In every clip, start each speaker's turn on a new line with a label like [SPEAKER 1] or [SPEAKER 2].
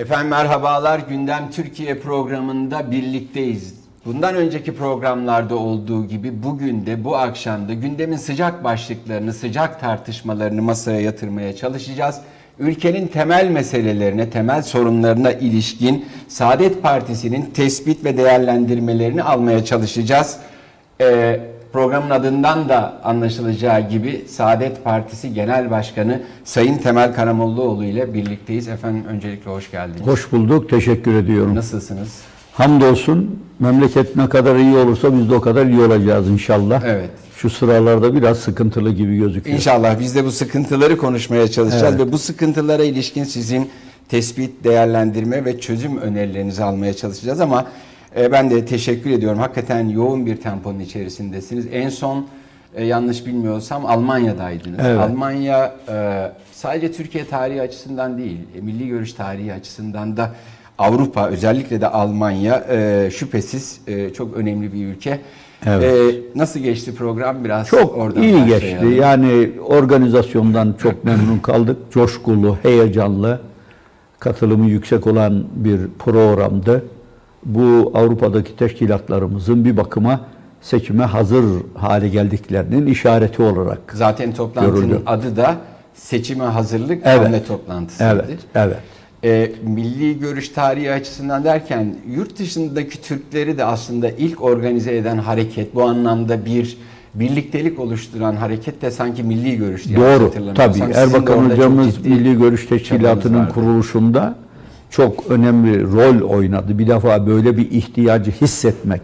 [SPEAKER 1] Efendim merhabalar. Gündem Türkiye programında birlikteyiz. Bundan önceki programlarda olduğu gibi bugün de bu akşam da gündemin sıcak başlıklarını, sıcak tartışmalarını masaya yatırmaya çalışacağız. Ülkenin temel meselelerine, temel sorunlarına ilişkin Saadet Partisi'nin tespit ve değerlendirmelerini almaya çalışacağız. Ee, programın adından da anlaşılacağı gibi Saadet Partisi Genel Başkanı Sayın Temel Karamollaoğlu ile birlikteyiz. Efendim öncelikle hoş geldiniz.
[SPEAKER 2] Hoş bulduk, teşekkür ediyorum.
[SPEAKER 1] Nasılsınız?
[SPEAKER 2] Hamdolsun memleket ne kadar iyi olursa biz de o kadar iyi olacağız inşallah.
[SPEAKER 1] Evet.
[SPEAKER 2] Şu sıralarda biraz sıkıntılı gibi gözüküyor.
[SPEAKER 1] İnşallah biz de bu sıkıntıları konuşmaya çalışacağız
[SPEAKER 2] Evet.
[SPEAKER 1] ve bu sıkıntılara ilişkin sizin tespit, değerlendirme ve çözüm önerilerinizi almaya çalışacağız ama e, ben de teşekkür ediyorum. Hakikaten yoğun bir temponun içerisindesiniz. En son e, yanlış bilmiyorsam Almanya'daydınız.
[SPEAKER 2] Evet.
[SPEAKER 1] Almanya e, sadece Türkiye tarihi açısından değil, e, milli görüş tarihi açısından da Avrupa özellikle de Almanya e, şüphesiz e, çok önemli bir ülke.
[SPEAKER 2] Evet.
[SPEAKER 1] E, nasıl geçti program? Biraz
[SPEAKER 2] Çok
[SPEAKER 1] oradan
[SPEAKER 2] iyi geçti. Yani organizasyondan çok memnun kaldık. Coşkulu, heyecanlı, katılımı yüksek olan bir programdı. Bu Avrupa'daki teşkilatlarımızın bir bakıma seçime hazır hale geldiklerinin işareti olarak.
[SPEAKER 1] Zaten toplantının
[SPEAKER 2] Görüldü.
[SPEAKER 1] adı da seçime hazırlık
[SPEAKER 2] Evet.
[SPEAKER 1] hamle toplantısıydı.
[SPEAKER 2] Evet, evet.
[SPEAKER 1] Ee, milli görüş tarihi açısından derken yurt dışındaki Türkleri de aslında ilk organize eden hareket bu anlamda bir birliktelik oluşturan hareket de sanki milli görüş diye
[SPEAKER 2] Doğru. Tabii. Erbakan hocamız Milli Görüş Teşkilatı'nın kuruluşunda çok önemli rol oynadı. Bir defa böyle bir ihtiyacı hissetmek.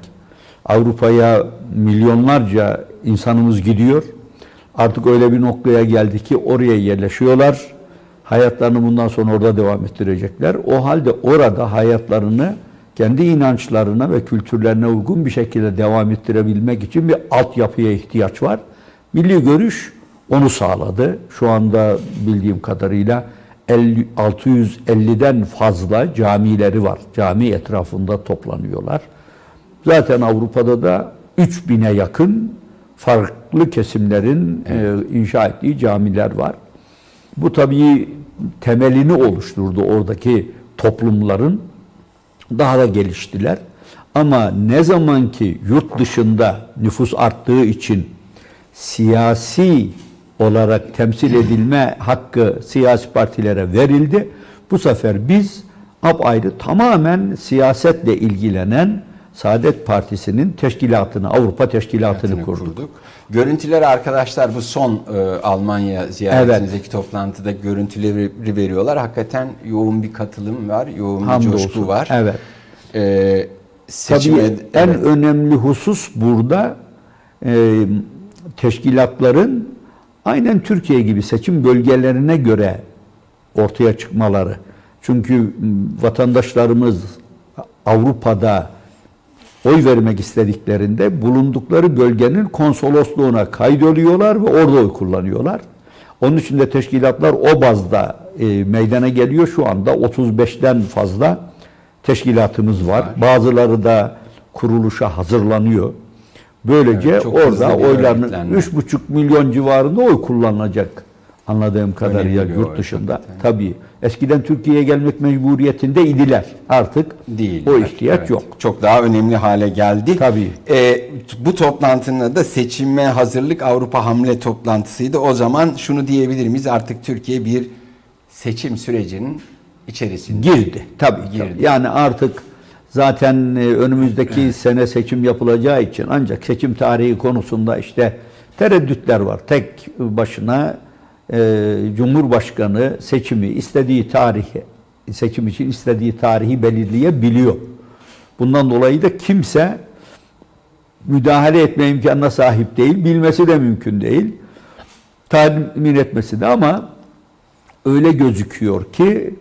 [SPEAKER 2] Avrupa'ya milyonlarca insanımız gidiyor. Artık öyle bir noktaya geldi ki oraya yerleşiyorlar. Hayatlarını bundan sonra orada devam ettirecekler. O halde orada hayatlarını kendi inançlarına ve kültürlerine uygun bir şekilde devam ettirebilmek için bir altyapıya ihtiyaç var. Milli görüş onu sağladı. Şu anda bildiğim kadarıyla 50 650'den fazla camileri var. Cami etrafında toplanıyorlar. Zaten Avrupa'da da 3000'e yakın farklı kesimlerin e, inşa ettiği camiler var. Bu tabii temelini oluşturdu oradaki toplumların. Daha da geliştiler. Ama ne zaman ki yurt dışında nüfus arttığı için siyasi olarak temsil edilme hakkı siyasi partilere verildi. Bu sefer biz apayrı tamamen siyasetle ilgilenen Saadet Partisi'nin teşkilatını, Avrupa teşkilatını
[SPEAKER 1] Hayatını
[SPEAKER 2] kurduk.
[SPEAKER 1] Görüntüleri arkadaşlar bu son e, Almanya ziyaretinizdeki toplantıda görüntüleri veriyorlar. Hakikaten yoğun bir katılım var, yoğun bir
[SPEAKER 2] Hamdolsun.
[SPEAKER 1] coşku var.
[SPEAKER 2] Evet.
[SPEAKER 1] E, seçime,
[SPEAKER 2] Tabii en
[SPEAKER 1] evet.
[SPEAKER 2] önemli husus burada e, teşkilatların aynen Türkiye gibi seçim bölgelerine göre ortaya çıkmaları. Çünkü vatandaşlarımız Avrupa'da oy vermek istediklerinde bulundukları bölgenin konsolosluğuna kaydoluyorlar ve orada oy kullanıyorlar. Onun için de teşkilatlar o bazda e, meydana geliyor. Şu anda 35'ten fazla teşkilatımız var. Bazıları da kuruluşa hazırlanıyor. Böylece
[SPEAKER 1] Evet,
[SPEAKER 2] orada
[SPEAKER 1] örgütlenme.
[SPEAKER 2] 3,5 milyon civarında oy kullanılacak anladığım kadarıyla yurt dışında.
[SPEAKER 1] hakikaten.
[SPEAKER 2] Tabii. Eskiden Türkiye'ye gelmek mecburiyetinde idiler. Artık
[SPEAKER 1] değil.
[SPEAKER 2] o ihtiyaç
[SPEAKER 1] Evet.
[SPEAKER 2] yok.
[SPEAKER 1] Çok daha önemli hale geldi.
[SPEAKER 2] Tabii.
[SPEAKER 1] E, bu toplantının adı da seçime hazırlık Avrupa hamle toplantısıydı. O zaman şunu diyebilir miyiz? Artık Türkiye bir seçim sürecinin içerisinde.
[SPEAKER 2] Girdi. Tabii
[SPEAKER 1] Girdi.
[SPEAKER 2] Girdi. Yani artık zaten e, önümüzdeki sene seçim yapılacağı için ancak seçim tarihi konusunda işte tereddütler var. Tek başına e, Cumhurbaşkanı seçimi istediği tarihi seçim için istediği tarihi belirleyebiliyor. Bundan dolayı da kimse müdahale etme imkanına sahip değil. Bilmesi de mümkün değil. Tahmin etmesi de ama öyle gözüküyor ki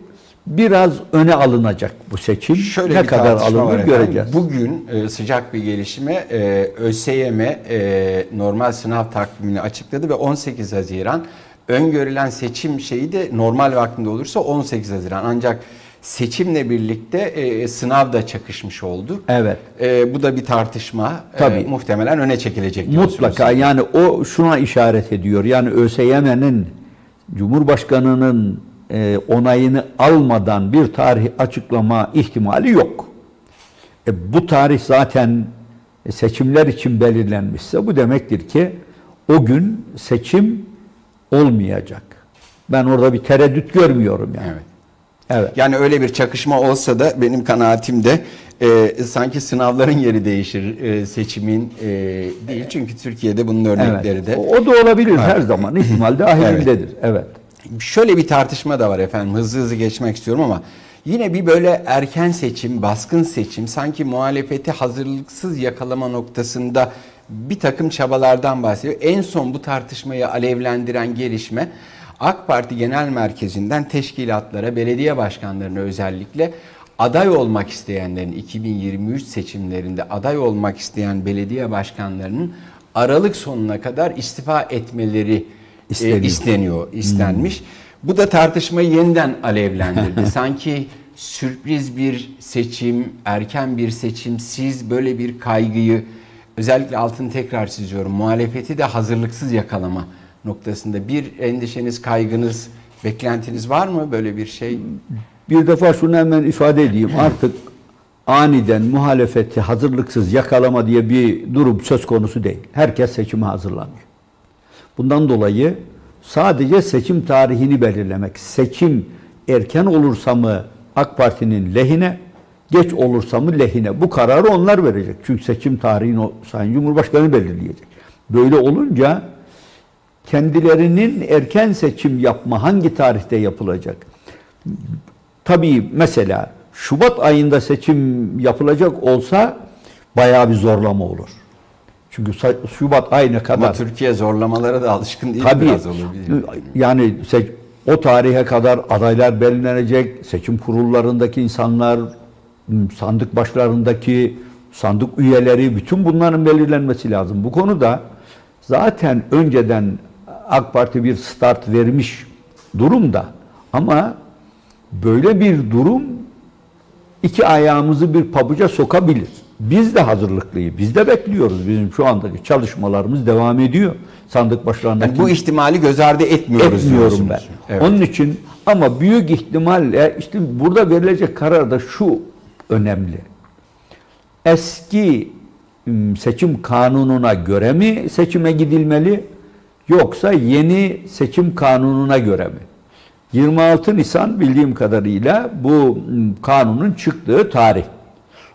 [SPEAKER 2] biraz öne alınacak bu seçim.
[SPEAKER 1] Şöyle
[SPEAKER 2] ne kadar
[SPEAKER 1] var
[SPEAKER 2] alınır göreceğiz.
[SPEAKER 1] Bugün e, sıcak bir gelişme e, ÖSYM e, normal sınav takvimini açıkladı ve 18 Haziran öngörülen seçim şeyi de normal vaktinde olursa 18 Haziran. Ancak seçimle birlikte e, sınav da çakışmış oldu.
[SPEAKER 2] Evet.
[SPEAKER 1] E, bu da bir tartışma. E,
[SPEAKER 2] Tabii.
[SPEAKER 1] muhtemelen öne çekilecek.
[SPEAKER 2] Mutlaka yani o şuna işaret ediyor. Yani ÖSYM'nin Cumhurbaşkanı'nın e, onayını almadan bir tarih açıklama ihtimali yok. E, bu tarih zaten seçimler için belirlenmişse bu demektir ki o gün seçim olmayacak. Ben orada bir tereddüt görmüyorum yani.
[SPEAKER 1] Evet.
[SPEAKER 2] Evet.
[SPEAKER 1] Yani öyle bir çakışma olsa da benim kanaatimde e, sanki sınavların yeri değişir e, seçimin e, değil. Çünkü Türkiye'de bunun örnekleri
[SPEAKER 2] Evet.
[SPEAKER 1] de.
[SPEAKER 2] O o da olabilir her zaman. ihtimal dahilindedir. Evet.
[SPEAKER 1] Şöyle bir tartışma da var efendim. Hızlı hızlı geçmek istiyorum ama yine bir böyle erken seçim, baskın seçim sanki muhalefeti hazırlıksız yakalama noktasında bir takım çabalardan bahsediyor. En son bu tartışmayı alevlendiren gelişme AK Parti Genel Merkezi'nden teşkilatlara, belediye başkanlarına özellikle aday olmak isteyenlerin 2023 seçimlerinde aday olmak isteyen belediye başkanlarının Aralık sonuna kadar istifa etmeleri
[SPEAKER 2] İsteniyor.
[SPEAKER 1] e, isteniyor, istenmiş. Bu da tartışmayı yeniden alevlendirdi. Sanki sürpriz bir seçim, erken bir seçim, siz böyle bir kaygıyı özellikle altını tekrar çiziyorum. Muhalefeti de hazırlıksız yakalama noktasında bir endişeniz, kaygınız, beklentiniz var mı böyle bir şey?
[SPEAKER 2] Bir defa şunu hemen ifade edeyim. Artık aniden muhalefeti hazırlıksız yakalama diye bir durum söz konusu değil. Herkes seçime hazırlanıyor. Bundan dolayı sadece seçim tarihini belirlemek, seçim erken olursa mı AK Parti'nin lehine, geç olursa mı lehine bu kararı onlar verecek. Çünkü seçim tarihini Sayın Cumhurbaşkanı belirleyecek. Böyle olunca kendilerinin erken seçim yapma hangi tarihte yapılacak? Tabii mesela Şubat ayında seçim yapılacak olsa bayağı bir zorlama olur. Çünkü Şubat ayına kadar
[SPEAKER 1] Ama Türkiye zorlamalara da alışkın değil
[SPEAKER 2] Tabii.
[SPEAKER 1] biraz olabilir.
[SPEAKER 2] Yani se- o tarihe kadar adaylar belirlenecek. Seçim kurullarındaki insanlar, sandık başlarındaki sandık üyeleri, bütün bunların belirlenmesi lazım. Bu konuda zaten önceden AK Parti bir start vermiş durumda. Ama böyle bir durum iki ayağımızı bir pabuca sokabilir. Biz de hazırlıklıyız. Biz de bekliyoruz. Bizim şu andaki çalışmalarımız devam ediyor. Sandık başlarındaki
[SPEAKER 1] Yani bu ihtimali göz ardı etmiyoruz
[SPEAKER 2] etmiyorum ben.
[SPEAKER 1] Evet.
[SPEAKER 2] Onun için ama büyük ihtimalle işte burada verilecek karar da şu önemli. Eski seçim kanununa göre mi seçime gidilmeli yoksa yeni seçim kanununa göre mi? 26 Nisan bildiğim kadarıyla bu kanunun çıktığı tarih.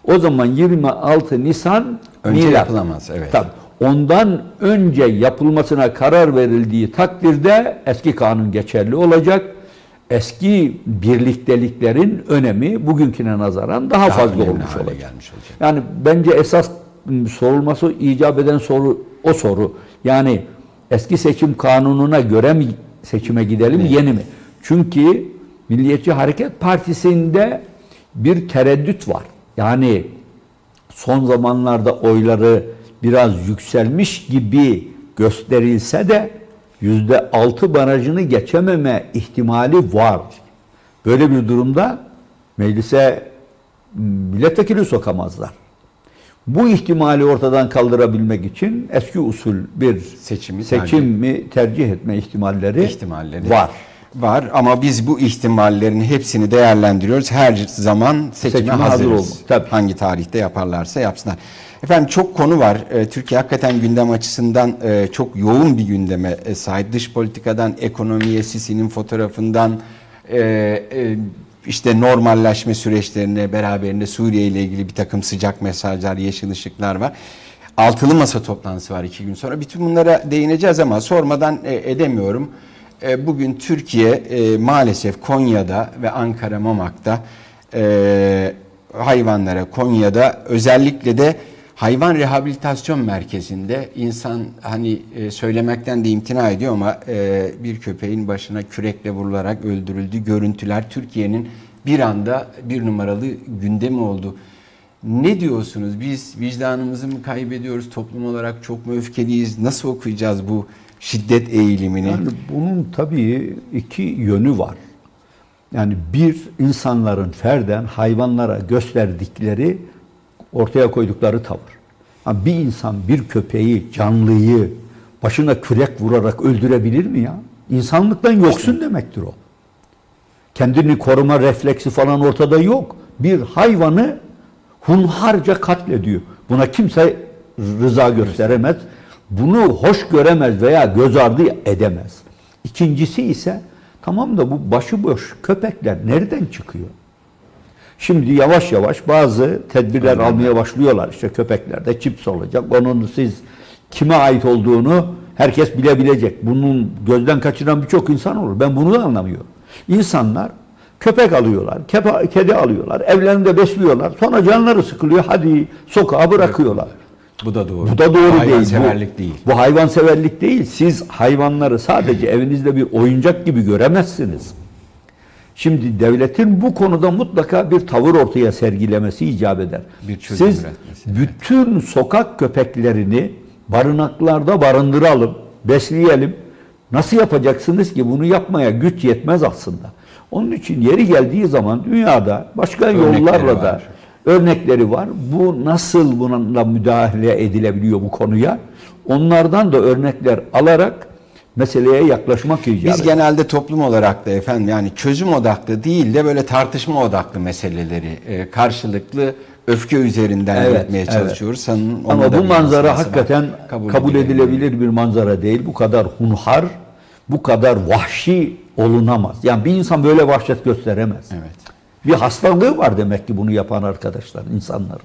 [SPEAKER 2] O zaman 26 Nisan
[SPEAKER 1] Önce
[SPEAKER 2] milat.
[SPEAKER 1] yapılamaz, evet.
[SPEAKER 2] Tabii. Ondan önce yapılmasına karar verildiği takdirde eski kanun geçerli olacak. Eski birlikteliklerin önemi bugünküne nazaran daha,
[SPEAKER 1] Daha
[SPEAKER 2] fazla olmuş olacak.
[SPEAKER 1] gelmiş olacak.
[SPEAKER 2] Yani bence esas sorulması icap eden soru o soru. Yani eski seçim kanununa göre mi seçime gidelim yeni mi? Çünkü Milliyetçi Hareket Partisi'nde bir tereddüt var. Yani son zamanlarda oyları biraz yükselmiş gibi gösterilse de yüzde altı barajını geçememe ihtimali var. Böyle bir durumda meclise milletvekili sokamazlar. Bu ihtimali ortadan kaldırabilmek için eski usul bir
[SPEAKER 1] Seçimi
[SPEAKER 2] seçimi tercih etme ihtimalleri,
[SPEAKER 1] ihtimalleri
[SPEAKER 2] var.
[SPEAKER 1] Var ama biz bu ihtimallerin hepsini değerlendiriyoruz. Her zaman seçime,
[SPEAKER 2] Seçime hazır olmak, tabii.
[SPEAKER 1] Hangi tarihte yaparlarsa yapsınlar. Efendim çok konu var. Ee, Türkiye hakikaten gündem açısından e, çok yoğun bir gündeme e, sahip. Dış politikadan, ekonomiye, Sisi'nin fotoğrafından e, işte normalleşme süreçlerine beraberinde Suriye ile ilgili bir takım sıcak mesajlar, yeşil ışıklar var. Altılı masa toplantısı var iki gün sonra. Bütün bunlara değineceğiz ama sormadan edemiyorum. E, Bugün Türkiye e, maalesef Konya'da ve Ankara Mamak'ta e, hayvanlara Konya'da özellikle de hayvan rehabilitasyon merkezinde insan hani söylemekten de imtina ediyor ama bir köpeğin başına kürekle vurularak öldürüldü. Görüntüler Türkiye'nin bir anda bir numaralı gündemi oldu. Ne diyorsunuz? Biz vicdanımızı mı kaybediyoruz? Toplum olarak çok mu öfkeliyiz? Nasıl okuyacağız bu şiddet eğilimini?
[SPEAKER 2] Yani bunun tabii iki yönü var. Yani bir insanların ferden hayvanlara gösterdikleri ortaya koydukları tavır. Ha, bir insan bir köpeği, canlıyı başına kürek vurarak öldürebilir mi ya? İnsanlıktan yoksun demektir o. kendini koruma refleksi falan ortada yok. Bir hayvanı hunharca katlediyor. Buna kimse rıza gösteremez. Bunu hoş göremez veya göz ardı edemez. İkincisi ise tamam da bu başıboş köpekler nereden çıkıyor? Şimdi yavaş yavaş bazı tedbirler almaya başlıyorlar. İşte köpeklerde çips olacak. Onun siz kime ait olduğunu herkes bilebilecek. Bunun gözden kaçıran birçok insan olur. Ben bunu da anlamıyorum. İnsanlar köpek alıyorlar, kepa, kedi alıyorlar, evlerinde besliyorlar. Sonra canları sıkılıyor. Hadi sokağa bırakıyorlar.
[SPEAKER 1] Bu da doğru.
[SPEAKER 2] Bu da doğru değil.
[SPEAKER 1] Hayvanseverlik
[SPEAKER 2] bu,
[SPEAKER 1] değil.
[SPEAKER 2] Bu hayvanseverlik değil. Siz hayvanları sadece evinizde bir oyuncak gibi göremezsiniz. Şimdi devletin bu konuda mutlaka bir tavır ortaya sergilemesi icap eder.
[SPEAKER 1] Bir çözüm
[SPEAKER 2] Siz
[SPEAKER 1] üretmesi,
[SPEAKER 2] bütün sokak köpeklerini barınaklarda barındıralım, besleyelim. Nasıl yapacaksınız ki bunu yapmaya güç yetmez aslında. Onun için yeri geldiği zaman dünyada başka
[SPEAKER 1] Örnekleri
[SPEAKER 2] yollarla da
[SPEAKER 1] var.
[SPEAKER 2] Örnekleri var. Bu nasıl bununla müdahale edilebiliyor bu konuya? Onlardan da örnekler alarak meseleye yaklaşmak icap
[SPEAKER 1] Biz genelde toplum olarak da efendim yani çözüm odaklı değil de böyle tartışma odaklı meseleleri e, karşılıklı öfke üzerinden
[SPEAKER 2] Evet, evet.
[SPEAKER 1] çalışıyoruz. Onda
[SPEAKER 2] Ama bu manzara hakikaten kabul, edilebilir bir manzara değil. Bu kadar hunhar, bu kadar vahşi olunamaz. Yani bir insan böyle vahşet gösteremez.
[SPEAKER 1] Evet.
[SPEAKER 2] Bir hastalığı var demek ki bunu yapan arkadaşlar, insanların.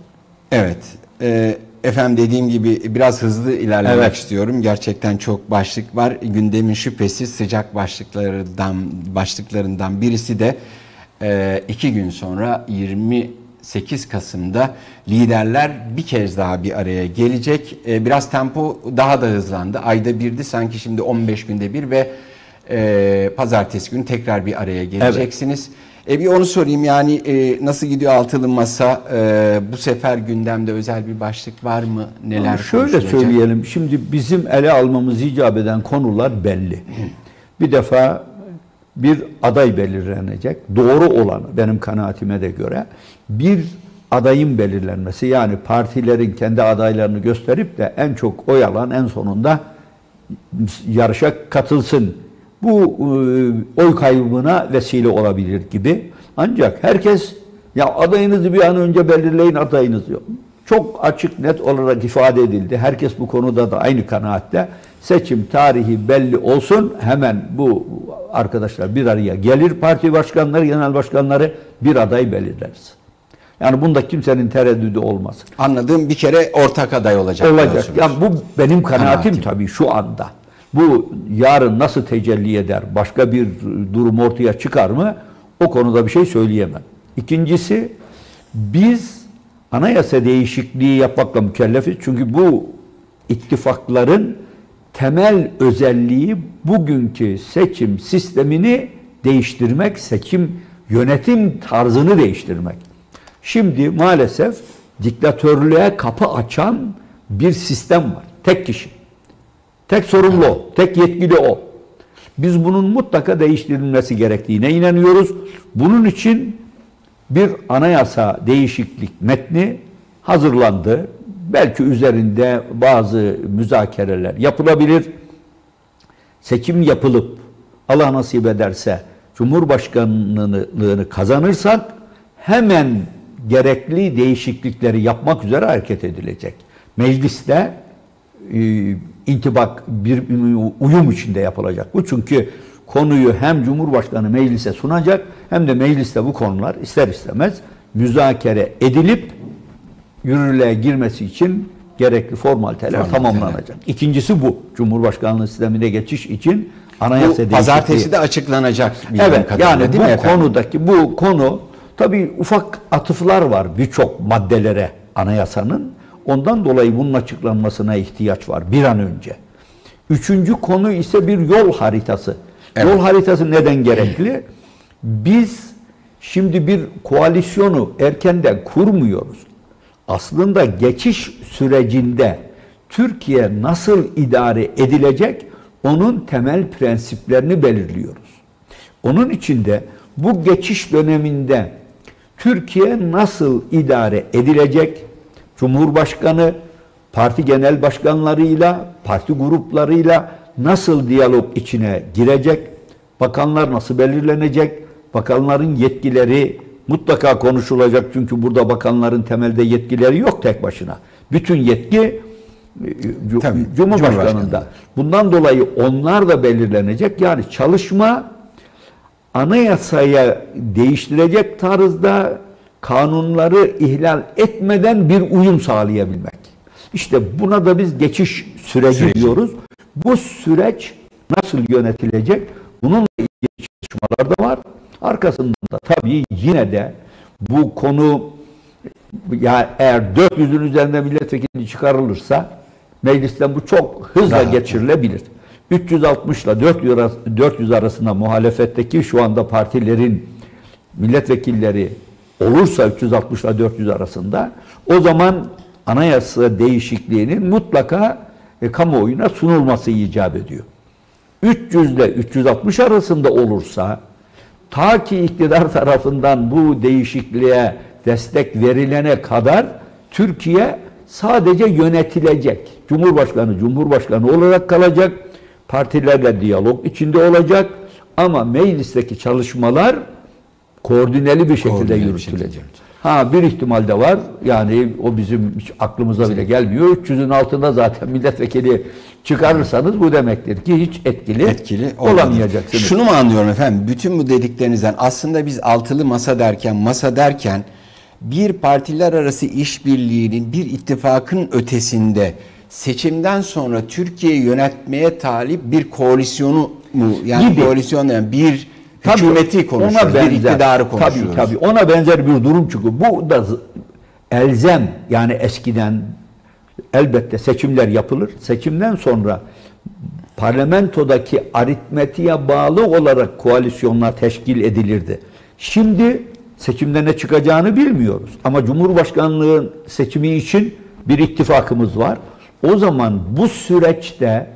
[SPEAKER 1] Evet. Ee, efendim dediğim gibi biraz hızlı ilerlemek
[SPEAKER 2] Evet.
[SPEAKER 1] istiyorum. Gerçekten çok başlık var. Gündemin şüphesiz sıcak başlıklarından başlıklarından birisi de e, iki gün sonra 28 Kasım'da liderler bir kez daha bir araya gelecek. E, biraz tempo daha da hızlandı. Ayda birdi sanki şimdi 15 günde bir ve e, pazartesi günü tekrar bir araya geleceksiniz. E bir onu sorayım yani e, nasıl gidiyor altılı masa? E, bu sefer gündemde özel bir başlık var mı? Neler
[SPEAKER 2] Ama şöyle söyleyelim. Şimdi bizim ele almamız icap eden konular belli. Bir defa bir aday belirlenecek. Doğru olanı benim kanaatime de göre bir adayın belirlenmesi yani partilerin kendi adaylarını gösterip de en çok oy alan en sonunda yarışa katılsın. Bu e, oy kaybına vesile olabilir gibi. Ancak herkes ya adayınızı bir an önce belirleyin adayınız yok. Çok açık net olarak ifade edildi. Herkes bu konuda da aynı kanaatte. Seçim tarihi belli olsun. Hemen bu arkadaşlar bir araya gelir. Parti başkanları, genel başkanları bir aday belirleriz. Yani bunda kimsenin tereddüdü olmasın.
[SPEAKER 1] Anladığım bir kere ortak aday olacak.
[SPEAKER 2] Olacak. Yani bu benim kanaatim
[SPEAKER 1] Kanaatim.
[SPEAKER 2] tabii şu anda. Bu yarın nasıl tecelli eder? Başka bir durum ortaya çıkar mı? O konuda bir şey söyleyemem. İkincisi biz anayasa değişikliği yapmakla mükellefiz. Çünkü bu ittifakların temel özelliği bugünkü seçim sistemini değiştirmek, seçim yönetim tarzını değiştirmek. Şimdi maalesef diktatörlüğe kapı açan bir sistem var. Tek kişi. Tek sorumlu. Tek yetkili o. Biz bunun mutlaka değiştirilmesi gerektiğine inanıyoruz. Bunun için bir anayasa değişiklik metni hazırlandı. Belki üzerinde bazı müzakereler yapılabilir. Seçim yapılıp Allah nasip ederse Cumhurbaşkanlığını kazanırsak hemen gerekli değişiklikleri yapmak üzere hareket edilecek. Mecliste intibak bir uyum içinde yapılacak bu. Çünkü konuyu hem Cumhurbaşkanı meclise sunacak hem de mecliste bu konular ister istemez müzakere edilip yürürlüğe girmesi için gerekli formaliteler
[SPEAKER 1] Formaliteler.
[SPEAKER 2] tamamlanacak. İkincisi bu. Cumhurbaşkanlığı sistemine geçiş için
[SPEAKER 1] Bu
[SPEAKER 2] anayasa
[SPEAKER 1] pazartesi
[SPEAKER 2] değişikliği.
[SPEAKER 1] de açıklanacak
[SPEAKER 2] Evet yani
[SPEAKER 1] değil mi
[SPEAKER 2] bu
[SPEAKER 1] efendim?
[SPEAKER 2] konudaki bu konu tabii ufak atıflar var birçok maddelere anayasanın. Ondan dolayı bunun açıklanmasına ihtiyaç var bir an önce. Üçüncü konu ise bir yol haritası.
[SPEAKER 1] Evet.
[SPEAKER 2] Yol haritası neden gerekli? Biz şimdi bir koalisyonu erkenden kurmuyoruz. Aslında geçiş sürecinde Türkiye nasıl idare edilecek onun temel prensiplerini belirliyoruz. Onun için de bu geçiş döneminde Türkiye nasıl idare edilecek? Cumhurbaşkanı parti genel başkanlarıyla, parti gruplarıyla nasıl diyalog içine girecek? Bakanlar nasıl belirlenecek? Bakanların yetkileri mutlaka konuşulacak çünkü burada bakanların temelde yetkileri yok tek başına. Bütün yetki e,
[SPEAKER 1] Tabii.
[SPEAKER 2] Cumhurbaşkanı'nda. Bundan dolayı onlar da belirlenecek. Yani çalışma anayasaya değiştirecek tarzda kanunları ihlal etmeden bir uyum sağlayabilmek. İşte buna da biz geçiş süreci,
[SPEAKER 1] Süreci.
[SPEAKER 2] diyoruz. Bu süreç nasıl yönetilecek? Bununla ilgili çalışmalar da var. Arkasından da tabii yine de bu konu ya eğer 400'ün üzerinde milletvekili çıkarılırsa meclisten bu çok hızla
[SPEAKER 1] Rahat.
[SPEAKER 2] geçirilebilir. 360 ile 400 arası- 400 arasında muhalefetteki şu anda partilerin milletvekilleri olursa 360 ile 400 arasında o zaman anayasa değişikliğinin mutlaka e, kamuoyuna sunulması icap ediyor. 300 ile 360 arasında olursa ta ki iktidar tarafından bu değişikliğe destek verilene kadar Türkiye sadece yönetilecek. Cumhurbaşkanı Cumhurbaşkanı olarak kalacak. Partilerle diyalog içinde olacak ama meclisteki çalışmalar koordineli bir şekilde
[SPEAKER 1] Koordineli bir
[SPEAKER 2] yürütülecek.
[SPEAKER 1] şekilde.
[SPEAKER 2] Ha bir ihtimal de var. Yani o bizim hiç aklımıza bile gelmiyor. 300'ün altında zaten milletvekili çıkarırsanız bu demektir ki hiç etkili,
[SPEAKER 1] etkili olmadı.
[SPEAKER 2] olamayacaksınız.
[SPEAKER 1] Şunu mu anlıyorum efendim? Bütün bu dediklerinizden aslında biz altılı masa derken, masa derken bir partiler arası işbirliğinin, bir ittifakın ötesinde seçimden sonra Türkiye'yi yönetmeye talip bir koalisyonu mu? Yani
[SPEAKER 2] Gibi.
[SPEAKER 1] koalisyon yani bir
[SPEAKER 2] Tabii,
[SPEAKER 1] hükümeti konuşuyoruz, bir iktidarı konuşuyoruz.
[SPEAKER 2] Tabii tabii ona benzer bir durum çünkü bu da elzem yani eskiden elbette seçimler yapılır. Seçimden sonra parlamentodaki aritmetiğe bağlı olarak koalisyonlar teşkil edilirdi. Şimdi seçimde ne çıkacağını bilmiyoruz. Ama Cumhurbaşkanlığı seçimi için bir ittifakımız var. O zaman bu süreçte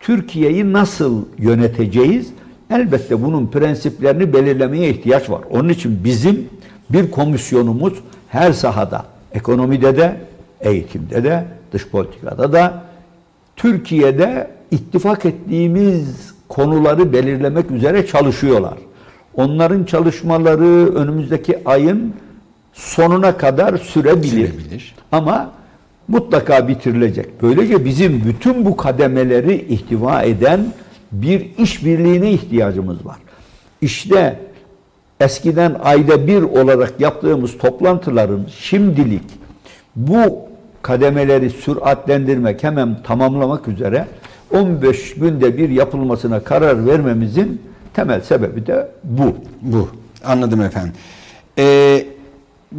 [SPEAKER 2] Türkiye'yi nasıl yöneteceğiz? Elbette bunun prensiplerini belirlemeye ihtiyaç var. Onun için bizim bir komisyonumuz her sahada, ekonomide de, eğitimde de, dış politikada da, Türkiye'de ittifak ettiğimiz konuları belirlemek üzere çalışıyorlar. Onların çalışmaları önümüzdeki ayın sonuna kadar sürebilir.
[SPEAKER 1] Sürebilir.
[SPEAKER 2] Ama mutlaka bitirilecek. Böylece bizim bütün bu kademeleri ihtiva eden bir işbirliğine ihtiyacımız var. İşte eskiden ayda bir olarak yaptığımız toplantıların şimdilik bu kademeleri süratlendirmek, hemen tamamlamak üzere 15 günde bir yapılmasına karar vermemizin temel sebebi de bu.
[SPEAKER 1] Bu. Anladım efendim. Ee,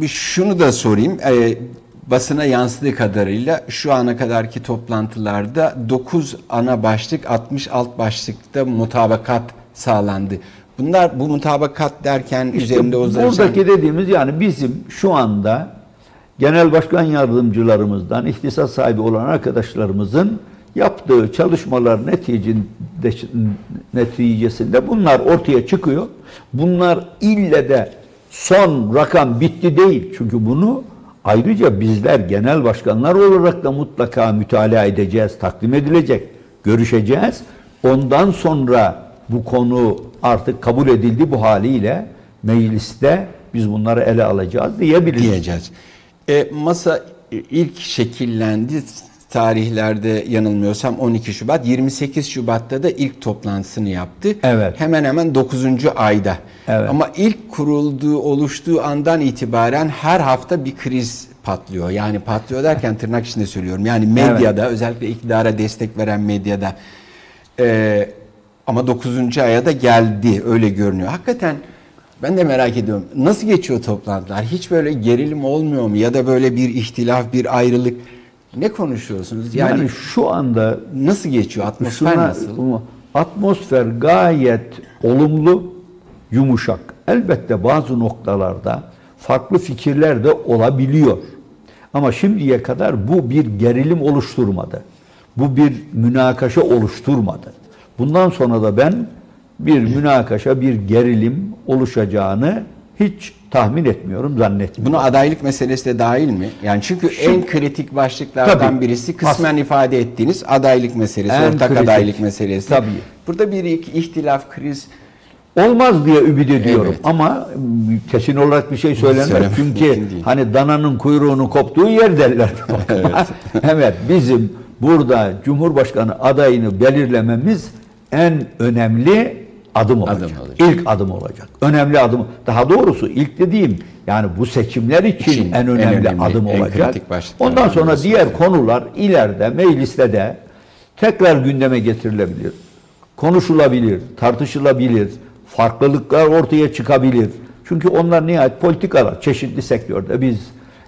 [SPEAKER 1] şunu da sorayım. Ee, basına yansıdığı kadarıyla şu ana kadarki toplantılarda 9 ana başlık 60 alt başlıkta mutabakat sağlandı. Bunlar bu mutabakat derken üzerinde uzlaşan
[SPEAKER 2] Buradaki dediğimiz yani bizim şu anda genel başkan yardımcılarımızdan ihtisas sahibi olan arkadaşlarımızın yaptığı çalışmalar neticinde, neticesinde bunlar ortaya çıkıyor. Bunlar ille de son rakam bitti değil. Çünkü bunu ayrıca bizler genel başkanlar olarak da mutlaka mütalaa edeceğiz, takdim edilecek, görüşeceğiz. Ondan sonra bu konu artık kabul edildi bu haliyle mecliste biz bunları ele alacağız diyebiliriz.
[SPEAKER 1] diyeceğiz. E, masa ilk şekillendi tarihlerde yanılmıyorsam 12 Şubat 28 Şubat'ta da ilk toplantısını yaptı.
[SPEAKER 2] Evet.
[SPEAKER 1] Hemen hemen 9. ayda.
[SPEAKER 2] Evet.
[SPEAKER 1] Ama ilk kurulduğu, oluştuğu andan itibaren her hafta bir kriz patlıyor. Yani patlıyor derken tırnak içinde söylüyorum. Yani medyada özellikle iktidara destek veren medyada e, ama 9. aya da geldi öyle görünüyor. Hakikaten ben de merak ediyorum. Nasıl geçiyor toplantılar? Hiç böyle gerilim olmuyor mu? Ya da böyle bir ihtilaf, bir ayrılık? Ne konuşuyorsunuz? Yani,
[SPEAKER 2] Yani, şu anda
[SPEAKER 1] nasıl geçiyor? Atmosfer
[SPEAKER 2] şuna-
[SPEAKER 1] nasıl?
[SPEAKER 2] atmosfer gayet olumlu, yumuşak. Elbette bazı noktalarda farklı fikirler de olabiliyor. Ama şimdiye kadar bu bir gerilim oluşturmadı. Bu bir münakaşa oluşturmadı. Bundan sonra da ben bir münakaşa, bir gerilim oluşacağını hiç tahmin etmiyorum, zannetmiyorum.
[SPEAKER 1] Buna adaylık meselesi de dahil mi? Yani çünkü en kritik başlıklardan
[SPEAKER 2] Tabii.
[SPEAKER 1] birisi kısmen ifade ettiğiniz adaylık meselesi,
[SPEAKER 2] En
[SPEAKER 1] ortak
[SPEAKER 2] kritik.
[SPEAKER 1] adaylık meselesi.
[SPEAKER 2] Tabii.
[SPEAKER 1] Burada bir ihtilaf, kriz
[SPEAKER 2] olmaz diye ümit ediyorum.
[SPEAKER 1] Evet.
[SPEAKER 2] Ama kesin olarak bir şey söylenmez.
[SPEAKER 1] Söylemek
[SPEAKER 2] Çünkü hani dananın kuyruğunu koptuğu yer derler. evet. evet bizim burada Cumhurbaşkanı adayını belirlememiz en önemli adım olacak.
[SPEAKER 1] Adım olacak.
[SPEAKER 2] İlk adım olacak. Önemli adım. Daha doğrusu ilk dediğim yani bu seçimler için,
[SPEAKER 1] İçin
[SPEAKER 2] en
[SPEAKER 1] en
[SPEAKER 2] önemli,
[SPEAKER 1] önemli,
[SPEAKER 2] adım
[SPEAKER 1] en
[SPEAKER 2] olacak. Ondan sonra diğer konular ileride mecliste de tekrar gündeme getirilebilir. Konuşulabilir, tartışılabilir, farklılıklar ortaya çıkabilir. Çünkü onlar nihayet politikalar. Çeşitli sektörde biz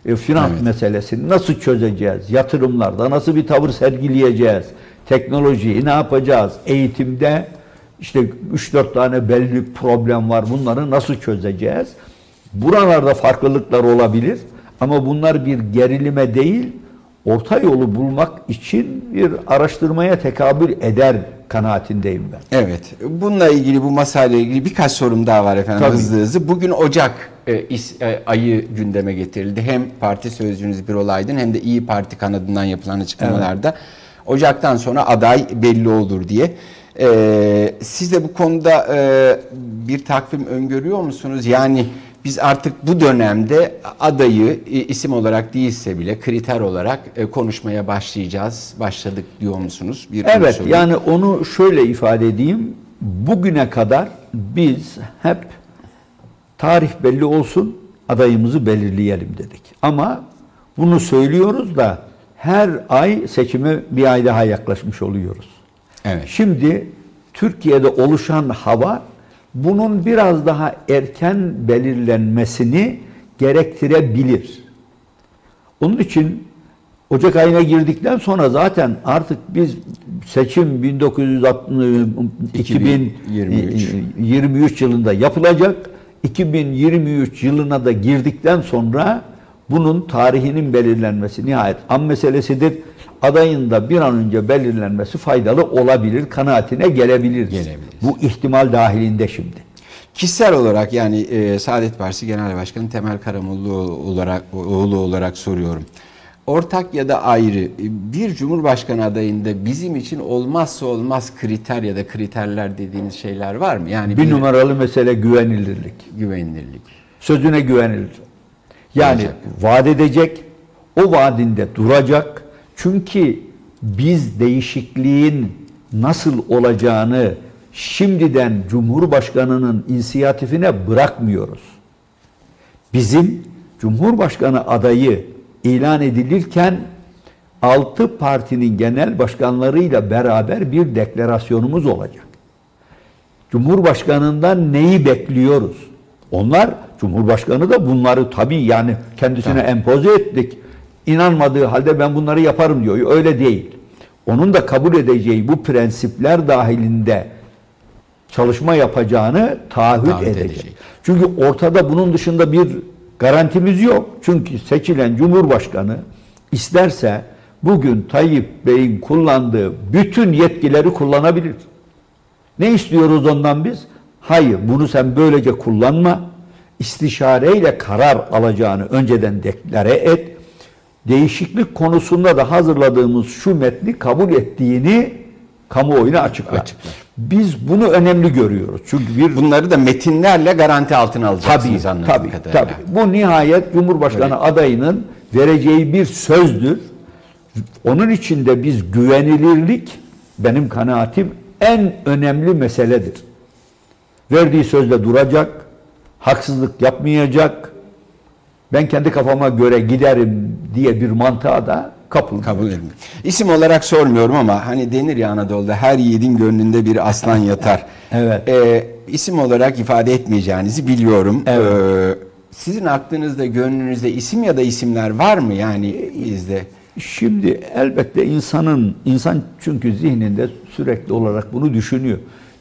[SPEAKER 2] e, finans meselesini nasıl çözeceğiz? Yatırımlarda nasıl bir tavır sergileyeceğiz? Teknolojiyi ne yapacağız? Eğitimde işte 3-4 tane belli problem var. Bunları nasıl çözeceğiz? Buralarda farklılıklar olabilir ama bunlar bir gerilime değil, orta yolu bulmak için bir araştırmaya tekabül eder kanaatindeyim ben.
[SPEAKER 1] Evet. Bununla ilgili bu masayla ilgili birkaç sorum daha var efendim
[SPEAKER 2] Tabii.
[SPEAKER 1] hızlı hızlı. Bugün Ocak e, is- e, ayı gündeme getirildi. Hem parti sözcünüz bir olaydın hem de İyi Parti kanadından yapılan açıklamalarda Ocak'tan sonra aday belli olur diye. E, siz de bu konuda e, bir takvim öngörüyor musunuz? Yani biz artık bu dönemde adayı isim olarak değilse bile kriter olarak e, konuşmaya başlayacağız. Başladık diyor musunuz? Bir
[SPEAKER 2] Evet
[SPEAKER 1] sorayım.
[SPEAKER 2] yani onu şöyle ifade edeyim. Bugüne kadar biz hep tarih belli olsun adayımızı belirleyelim dedik. Ama bunu söylüyoruz da her ay seçime bir ay daha yaklaşmış oluyoruz.
[SPEAKER 1] Evet.
[SPEAKER 2] Şimdi Türkiye'de oluşan hava bunun biraz daha erken belirlenmesini gerektirebilir. Onun için Ocak ayına girdikten sonra zaten artık biz seçim 1960
[SPEAKER 1] 2023.
[SPEAKER 2] 2023 yılında yapılacak. 2023 yılına da girdikten sonra bunun tarihinin belirlenmesi nihayet an meselesidir. Adayın da bir an önce belirlenmesi faydalı olabilir, kanaatine gelebiliriz.
[SPEAKER 1] Gelebiliriz.
[SPEAKER 2] Bu ihtimal dahilinde şimdi.
[SPEAKER 1] Kişisel olarak yani e, Saadet Partisi Genel Başkanı Temel Karamollaoğlu olarak oğlu olarak soruyorum. Ortak ya da ayrı e, bir Cumhurbaşkanı adayında bizim için olmazsa olmaz kriter ya da kriterler dediğiniz şeyler var mı? Yani
[SPEAKER 2] Bir numaralı mesele güvenilirlik.
[SPEAKER 1] güvenilirlik.
[SPEAKER 2] Sözüne güvenilir. Yani
[SPEAKER 1] Duracak.
[SPEAKER 2] vaat edecek, o vaadinde duracak. Çünkü biz değişikliğin nasıl olacağını şimdiden Cumhurbaşkanı'nın inisiyatifine bırakmıyoruz. Bizim Cumhurbaşkanı adayı ilan edilirken altı partinin genel başkanlarıyla beraber bir deklarasyonumuz olacak. Cumhurbaşkanından neyi bekliyoruz? Onlar Cumhurbaşkanı da bunları tabii yani kendisine
[SPEAKER 1] Tabii.
[SPEAKER 2] empoze ettik. İnanmadığı halde ben bunları yaparım diyor. Öyle değil. Onun da kabul edeceği bu prensipler dahilinde çalışma yapacağını taahhüt edecek.
[SPEAKER 1] edecek.
[SPEAKER 2] Çünkü ortada bunun dışında bir garantimiz yok. Çünkü seçilen Cumhurbaşkanı isterse bugün Tayyip Bey'in kullandığı bütün yetkileri kullanabilir. Ne istiyoruz ondan biz? Hayır bunu sen böylece kullanma. İstişareyle karar alacağını önceden deklare et. Değişiklik konusunda da hazırladığımız şu metni kabul ettiğini kamuoyuna açıklar.
[SPEAKER 1] Açıklar.
[SPEAKER 2] Biz bunu önemli görüyoruz. Çünkü bir
[SPEAKER 1] Bunları da metinlerle garanti altına alacaksınız
[SPEAKER 2] Tabii,
[SPEAKER 1] anladığım
[SPEAKER 2] tabii,
[SPEAKER 1] kadarıyla.
[SPEAKER 2] tabii. Bu nihayet Cumhurbaşkanı adayının vereceği bir sözdür. Onun içinde biz güvenilirlik benim kanaatim en önemli meseledir. Verdiği sözde duracak, haksızlık yapmayacak, ben kendi kafama göre giderim diye bir mantığa da kapılmıyor.
[SPEAKER 1] Kabul edin. İsim olarak sormuyorum ama hani denir ya Anadolu'da her yiğidin gönlünde bir aslan yatar.
[SPEAKER 2] Evet.
[SPEAKER 1] Ee, isim olarak ifade etmeyeceğinizi biliyorum.
[SPEAKER 2] Evet.
[SPEAKER 1] Ee, sizin aklınızda, gönlünüzde isim ya da isimler var mı yani bizde?
[SPEAKER 2] Şimdi elbette insanın insan çünkü zihninde sürekli olarak bunu düşünüyor.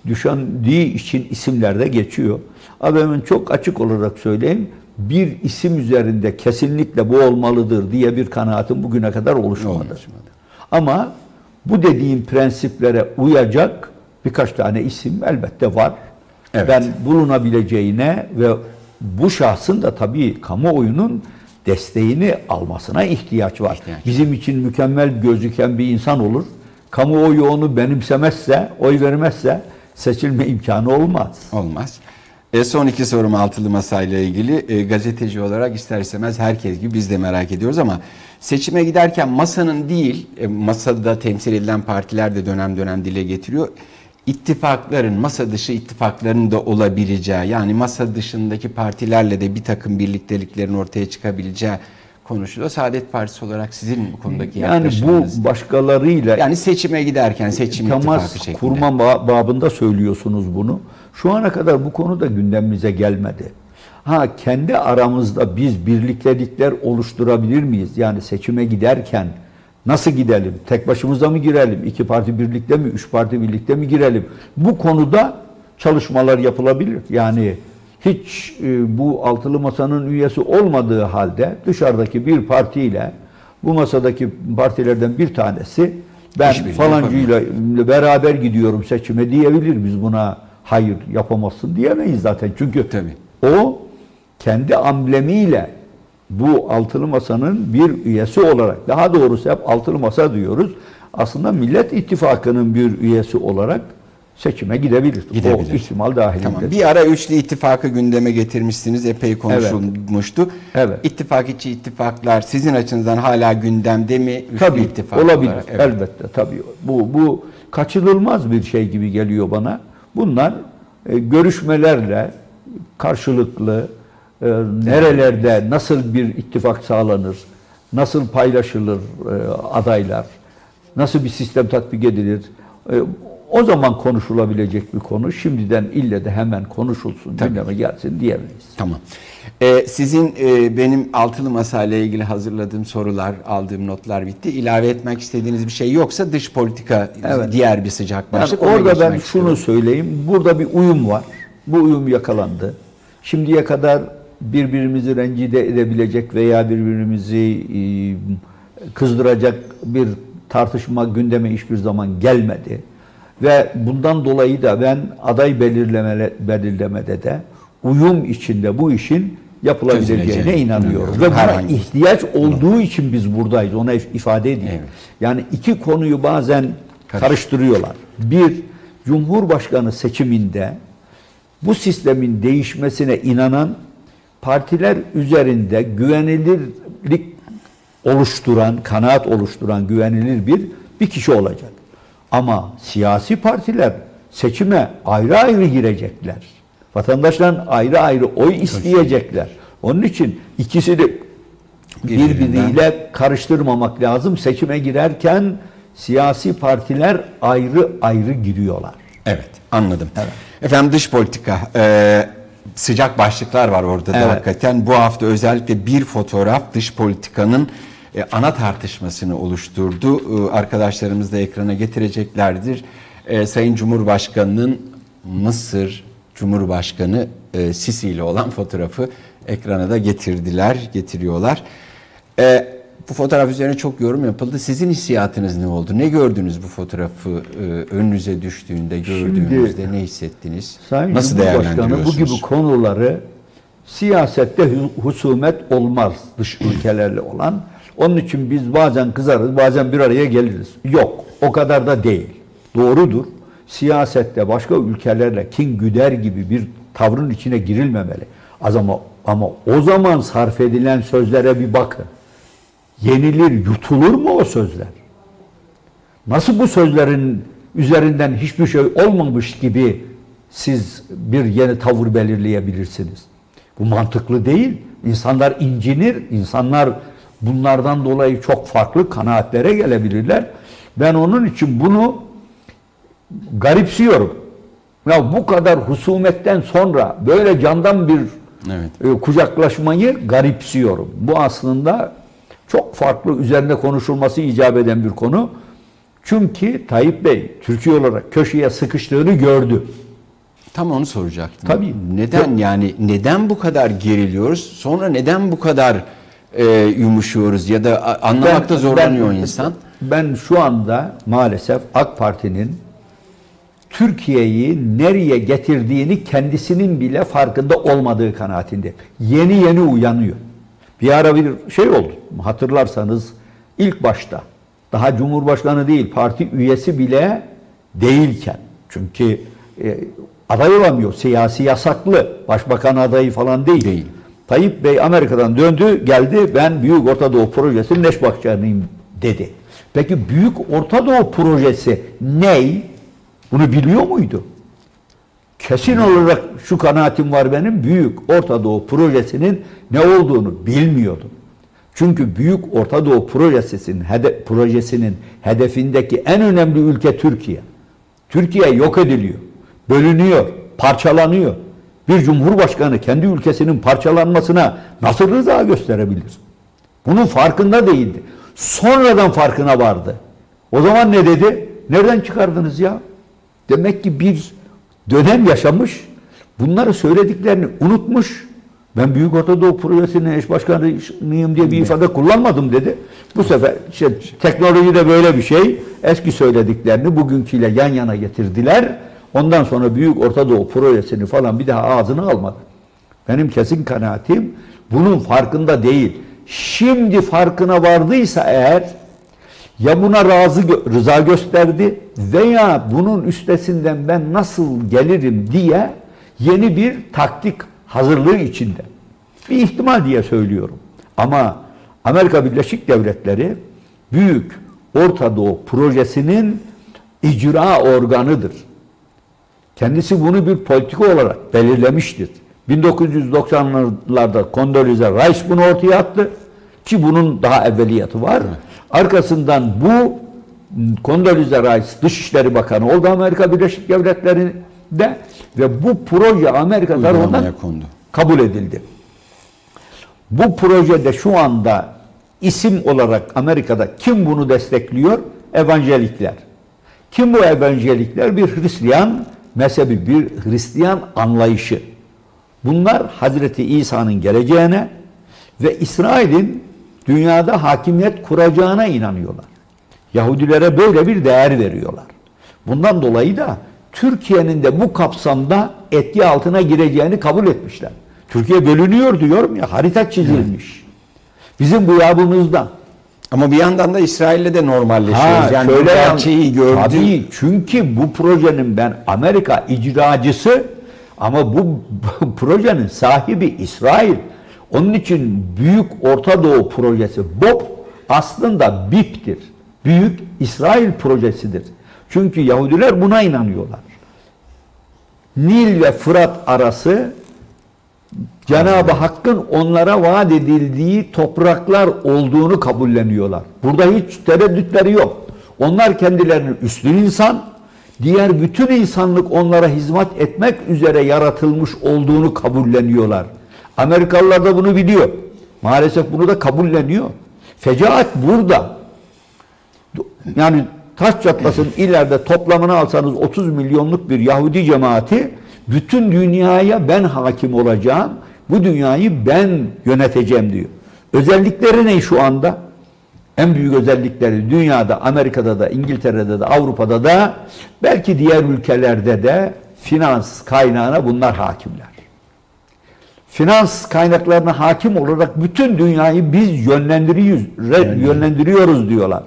[SPEAKER 2] Düşündüğü için isimler de geçiyor. Ama ben çok açık olarak söyleyeyim. Bir isim üzerinde kesinlikle bu olmalıdır diye bir kanaatim bugüne kadar oluşmadı.
[SPEAKER 1] Oluşmadı.
[SPEAKER 2] Ama bu dediğim prensiplere uyacak birkaç tane isim elbette var.
[SPEAKER 1] Evet.
[SPEAKER 2] Ben bulunabileceğine ve bu şahsın da tabii kamuoyunun desteğini almasına ihtiyaç var.
[SPEAKER 1] İhtiyaç.
[SPEAKER 2] Bizim için mükemmel gözüken bir insan olur. Kamuoyu onu benimsemezse, oy vermezse seçilme imkanı olmaz.
[SPEAKER 1] Olmaz. E, son iki sorum altılı masayla ilgili. E, gazeteci olarak ister istemez herkes gibi biz de merak ediyoruz ama seçime giderken masanın değil, e, masada temsil edilen partiler de dönem dönem dile getiriyor. İttifakların, masa dışı ittifakların da olabileceği, yani masa dışındaki partilerle de bir takım birlikteliklerin ortaya çıkabileceği konuşuluyor. Saadet Partisi olarak sizin bu konudaki
[SPEAKER 2] Yani bu başkalarıyla
[SPEAKER 1] yani seçime giderken seçim
[SPEAKER 2] temas
[SPEAKER 1] ittifakı şeklinde.
[SPEAKER 2] kurma ba- babında söylüyorsunuz bunu. Şu ana kadar bu konu da gündemimize gelmedi. Ha kendi aramızda biz birliktelikler oluşturabilir miyiz? Yani seçime giderken nasıl gidelim? Tek başımıza mı girelim? İki parti birlikte mi? Üç parti birlikte mi girelim? Bu konuda çalışmalar yapılabilir. Yani hiç e, bu altılı masanın üyesi olmadığı halde dışarıdaki bir partiyle bu masadaki partilerden bir tanesi ben falancıyla beraber gidiyorum seçime diyebilir. Biz buna hayır yapamazsın diyemeyiz zaten. Çünkü
[SPEAKER 1] Tabii.
[SPEAKER 2] o kendi amblemiyle bu altılı masanın bir üyesi olarak daha doğrusu hep altılı masa diyoruz. Aslında Millet İttifakı'nın bir üyesi olarak seçime gidebilir.
[SPEAKER 1] Gidebilir.
[SPEAKER 2] O ihtimal dahilinde.
[SPEAKER 1] Tamam. Bir ara üçlü ittifakı gündeme getirmişsiniz. Epey konuşulmuştu.
[SPEAKER 2] Evet.
[SPEAKER 1] İttifak içi ittifaklar sizin açınızdan hala gündemde mi? Üçlü
[SPEAKER 2] Tabii
[SPEAKER 1] ittifak
[SPEAKER 2] olabilir.
[SPEAKER 1] olarak? Evet.
[SPEAKER 2] Elbette tabii. Bu bu kaçınılmaz bir şey gibi geliyor bana. Bunlar e, görüşmelerle karşılıklı e, nerelerde nasıl bir ittifak sağlanır, nasıl paylaşılır e, adaylar, nasıl bir sistem tatbik edilir. e, o zaman konuşulabilecek bir konu. Şimdiden ille de hemen konuşulsun, gündeme gelsin diyemeyiz.
[SPEAKER 1] Tamam. Ee, sizin e, benim altılı masa ile ilgili hazırladığım sorular, aldığım notlar bitti. İlave etmek istediğiniz bir şey yoksa dış politika
[SPEAKER 2] Evet.
[SPEAKER 1] diğer bir sıcak
[SPEAKER 2] Yani
[SPEAKER 1] başlık. Ona
[SPEAKER 2] orada ben şunu
[SPEAKER 1] istiyorum.
[SPEAKER 2] söyleyeyim. Burada bir uyum var. Bu uyum yakalandı. Şimdiye kadar birbirimizi rencide edebilecek veya birbirimizi e, kızdıracak bir tartışma gündeme hiçbir zaman gelmedi. Ve bundan dolayı da ben aday belirleme, belirlemede de uyum içinde bu işin yapılabileceğine inanıyorum. Ve buna
[SPEAKER 1] Herhangi-
[SPEAKER 2] ihtiyaç olduğu için biz buradayız. Ona if- ifade edeyim.
[SPEAKER 1] Evet.
[SPEAKER 2] Yani iki konuyu bazen
[SPEAKER 1] Karış-
[SPEAKER 2] karıştırıyorlar. Bir, Cumhurbaşkanı seçiminde bu sistemin değişmesine inanan partiler üzerinde güvenilirlik oluşturan, kanaat oluşturan güvenilir bir bir kişi olacak. Ama siyasi partiler seçime ayrı ayrı girecekler. Vatandaşların ayrı ayrı oy isteyecekler. Onun için ikisi de birbiriyle karıştırmamak lazım. Seçime girerken siyasi partiler ayrı ayrı giriyorlar.
[SPEAKER 1] Evet, anladım. Efendim dış politika, e, sıcak başlıklar var orada da
[SPEAKER 2] Evet.
[SPEAKER 1] hakikaten. Bu hafta özellikle bir fotoğraf dış politikanın e, ana tartışmasını oluşturdu. E, arkadaşlarımız da ekrana getireceklerdir. E, Sayın Cumhurbaşkanı'nın Mısır Cumhurbaşkanı e, Sisi ile olan fotoğrafı ekrana da getirdiler, getiriyorlar. E, bu fotoğraf üzerine çok yorum yapıldı. Sizin hissiyatınız ne oldu? Ne gördünüz bu fotoğrafı e, önünüze düştüğünde, gördüğünüzde ne hissettiniz?
[SPEAKER 2] Sayın
[SPEAKER 1] Nasıl
[SPEAKER 2] Cumhurbaşkanı bu
[SPEAKER 1] değerlendiriyorsunuz?
[SPEAKER 2] gibi konuları siyasette hu- husumet olmaz dış ülkelerle olan. Onun için biz bazen kızarız, bazen bir araya geliriz. Yok, o kadar da değil. Doğrudur. Siyasette başka ülkelerle kin güder gibi bir tavrın içine girilmemeli. Az ama ama o zaman sarf edilen sözlere bir bakın. Yenilir, yutulur mu o sözler? Nasıl bu sözlerin üzerinden hiçbir şey olmamış gibi siz bir yeni tavır belirleyebilirsiniz? Bu mantıklı değil. İnsanlar incinir, insanlar bunlardan dolayı çok farklı kanaatlere gelebilirler. Ben onun için bunu garipsiyorum. Ya bu kadar husumetten sonra böyle candan bir
[SPEAKER 1] Evet.
[SPEAKER 2] e, kucaklaşmayı garipsiyorum. Bu aslında çok farklı üzerinde konuşulması icap eden bir konu. Çünkü Tayyip Bey Türkiye olarak köşeye sıkıştığını gördü.
[SPEAKER 1] Tam onu soracaktım.
[SPEAKER 2] Tabii.
[SPEAKER 1] Neden yani neden bu kadar geriliyoruz? Sonra neden bu kadar e, yumuşuyoruz ya da anlamakta
[SPEAKER 2] Ben-
[SPEAKER 1] zorlanıyor
[SPEAKER 2] ben-
[SPEAKER 1] insan?
[SPEAKER 2] Ben şu anda maalesef AK Parti'nin Türkiye'yi nereye getirdiğini kendisinin bile farkında olmadığı kanaatinde. Yeni yeni uyanıyor. Bir ara bir şey oldu. Hatırlarsanız ilk başta daha Cumhurbaşkanı değil parti üyesi bile değilken çünkü e, aday olamıyor. Siyasi yasaklı. Başbakan adayı falan değil.
[SPEAKER 1] Değil.
[SPEAKER 2] Tayyip Bey Amerika'dan döndü, geldi. Ben Büyük Orta Doğu Projesi'nin eş başkanıyım dedi. Peki Büyük Orta Doğu Projesi ney? Bunu biliyor muydu? Kesin olarak şu kanaatim var benim. Büyük Orta Doğu Projesi'nin ne olduğunu bilmiyordum. Çünkü Büyük Orta Doğu Projesi'nin, hede, projesinin hedefindeki en önemli ülke Türkiye. Türkiye yok ediliyor, bölünüyor, parçalanıyor. Bir cumhurbaşkanı kendi ülkesinin parçalanmasına nasıl rıza gösterebilir? Bunun farkında değildi. Sonradan farkına vardı. O zaman ne dedi? Nereden çıkardınız ya? Demek ki bir dönem yaşamış, bunları söylediklerini unutmuş. Ben Büyük Orta Doğu Projesi'nin eş başkanıyım diye bir ifade kullanmadım dedi. Bu sefer işte teknoloji de böyle bir şey. Eski söylediklerini bugünküyle yan yana getirdiler. Ondan sonra Büyük Orta Doğu Projesi'ni falan bir daha ağzına almadı. Benim kesin kanaatim bunun farkında değil. Şimdi farkına vardıysa eğer ya buna razı rıza gösterdi veya bunun üstesinden ben nasıl gelirim diye yeni bir taktik hazırlığı içinde. Bir ihtimal diye söylüyorum. Ama Amerika Birleşik Devletleri Büyük Orta Doğu Projesi'nin icra organıdır. Kendisi bunu bir politika olarak belirlemiştir. 1990'larda Condoleezza Rice bunu ortaya attı ki bunun daha evveliyatı var. Evet. Arkasından bu Condoleezza Rice Dışişleri Bakanı oldu Amerika Birleşik Devletleri'nde ve bu proje Amerika tarafından kabul edildi. Bu projede şu anda isim olarak Amerika'da kim bunu destekliyor? Evangelikler. Kim bu evangelikler? Bir Hristiyan mezhebi, bir Hristiyan anlayışı. Bunlar Hazreti İsa'nın geleceğine ve İsrail'in dünyada hakimiyet kuracağına inanıyorlar. Yahudilere böyle bir değer veriyorlar. Bundan dolayı da Türkiye'nin de bu kapsamda etki altına gireceğini kabul etmişler. Türkiye bölünüyor diyorum ya harita çizilmiş. Bizim bu yabımızda.
[SPEAKER 1] Ama bir yandan da İsrail'le de normalleşiyoruz. Ha, yani şöyle gerçeği gördüm. Tabii
[SPEAKER 2] çünkü bu projenin ben Amerika icracısı ama bu, bu projenin sahibi İsrail. Onun için Büyük Orta Doğu Projesi BOP aslında BIP'tir. Büyük İsrail Projesidir. Çünkü Yahudiler buna inanıyorlar. Nil ve Fırat arası Cenab-ı Hakk'ın onlara vaat edildiği topraklar olduğunu kabulleniyorlar. Burada hiç tereddütleri yok. Onlar kendilerinin üstün insan, diğer bütün insanlık onlara hizmet etmek üzere yaratılmış olduğunu kabulleniyorlar. Amerikalılar da bunu biliyor. Maalesef bunu da kabulleniyor. Fecaat burada. Yani taş çatlasın ileride toplamını alsanız 30 milyonluk bir Yahudi cemaati bütün dünyaya ben hakim olacağım. Bu dünyayı ben yöneteceğim diyor. Özellikleri ne şu anda? En büyük özellikleri dünyada, Amerika'da da, İngiltere'de de, Avrupa'da da, belki diğer ülkelerde de finans kaynağına bunlar hakimler. Finans kaynaklarına hakim olarak bütün dünyayı biz yönlendiriyoruz, yönlendiriyoruz diyorlar.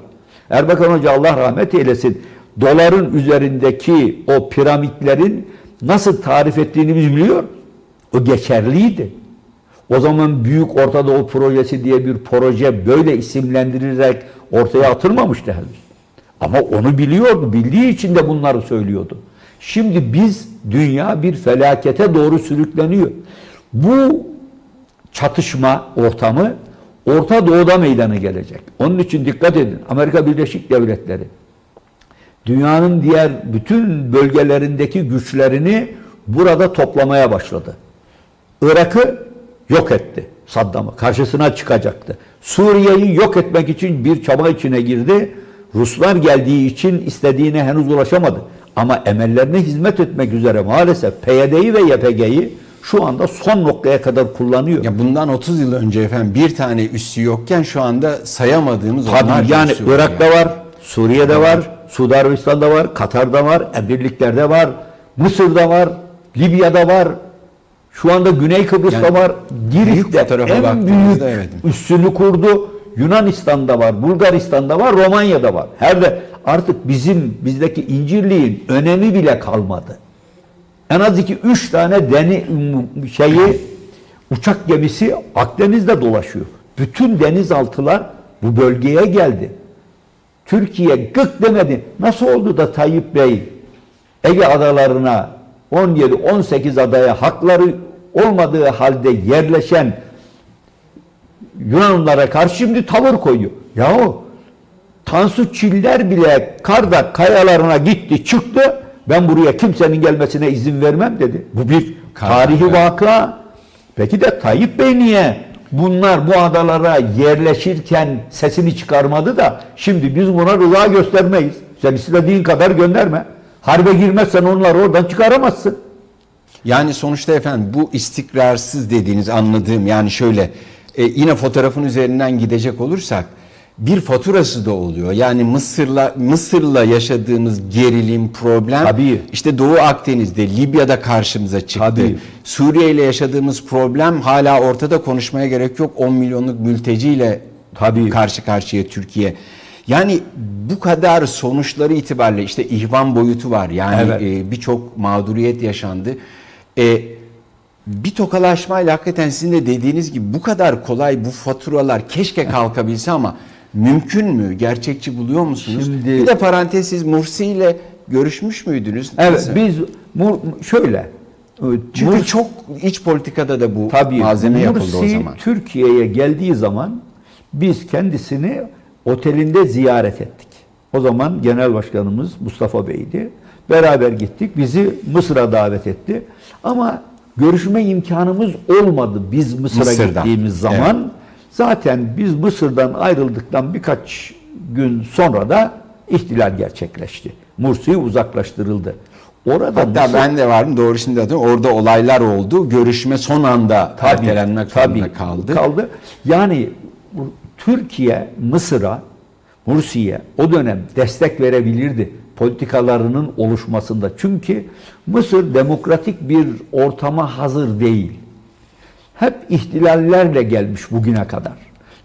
[SPEAKER 2] Erbakan Hoca Allah rahmet eylesin. Doların üzerindeki o piramitlerin nasıl tarif ettiğini biz biliyor. O geçerliydi. O zaman Büyük Orta Doğu Projesi diye bir proje böyle isimlendirilerek ortaya atılmamıştı henüz. Ama onu biliyordu. Bildiği için de bunları söylüyordu. Şimdi biz dünya bir felakete doğru sürükleniyor. Bu çatışma ortamı Orta Doğu'da meydana gelecek. Onun için dikkat edin. Amerika Birleşik Devletleri dünyanın diğer bütün bölgelerindeki güçlerini burada toplamaya başladı. Irak'ı yok etti Saddam'ı. Karşısına çıkacaktı. Suriye'yi yok etmek için bir çaba içine girdi. Ruslar geldiği için istediğine henüz ulaşamadı. Ama emellerine hizmet etmek üzere maalesef PYD'yi ve YPG'yi şu anda son noktaya kadar kullanıyor.
[SPEAKER 1] Ya bundan 30 yıl önce efendim bir tane üssü yokken şu anda sayamadığımız
[SPEAKER 2] Tabii yani Irak'ta yani. var, Suriye'de evet. var, Suudi Arabistan'da var, Katar'da var, Emirlikler'de var, Mısır'da var, Libya'da var. Şu anda Güney Kıbrıs'ta yani, var. Girit'te en büyük evet. üssünü kurdu. Yunanistan'da var, Bulgaristan'da var, Romanya'da var. Her de artık bizim bizdeki incirliğin önemi bile kalmadı. En az iki üç tane deni şeyi uçak gemisi Akdeniz'de dolaşıyor. Bütün denizaltılar bu bölgeye geldi. Türkiye gık demedi. Nasıl oldu da Tayyip Bey Ege adalarına 17-18 adaya hakları olmadığı halde yerleşen Yunanlılara karşı şimdi tavır koyuyor. Yahu Tansu Çiller bile Kardak kayalarına gitti çıktı. Ben buraya kimsenin gelmesine izin vermem dedi. Bu bir tarihi vaka. Peki de Tayyip Bey niye bunlar bu adalara yerleşirken sesini çıkarmadı da şimdi biz buna rıza göstermeyiz. Sen istediğin kadar gönderme. Harbe girmezsen onları oradan çıkaramazsın.
[SPEAKER 1] Yani sonuçta efendim bu istikrarsız dediğiniz anladığım yani şöyle e, yine fotoğrafın üzerinden gidecek olursak bir faturası da oluyor. Yani Mısır'la Mısır'la yaşadığımız gerilim, problem
[SPEAKER 2] Tabii.
[SPEAKER 1] işte Doğu Akdeniz'de, Libya'da karşımıza çıktı.
[SPEAKER 2] Tabii.
[SPEAKER 1] Suriye ile yaşadığımız problem hala ortada konuşmaya gerek yok. 10 milyonluk mülteciyle
[SPEAKER 2] Tabii.
[SPEAKER 1] karşı karşıya Türkiye. Yani bu kadar sonuçları itibariyle işte ihvan boyutu var. Yani
[SPEAKER 2] Evet.
[SPEAKER 1] e, birçok mağduriyet yaşandı. E, bir tokalaşmayla hakikaten sizin de dediğiniz gibi bu kadar kolay bu faturalar keşke kalkabilse ama mümkün mü? Gerçekçi buluyor musunuz?
[SPEAKER 2] Şimdi-
[SPEAKER 1] bir de parantez siz Mursi ile görüşmüş müydünüz?
[SPEAKER 2] Evet
[SPEAKER 1] Nasıl?
[SPEAKER 2] biz mu- şöyle
[SPEAKER 1] Çünkü
[SPEAKER 2] Mursi-
[SPEAKER 1] çok iç politikada da bu
[SPEAKER 2] Tabii
[SPEAKER 1] malzeme yapıldı o
[SPEAKER 2] Mursi
[SPEAKER 1] zaman.
[SPEAKER 2] Türkiye'ye geldiği zaman biz kendisini otelinde ziyaret ettik. O zaman genel başkanımız Mustafa Bey'di. Beraber gittik. Bizi Mısır'a davet etti. Ama görüşme imkanımız olmadı biz Mısır'a
[SPEAKER 1] Mısır'dan.
[SPEAKER 2] gittiğimiz zaman. Zaten biz Mısır'dan ayrıldıktan birkaç gün sonra da ihtilal gerçekleşti. Mursi uzaklaştırıldı. Orada
[SPEAKER 1] Hatta
[SPEAKER 2] Mısır-
[SPEAKER 1] ben de vardım doğru şimdi hatırlıyorum. Orada olaylar oldu. Görüşme son anda ertelenmek zorunda kaldı.
[SPEAKER 2] Kaldı. Yani Türkiye Mısır'a, Mursi'ye o dönem destek verebilirdi politikalarının oluşmasında. Çünkü Mısır demokratik bir ortama hazır değil. Hep ihtilallerle gelmiş bugüne kadar.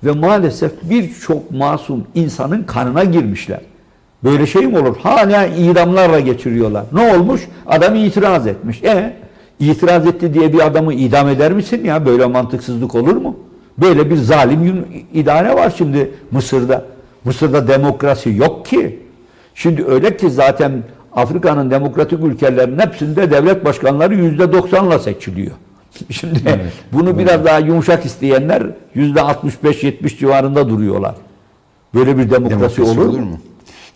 [SPEAKER 2] Ve maalesef birçok masum insanın kanına girmişler. Böyle şey mi olur? Hala idamlarla geçiriyorlar. Ne olmuş? Adam itiraz etmiş. E itiraz etti diye bir adamı idam eder misin ya? Böyle mantıksızlık olur mu? Böyle bir zalim idare var şimdi Mısır'da. Mısır'da demokrasi yok ki. Şimdi öyle ki zaten Afrika'nın demokratik ülkelerinin hepsinde devlet başkanları yüzde doksanla seçiliyor. Şimdi bunu biraz daha yumuşak isteyenler yüzde 65-70 civarında duruyorlar. Böyle bir demokrasi,
[SPEAKER 1] Demokrasi
[SPEAKER 2] olur, mu?
[SPEAKER 1] mu?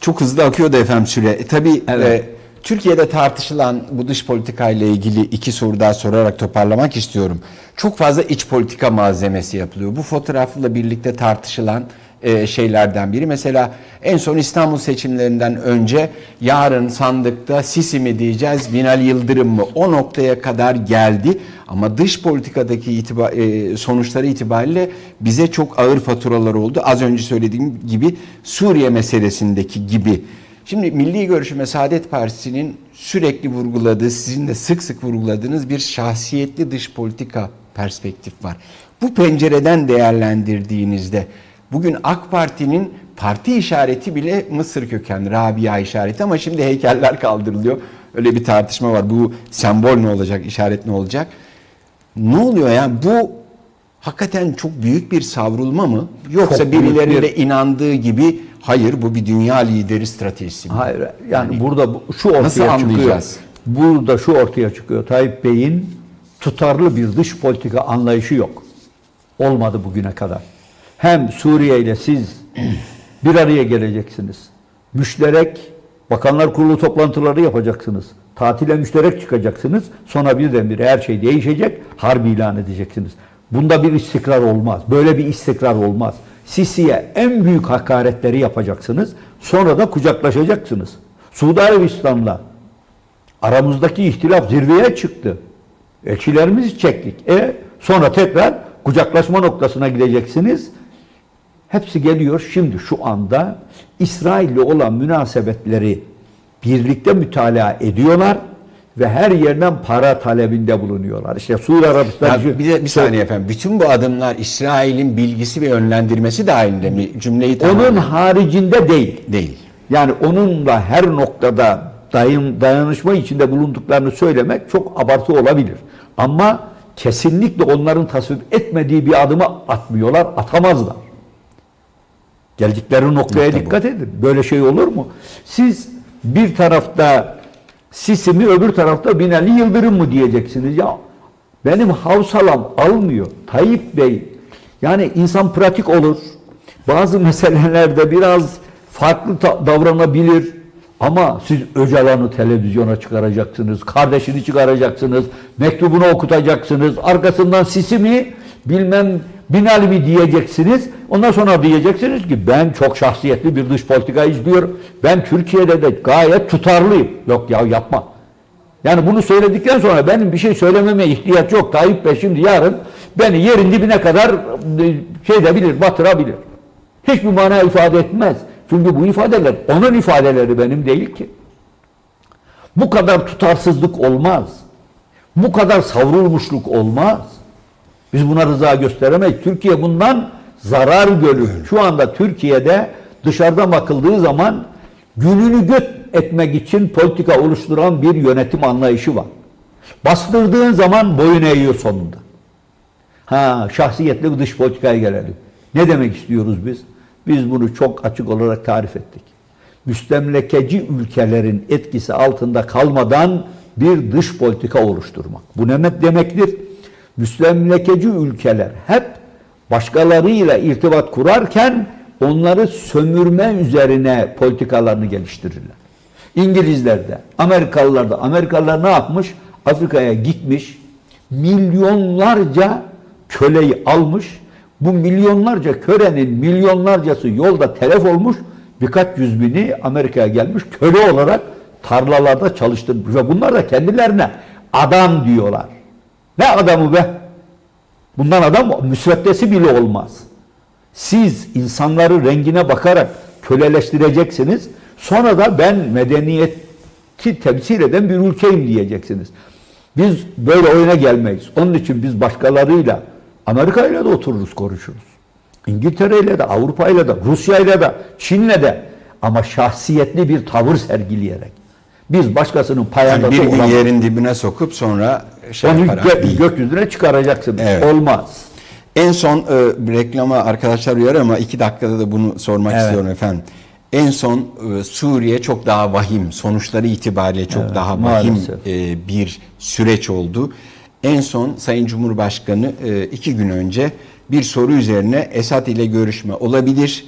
[SPEAKER 1] Çok hızlı akıyor da efendim süre. E, tabii
[SPEAKER 2] Evet.
[SPEAKER 1] e, Türkiye'de tartışılan bu dış politika ile ilgili iki soru daha sorarak toparlamak istiyorum. Çok fazla iç politika malzemesi yapılıyor. Bu fotoğrafla birlikte tartışılan e, şeylerden biri. Mesela en son İstanbul seçimlerinden önce yarın sandıkta Sisi mi diyeceğiz, Binali Yıldırım mı? O noktaya kadar geldi. Ama dış politikadaki itiba, e, sonuçları itibariyle bize çok ağır faturalar oldu. Az önce söylediğim gibi Suriye meselesindeki gibi. Şimdi Milli Görüşüm ve Saadet Partisi'nin sürekli vurguladığı, sizin de sık sık vurguladığınız bir şahsiyetli dış politika perspektif var. Bu pencereden değerlendirdiğinizde bugün AK Parti'nin parti işareti bile Mısır kökenli Rabia işareti ama şimdi heykeller kaldırılıyor. Öyle bir tartışma var. Bu sembol ne olacak, işaret ne olacak? Ne oluyor yani bu hakikaten çok büyük bir savrulma mı? Yoksa
[SPEAKER 2] Çok bir-
[SPEAKER 1] inandığı gibi hayır bu bir dünya lideri stratejisi mi?
[SPEAKER 2] Hayır. Yani, burada bu- şu ortaya
[SPEAKER 1] nasıl
[SPEAKER 2] çıkıyor.
[SPEAKER 1] anlayacağız?
[SPEAKER 2] Burada şu ortaya çıkıyor. Tayyip Bey'in tutarlı bir dış politika anlayışı yok. Olmadı bugüne kadar. Hem Suriye ile siz bir araya geleceksiniz. Müşterek Bakanlar Kurulu toplantıları yapacaksınız. Tatile müşterek çıkacaksınız. Sonra birdenbire her şey değişecek. Harp ilan edeceksiniz. Bunda bir istikrar olmaz. Böyle bir istikrar olmaz. Sisi'ye en büyük hakaretleri yapacaksınız. Sonra da kucaklaşacaksınız. Suudi Arabistan'la aramızdaki ihtilaf zirveye çıktı. Elçilerimizi çektik. E sonra tekrar kucaklaşma noktasına gideceksiniz. Hepsi geliyor. Şimdi şu anda İsrail'le olan münasebetleri birlikte mütalaa ediyorlar ve her yerden para talebinde bulunuyorlar. İşte Suudi Arabistan
[SPEAKER 1] Ya bir, de, bir saniye efendim. Bütün bu adımlar İsrail'in bilgisi ve yönlendirmesi dahilinde mi? Cümleyi
[SPEAKER 2] onun
[SPEAKER 1] tamamlayın.
[SPEAKER 2] haricinde değil.
[SPEAKER 1] değil.
[SPEAKER 2] Yani onunla her noktada dayın, dayanışma içinde bulunduklarını söylemek çok abartı olabilir. Ama kesinlikle onların tasvip etmediği bir adımı atmıyorlar, atamazlar. Geldikleri noktaya
[SPEAKER 1] Nokta bu.
[SPEAKER 2] dikkat edin. Böyle şey olur mu? Siz bir tarafta Sisi mi öbür tarafta Binali Yıldırım mı diyeceksiniz ya. Benim havsalam almıyor. Tayyip Bey yani insan pratik olur. Bazı meselelerde biraz farklı davranabilir. Ama siz Öcalan'ı televizyona çıkaracaksınız, kardeşini çıkaracaksınız, mektubunu okutacaksınız, arkasından Sisi mi bilmem Binali diyeceksiniz. Ondan sonra diyeceksiniz ki ben çok şahsiyetli bir dış politika izliyorum. Ben Türkiye'de de gayet tutarlıyım. Yok ya yapma. Yani bunu söyledikten sonra benim bir şey söylememe ihtiyaç yok. Tayyip Bey şimdi yarın beni yerin dibine kadar e, şey edebilir, batırabilir. Hiçbir mana ifade etmez. Çünkü bu ifadeler onun ifadeleri benim değil ki. Bu kadar tutarsızlık olmaz. Bu kadar savrulmuşluk olmaz. Biz buna rıza gösteremeyiz. Türkiye bundan zarar görür. Şu anda Türkiye'de dışarıdan bakıldığı zaman gününü göt etmek için politika oluşturan bir yönetim anlayışı var. Bastırdığın zaman boyun eğiyor sonunda. Ha şahsiyetli bir dış politikaya gelelim. Ne demek istiyoruz biz? Biz bunu çok açık olarak tarif ettik. Müstemlekeci ülkelerin etkisi altında kalmadan bir dış politika oluşturmak. Bu ne demektir? Müstemlekeci ülkeler hep başkalarıyla irtibat kurarken onları sömürme üzerine politikalarını geliştirirler. İngilizler de, Amerikalılar da, Amerikalılar ne yapmış? Afrika'ya gitmiş, milyonlarca köleyi almış. Bu milyonlarca körenin milyonlarcası yolda telef olmuş. Birkaç yüz bini Amerika'ya gelmiş köle olarak tarlalarda çalıştırmış. Ve bunlar da kendilerine adam diyorlar. Ne adamı be? Bundan adam müsveddesi bile olmaz. Siz insanları rengine bakarak köleleştireceksiniz. Sonra da ben medeniyeti temsil eden bir ülkeyim diyeceksiniz. Biz böyle oyuna gelmeyiz. Onun için biz başkalarıyla, Amerika ile de otururuz, konuşuruz. İngiltere ile de, Avrupa ile de, Rusya ile de, Çin'le de ama şahsiyetli bir tavır sergileyerek. Biz başkasının
[SPEAKER 1] Yani
[SPEAKER 2] payandası
[SPEAKER 1] bir gün
[SPEAKER 2] olamayız.
[SPEAKER 1] yerin dibine sokup sonra şey
[SPEAKER 2] Onu
[SPEAKER 1] yaparak
[SPEAKER 2] gö-
[SPEAKER 1] değil.
[SPEAKER 2] gökyüzüne çıkaracaksınız.
[SPEAKER 1] Evet.
[SPEAKER 2] Olmaz.
[SPEAKER 1] En son e, reklama arkadaşlar uyar ama iki dakikada da bunu sormak
[SPEAKER 2] Evet.
[SPEAKER 1] istiyorum efendim. En son e, Suriye çok daha vahim, sonuçları itibariyle çok daha vahim e, bir süreç oldu. En son Sayın Cumhurbaşkanı e, iki gün önce bir soru üzerine Esad ile görüşme olabilir.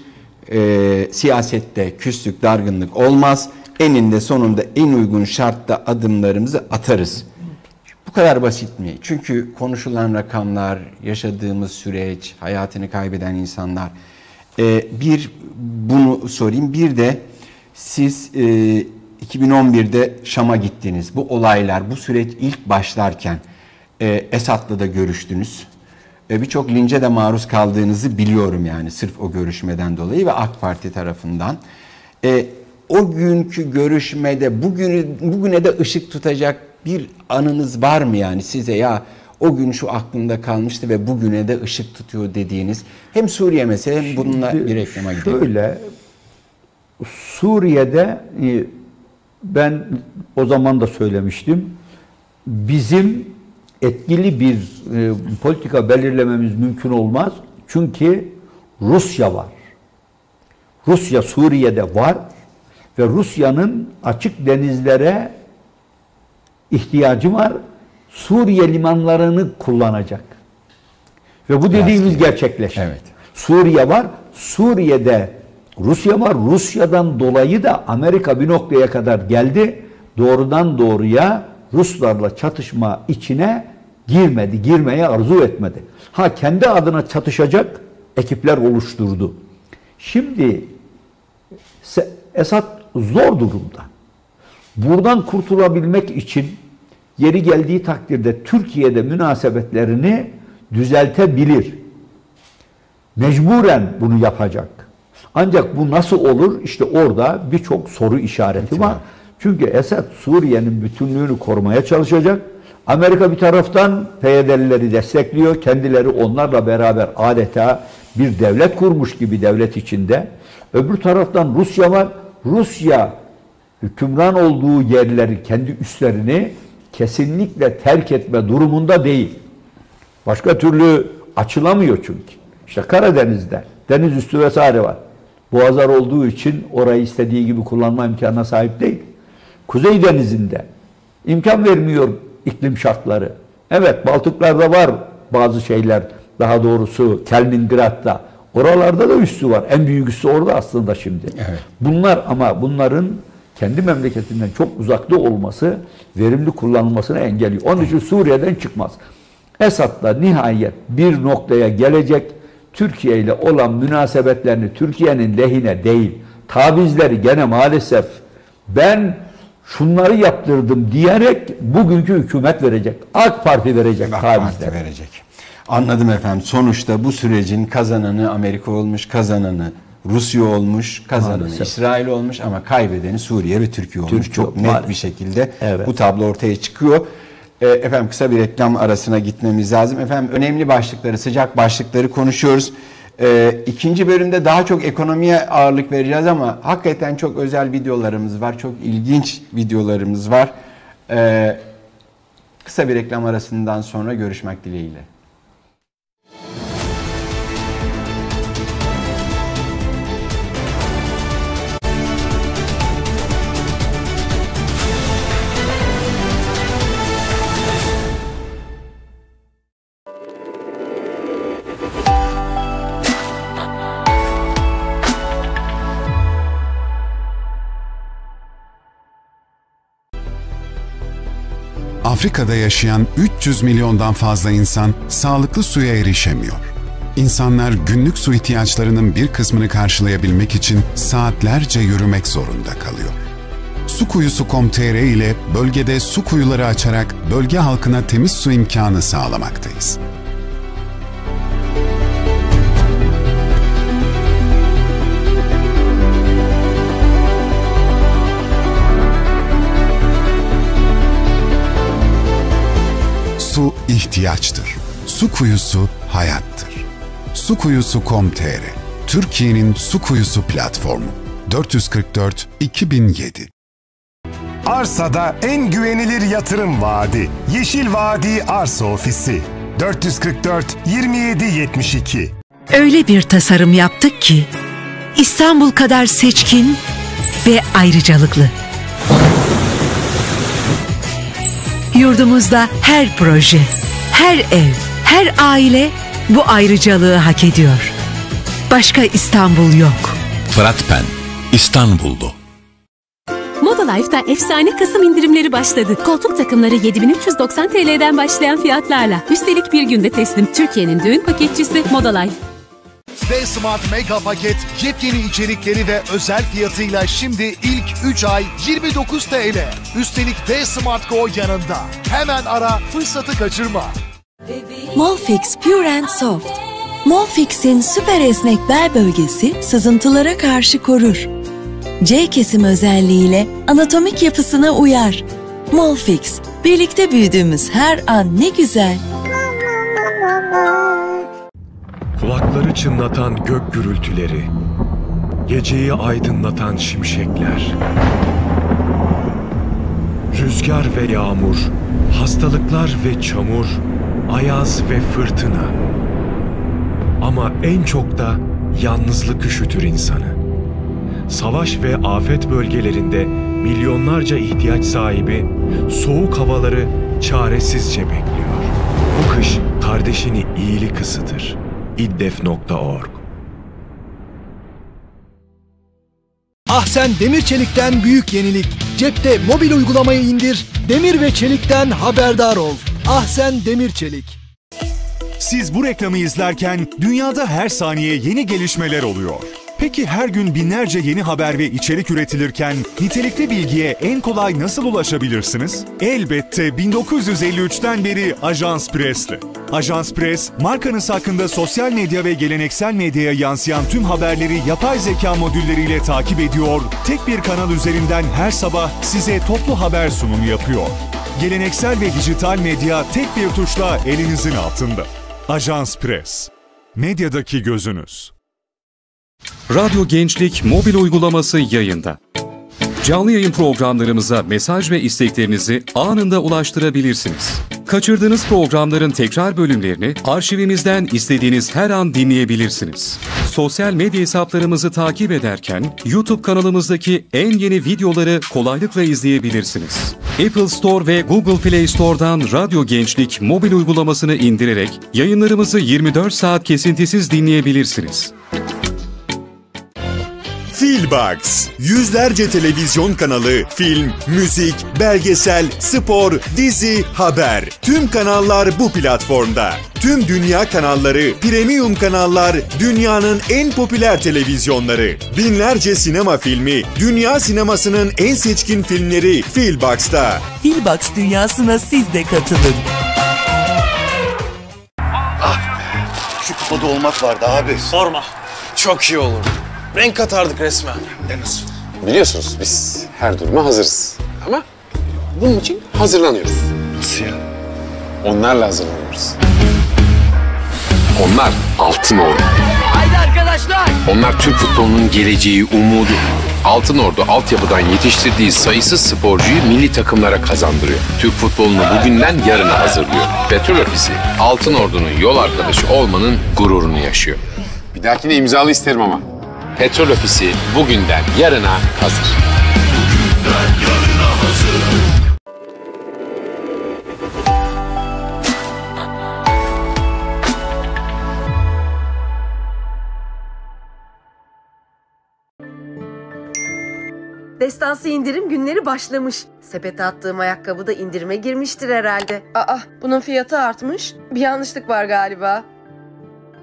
[SPEAKER 1] E, siyasette küslük, dargınlık olmaz. Eninde sonunda en uygun şartta adımlarımızı atarız. Bu kadar basit mi? Çünkü konuşulan rakamlar, yaşadığımız süreç, hayatını kaybeden insanlar. Ee, bir bunu sorayım. Bir de siz e, 2011'de Şam'a gittiniz. Bu olaylar, bu süreç ilk başlarken e, Esad'la da görüştünüz. E, Birçok lince de maruz kaldığınızı biliyorum yani sırf o görüşmeden dolayı ve AK Parti tarafından. E, o günkü görüşmede bugünü, bugüne de ışık tutacak bir anınız var mı yani size ya o gün şu aklımda kalmıştı ve bugüne de ışık tutuyor dediğiniz hem Suriye mesele hem bununla bir reklama gidelim.
[SPEAKER 2] Şöyle Suriye'de e, ben o zaman da söylemiştim. Bizim etkili bir e, politika belirlememiz mümkün olmaz. Çünkü Rusya var. Rusya Suriye'de var ve Rusya'nın açık denizlere ihtiyacı var. Suriye limanlarını kullanacak. Ve bu dediğimiz gerçekleşti.
[SPEAKER 1] Evet.
[SPEAKER 2] Suriye var. Suriye'de Rusya var. Rusya'dan dolayı da Amerika bir noktaya kadar geldi. Doğrudan doğruya Ruslarla çatışma içine girmedi. Girmeye arzu etmedi. Ha kendi adına çatışacak ekipler oluşturdu. Şimdi Esad zor durumda. Buradan kurtulabilmek için yeri geldiği takdirde Türkiye'de münasebetlerini düzeltebilir. Mecburen bunu yapacak. Ancak bu nasıl olur? İşte orada birçok soru işareti var. Çünkü Esad Suriye'nin bütünlüğünü korumaya çalışacak. Amerika bir taraftan PYD'lileri destekliyor. Kendileri onlarla beraber adeta bir devlet kurmuş gibi devlet içinde. Öbür taraftan Rusya var. Rusya hükümran olduğu yerleri, kendi üslerini kesinlikle terk etme durumunda değil. Başka türlü açılamıyor çünkü. İşte Karadeniz'de deniz üstü vesaire var. Boğazlar olduğu için orayı istediği gibi kullanma imkanına sahip değil. Kuzey Denizi'nde imkan vermiyor iklim şartları. Evet Baltıklar'da var bazı şeyler. Daha doğrusu Kaliningrad'da. Oralarda da üssü var. En büyük üssü orada aslında şimdi.
[SPEAKER 1] Evet.
[SPEAKER 2] Bunlar ama bunların kendi memleketinden çok uzakta olması verimli kullanılmasını engelliyor. Onun için Suriye'den çıkmaz. Esad'la nihayet bir noktaya gelecek Türkiye ile olan münasebetlerini Türkiye'nin lehine değil, tavizleri gene maalesef ben şunları yaptırdım diyerek bugünkü hükümet verecek. AK Parti verecek
[SPEAKER 1] AK Parti
[SPEAKER 2] tavizleri.
[SPEAKER 1] verecek. Anladım efendim. Sonuçta bu sürecin kazananı Amerika olmuş, kazananı Rusya olmuş, kazananı
[SPEAKER 2] Maalesef.
[SPEAKER 1] İsrail olmuş ama kaybedeni Suriye ve Türkiye olmuş.
[SPEAKER 2] Türkiye,
[SPEAKER 1] Çok net
[SPEAKER 2] maalesef.
[SPEAKER 1] bir şekilde
[SPEAKER 2] Evet.
[SPEAKER 1] bu tablo ortaya çıkıyor. Ee, efendim kısa bir reklam arasına gitmemiz lazım. Efendim önemli başlıkları, sıcak başlıkları konuşuyoruz. Ee, ikinci bölümde daha çok ekonomiye ağırlık vereceğiz ama hakikaten çok özel videolarımız var. Çok ilginç videolarımız var. Ee, kısa bir reklam arasından sonra görüşmek dileğiyle.
[SPEAKER 3] Afrika'da yaşayan 300 milyondan fazla insan sağlıklı suya erişemiyor. İnsanlar günlük su ihtiyaçlarının bir kısmını karşılayabilmek için saatlerce yürümek zorunda kalıyor. Sukuyusu.com.tr ile bölgede su kuyuları açarak bölge halkına temiz su imkanı sağlamaktayız. Su ihtiyaçtır. Su kuyusu hayattır. Sukuyusu.com.tr Türkiye'nin su kuyusu platformu. 444 2007
[SPEAKER 4] Arsa'da en güvenilir yatırım vaadi. Yeşil Vadi Arsa Ofisi. 444 27 72.
[SPEAKER 5] Öyle bir tasarım yaptık ki İstanbul kadar seçkin ve ayrıcalıklı. Yurdumuzda her proje, her ev, her aile bu ayrıcalığı hak ediyor. Başka İstanbul yok.
[SPEAKER 6] Fırat Pen, İstanbullu.
[SPEAKER 7] Moda Life'da efsane Kasım indirimleri başladı. Koltuk takımları 7390 TL'den başlayan fiyatlarla. Üstelik bir günde teslim. Türkiye'nin düğün paketçisi Moda Life.
[SPEAKER 8] D-Smart Mega Paket yepyeni içerikleri ve özel fiyatıyla şimdi ilk 3 ay 29 TL. Üstelik D-Smart Go yanında. Hemen ara fırsatı kaçırma.
[SPEAKER 9] Molfix Pure and Soft. Molfix'in süper esnek bel bölgesi sızıntılara karşı korur. C kesim özelliğiyle anatomik yapısına uyar. Molfix, birlikte büyüdüğümüz her an ne güzel.
[SPEAKER 10] Kulakları çınlatan gök gürültüleri, geceyi aydınlatan şimşekler, rüzgar ve yağmur, hastalıklar ve çamur, ayaz ve fırtına. Ama en çok da yalnızlık üşütür insanı. Savaş ve afet bölgelerinde milyonlarca ihtiyaç sahibi soğuk havaları çaresizce bekliyor. Bu kış kardeşini iyilik ısıtır. iddef.org
[SPEAKER 11] Ahsen Demir Çelik'ten büyük yenilik. Cepte mobil uygulamayı indir, demir ve çelikten haberdar ol. Ahsen Demir Çelik.
[SPEAKER 12] Siz bu reklamı izlerken dünyada her saniye yeni gelişmeler oluyor. Peki her gün binlerce yeni haber ve içerik üretilirken nitelikli bilgiye en kolay nasıl ulaşabilirsiniz? Elbette 1953'ten beri Ajans Press'le. Ajans Press, markanız hakkında sosyal medya ve geleneksel medyaya yansıyan tüm haberleri yapay zeka modülleriyle takip ediyor, tek bir kanal üzerinden her sabah size toplu haber sunumu yapıyor. Geleneksel ve dijital medya tek bir tuşla elinizin altında. Ajans Press. Medyadaki gözünüz.
[SPEAKER 13] Radyo Gençlik mobil uygulaması yayında. Canlı yayın programlarımıza mesaj ve isteklerinizi anında ulaştırabilirsiniz. Kaçırdığınız programların tekrar bölümlerini arşivimizden istediğiniz her an dinleyebilirsiniz. Sosyal medya hesaplarımızı takip ederken YouTube kanalımızdaki en yeni videoları kolaylıkla izleyebilirsiniz. Apple Store ve Google Play Store'dan Radyo Gençlik mobil uygulamasını indirerek yayınlarımızı 24 saat kesintisiz dinleyebilirsiniz.
[SPEAKER 14] Filbox. Yüzlerce televizyon kanalı, film, müzik, belgesel, spor, dizi, haber. Tüm kanallar bu platformda. Tüm dünya kanalları, premium kanallar, dünyanın en popüler televizyonları. Binlerce sinema filmi, dünya sinemasının en seçkin filmleri Filbox'ta.
[SPEAKER 15] Filbox dünyasına siz de katılın.
[SPEAKER 16] Şu kupada olmak vardı abi.
[SPEAKER 17] Sorma. Çok iyi olur. Renk katardık resmen.
[SPEAKER 16] Nasıl?
[SPEAKER 18] Biliyorsunuz biz her duruma hazırız. Ama bunun için hazırlanıyoruz.
[SPEAKER 16] Nasıl ya?
[SPEAKER 18] Onlarla hazırlanıyoruz. Onlar altın ordu.
[SPEAKER 19] Haydi arkadaşlar.
[SPEAKER 18] Onlar Türk futbolunun geleceği, umudu. Altın Ordu altyapıdan yetiştirdiği sayısız sporcuyu milli takımlara kazandırıyor. Türk futbolunu bugünden yarına hazırlıyor. Petrol Ofisi Altın Ordu'nun yol arkadaşı olmanın gururunu yaşıyor. Bir dahakine imzalı isterim ama. Petrol Ofisi bugünden yarına hazır.
[SPEAKER 20] Destansı indirim günleri başlamış. Sepete attığım ayakkabı da indirime girmiştir herhalde. Aa, bunun fiyatı artmış. Bir yanlışlık var galiba.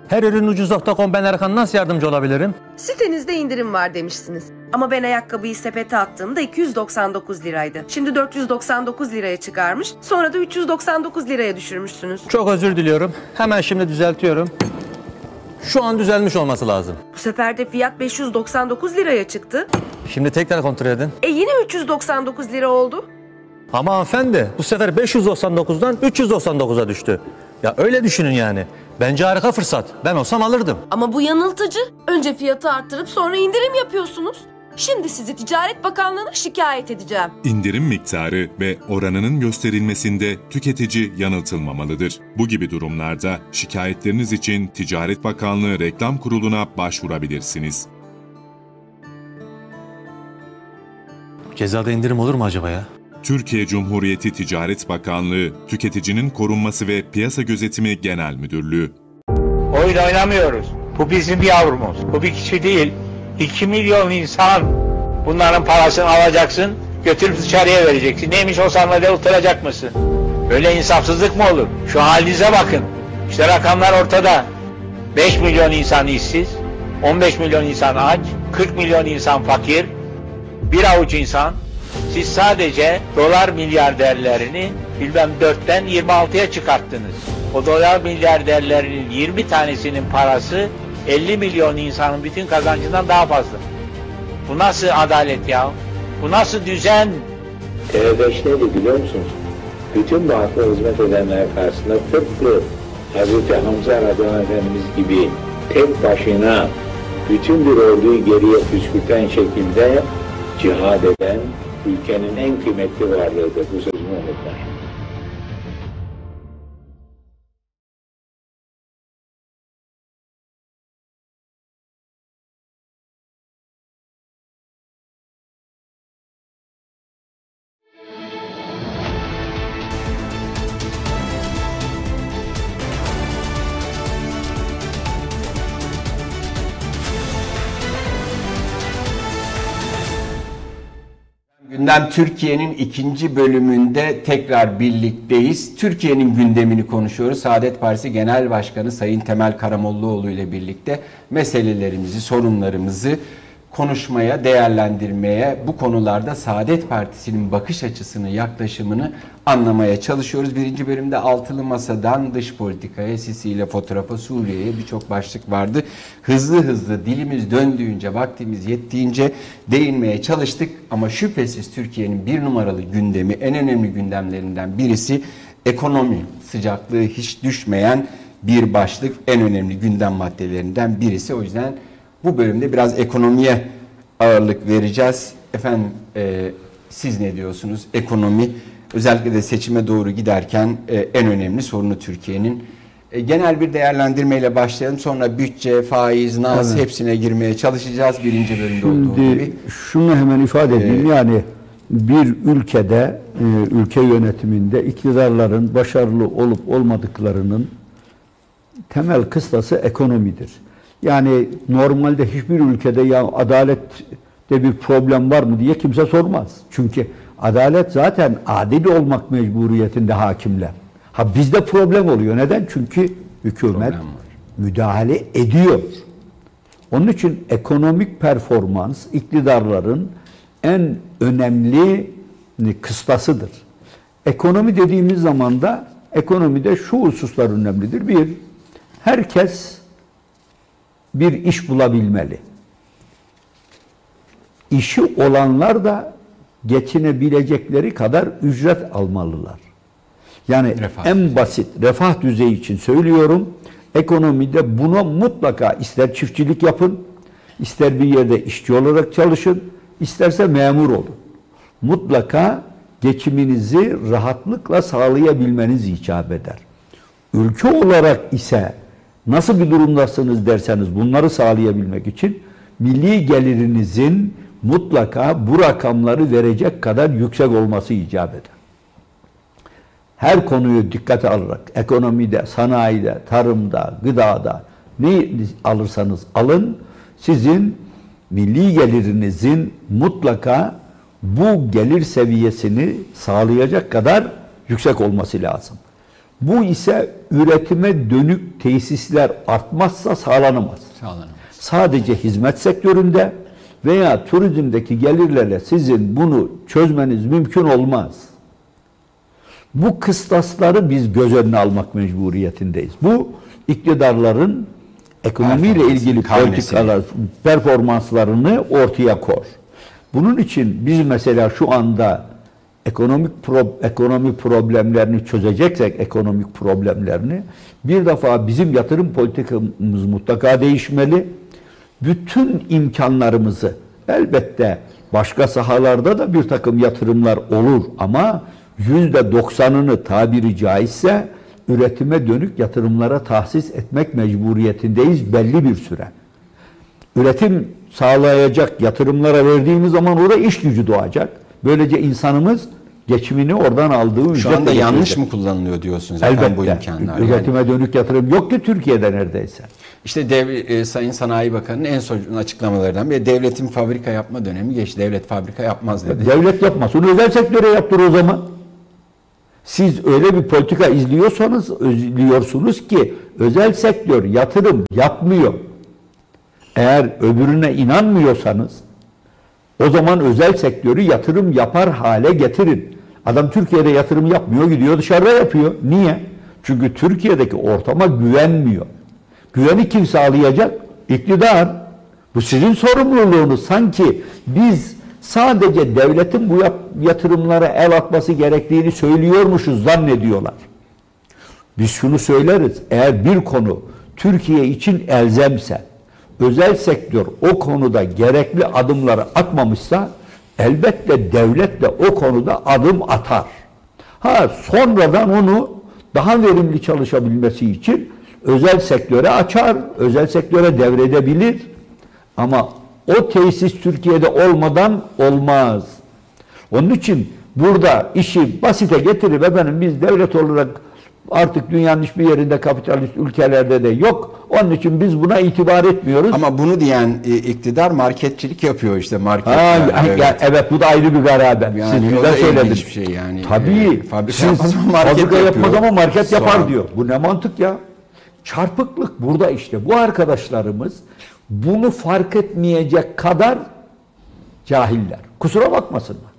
[SPEAKER 21] Her ürün ucuz.com ben Erkan nasıl yardımcı olabilirim?
[SPEAKER 20] Sitenizde indirim var demişsiniz. Ama ben ayakkabıyı sepete attığımda 299 liraydı. Şimdi 499 liraya çıkarmış. Sonra da 399 liraya düşürmüşsünüz.
[SPEAKER 21] Çok özür diliyorum. Hemen şimdi düzeltiyorum. Şu an düzelmiş olması lazım.
[SPEAKER 20] Bu sefer de fiyat 599 liraya çıktı.
[SPEAKER 21] Şimdi tekrar kontrol edin.
[SPEAKER 20] E yine 399 lira oldu.
[SPEAKER 21] Ama hanımefendi bu sefer 599'dan 399'a düştü. Ya öyle düşünün yani. Bence harika fırsat. Ben olsam alırdım.
[SPEAKER 20] Ama bu yanıltıcı. Önce fiyatı arttırıp sonra indirim yapıyorsunuz. Şimdi sizi Ticaret Bakanlığı'na şikayet edeceğim.
[SPEAKER 22] İndirim miktarı ve oranının gösterilmesinde tüketici yanıltılmamalıdır. Bu gibi durumlarda şikayetleriniz için Ticaret Bakanlığı Reklam Kurulu'na başvurabilirsiniz.
[SPEAKER 21] Cezada indirim olur mu acaba ya?
[SPEAKER 22] Türkiye Cumhuriyeti Ticaret Bakanlığı, Tüketicinin Korunması ve Piyasa Gözetimi Genel Müdürlüğü.
[SPEAKER 23] Oyun oynamıyoruz. Bu bizim yavrumuz. Bu bir kişi değil. 2 milyon insan. Bunların parasını alacaksın, götürüp dışarıya vereceksin. Neymiş o sandalyede oturacak mısın? Böyle insafsızlık mı olur? Şu halinize bakın. İşte rakamlar ortada. 5 milyon insan işsiz, 15 milyon insan aç, 40 milyon insan fakir, bir avuç insan. Siz sadece dolar milyarderlerini bilmem 4'ten 26'ya çıkarttınız. O dolar milyarderlerinin 20 tanesinin parası 50 milyon insanın bütün kazancından daha fazla. Bu nasıl adalet ya? Bu nasıl düzen?
[SPEAKER 24] TV5 neydi biliyor musunuz? Bütün bu hizmet edenler karşısında tıpkı Hazreti Hamza Radyan Efendimiz gibi tek başına bütün bir orduyu geriye püskürten şekilde cihad eden ülkenin en kıymetli varlığıdır. Bu sözümü unutmayın.
[SPEAKER 1] Gündem Türkiye'nin ikinci bölümünde tekrar birlikteyiz. Türkiye'nin gündemini konuşuyoruz. Saadet Partisi Genel Başkanı Sayın Temel Karamollaoğlu ile birlikte meselelerimizi, sorunlarımızı konuşmaya, değerlendirmeye, bu konularda Saadet Partisi'nin bakış açısını, yaklaşımını anlamaya çalışıyoruz. Birinci bölümde Altılı Masa'dan dış politikaya, Sisi ile fotoğrafa, Suriye'ye birçok başlık vardı. Hızlı hızlı dilimiz döndüğünce, vaktimiz yettiğince değinmeye çalıştık. Ama şüphesiz Türkiye'nin bir numaralı gündemi, en önemli gündemlerinden birisi ekonomi. Sıcaklığı hiç düşmeyen bir başlık, en önemli gündem maddelerinden birisi. O yüzden bu bölümde biraz ekonomiye ağırlık vereceğiz. efendim e, siz ne diyorsunuz? Ekonomi özellikle de seçime doğru giderken e, en önemli sorunu Türkiye'nin. E, genel bir değerlendirmeyle başlayalım. Sonra bütçe, faiz, naz
[SPEAKER 2] Evet.
[SPEAKER 1] hepsine girmeye çalışacağız. Birinci bölümde olduğu
[SPEAKER 2] Şimdi
[SPEAKER 1] gibi.
[SPEAKER 2] şunu hemen ifade edeyim. Yani bir ülkede, e, ülke yönetiminde iktidarların başarılı olup olmadıklarının temel kıstası ekonomidir. Yani normalde hiçbir ülkede ya adalette bir problem var mı diye kimse sormaz. Çünkü adalet zaten adil olmak mecburiyetinde hakimler. Ha bizde problem oluyor. Neden? Çünkü hükümet müdahale ediyor. Onun için ekonomik performans iktidarların en önemli kıstasıdır. Ekonomi dediğimiz zaman da ekonomide şu hususlar önemlidir. Bir, herkes bir iş bulabilmeli. İşi olanlar da geçinebilecekleri kadar ücret almalılar. Yani en basit refah düzeyi için söylüyorum. Ekonomide buna mutlaka ister çiftçilik yapın, ister bir yerde işçi olarak çalışın, isterse memur olun. Mutlaka geçiminizi rahatlıkla sağlayabilmeniz icap eder. Ülke olarak ise nasıl bir durumdasınız derseniz bunları sağlayabilmek için milli gelirinizin mutlaka bu rakamları verecek kadar yüksek olması icap eder. Her konuyu dikkate alarak ekonomide, sanayide, tarımda, gıdada ne alırsanız alın sizin milli gelirinizin mutlaka bu gelir seviyesini sağlayacak kadar yüksek olması lazım. Bu ise üretime dönük tesisler artmazsa sağlanamaz.
[SPEAKER 1] Sağlanamaz.
[SPEAKER 2] Sadece hizmet sektöründe veya turizmdeki gelirlerle sizin bunu çözmeniz mümkün olmaz. Bu kıstasları biz göz önüne almak mecburiyetindeyiz. Bu iktidarların ekonomiyle ilgili politikalar, performanslarını ortaya kor. Bunun için biz mesela şu anda ekonomik pro, ekonomi problemlerini çözeceksek ekonomik problemlerini bir defa bizim yatırım politikamız mutlaka değişmeli. Bütün imkanlarımızı elbette başka sahalarda da bir takım yatırımlar olur ama yüzde doksanını tabiri caizse üretime dönük yatırımlara tahsis etmek mecburiyetindeyiz belli bir süre. Üretim sağlayacak yatırımlara verdiğimiz zaman orada iş gücü doğacak. Böylece insanımız geçimini oradan aldığı
[SPEAKER 1] Şu anda yanlış mı kullanılıyor diyorsunuz efendim
[SPEAKER 2] Elbette.
[SPEAKER 1] bu imkanlar? Yani
[SPEAKER 2] Üretime dönük yatırım yok ki Türkiye'de neredeyse.
[SPEAKER 1] İşte dev, e, Sayın Sanayi Bakanı'nın en son açıklamalarından biri devletin fabrika yapma dönemi geçti. Devlet fabrika yapmaz dedi.
[SPEAKER 2] Devlet yapmaz. Onu özel sektöre yaptır o zaman. Siz öyle bir politika izliyorsanız, izliyorsunuz ki özel sektör yatırım yapmıyor. Eğer öbürüne inanmıyorsanız o zaman özel sektörü yatırım yapar hale getirin. Adam Türkiye'de yatırım yapmıyor, gidiyor dışarıda yapıyor. Niye? Çünkü Türkiye'deki ortama güvenmiyor. Güveni kim sağlayacak? İktidar. Bu sizin sorumluluğunuz. Sanki biz sadece devletin bu yatırımlara el atması gerektiğini söylüyormuşuz zannediyorlar. Biz şunu söyleriz. Eğer bir konu Türkiye için elzemse, özel sektör o konuda gerekli adımları atmamışsa elbette devlet de o konuda adım atar. Ha sonradan onu daha verimli çalışabilmesi için özel sektöre açar, özel sektöre devredebilir. Ama o tesis Türkiye'de olmadan olmaz. Onun için burada işi basite getirip efendim biz devlet olarak artık dünyanın hiçbir yerinde kapitalist ülkelerde de yok. Onun için biz buna itibar etmiyoruz.
[SPEAKER 1] Ama bunu diyen e, iktidar marketçilik yapıyor işte market.
[SPEAKER 2] Ha, ya, evet. bu da ayrı bir garabet.
[SPEAKER 1] Yani
[SPEAKER 2] Siz güzel söylediniz.
[SPEAKER 1] bir şey yani.
[SPEAKER 2] Tabii.
[SPEAKER 1] Ee, fabrika
[SPEAKER 2] Siz
[SPEAKER 1] yapmaz ama market
[SPEAKER 2] fabrika yapmaz ama market yapar diyor. Bu ne mantık ya? Çarpıklık burada işte. Bu arkadaşlarımız bunu fark etmeyecek kadar cahiller. Kusura bakmasınlar.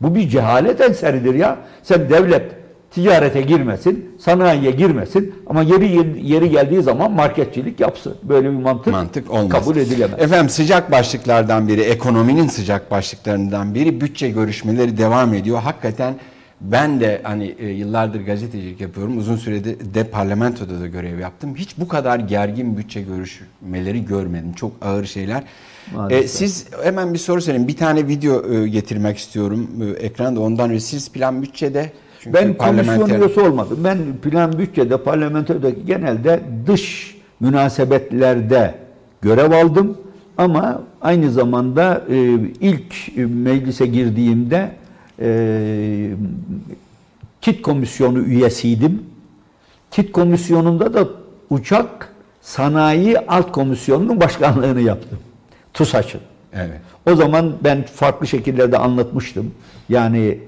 [SPEAKER 2] Bu bir cehalet eseridir ya. Sen devlet ticarete girmesin, sanayiye girmesin ama yeri yeri geldiği zaman marketçilik yapsın. Böyle bir mantık,
[SPEAKER 1] Mantık olmaz.
[SPEAKER 2] kabul edilemez.
[SPEAKER 1] Efendim sıcak başlıklardan biri, ekonominin sıcak başlıklarından biri bütçe görüşmeleri devam ediyor. Hakikaten ben de hani e, yıllardır gazetecilik yapıyorum. Uzun sürede de parlamentoda da görev yaptım. Hiç bu kadar gergin bütçe görüşmeleri görmedim. Çok ağır şeyler. E, siz hemen bir soru sorayım. Bir tane video e, getirmek istiyorum e, ekranda. Ondan önce siz plan bütçede çünkü
[SPEAKER 2] Ben komisyon
[SPEAKER 1] parlamenter-
[SPEAKER 2] üyesi olmadım. Ben plan bütçede parlamentodaki genelde dış münasebetlerde görev aldım. Ama aynı zamanda e, ilk meclise girdiğimde e, KİT komisyonu üyesiydim. KİT komisyonunda da uçak sanayi alt komisyonunun başkanlığını yaptım. TUSAŞ'ın.
[SPEAKER 1] Evet.
[SPEAKER 2] O zaman ben farklı şekillerde anlatmıştım. Yani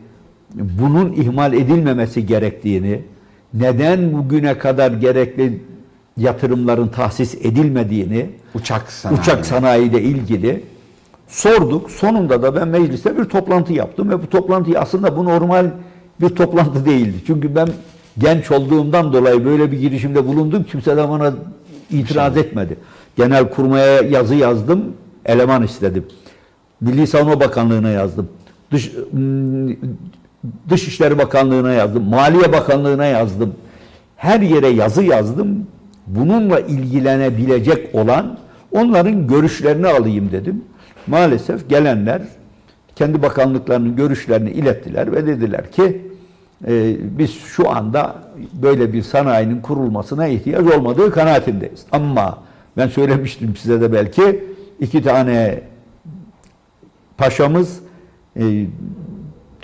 [SPEAKER 2] bunun ihmal edilmemesi gerektiğini, neden bugüne kadar gerekli yatırımların tahsis edilmediğini,
[SPEAKER 1] uçak sanayi.
[SPEAKER 2] uçak sanayiyle ilgili sorduk. Sonunda da ben mecliste bir toplantı yaptım ve bu toplantı aslında bu normal bir toplantı değildi. Çünkü ben genç olduğumdan dolayı böyle bir girişimde bulundum. Kimse de bana itiraz etmedi. Genel kurmaya yazı yazdım, eleman istedim. Milli Savunma Bakanlığı'na yazdım. Dış, Dışişleri Bakanlığı'na yazdım. Maliye Bakanlığı'na yazdım. Her yere yazı yazdım. Bununla ilgilenebilecek olan onların görüşlerini alayım dedim. Maalesef gelenler kendi bakanlıklarının görüşlerini ilettiler ve dediler ki e, biz şu anda böyle bir sanayinin kurulmasına ihtiyaç olmadığı kanaatindeyiz. Ama ben söylemiştim size de belki iki tane paşamız e,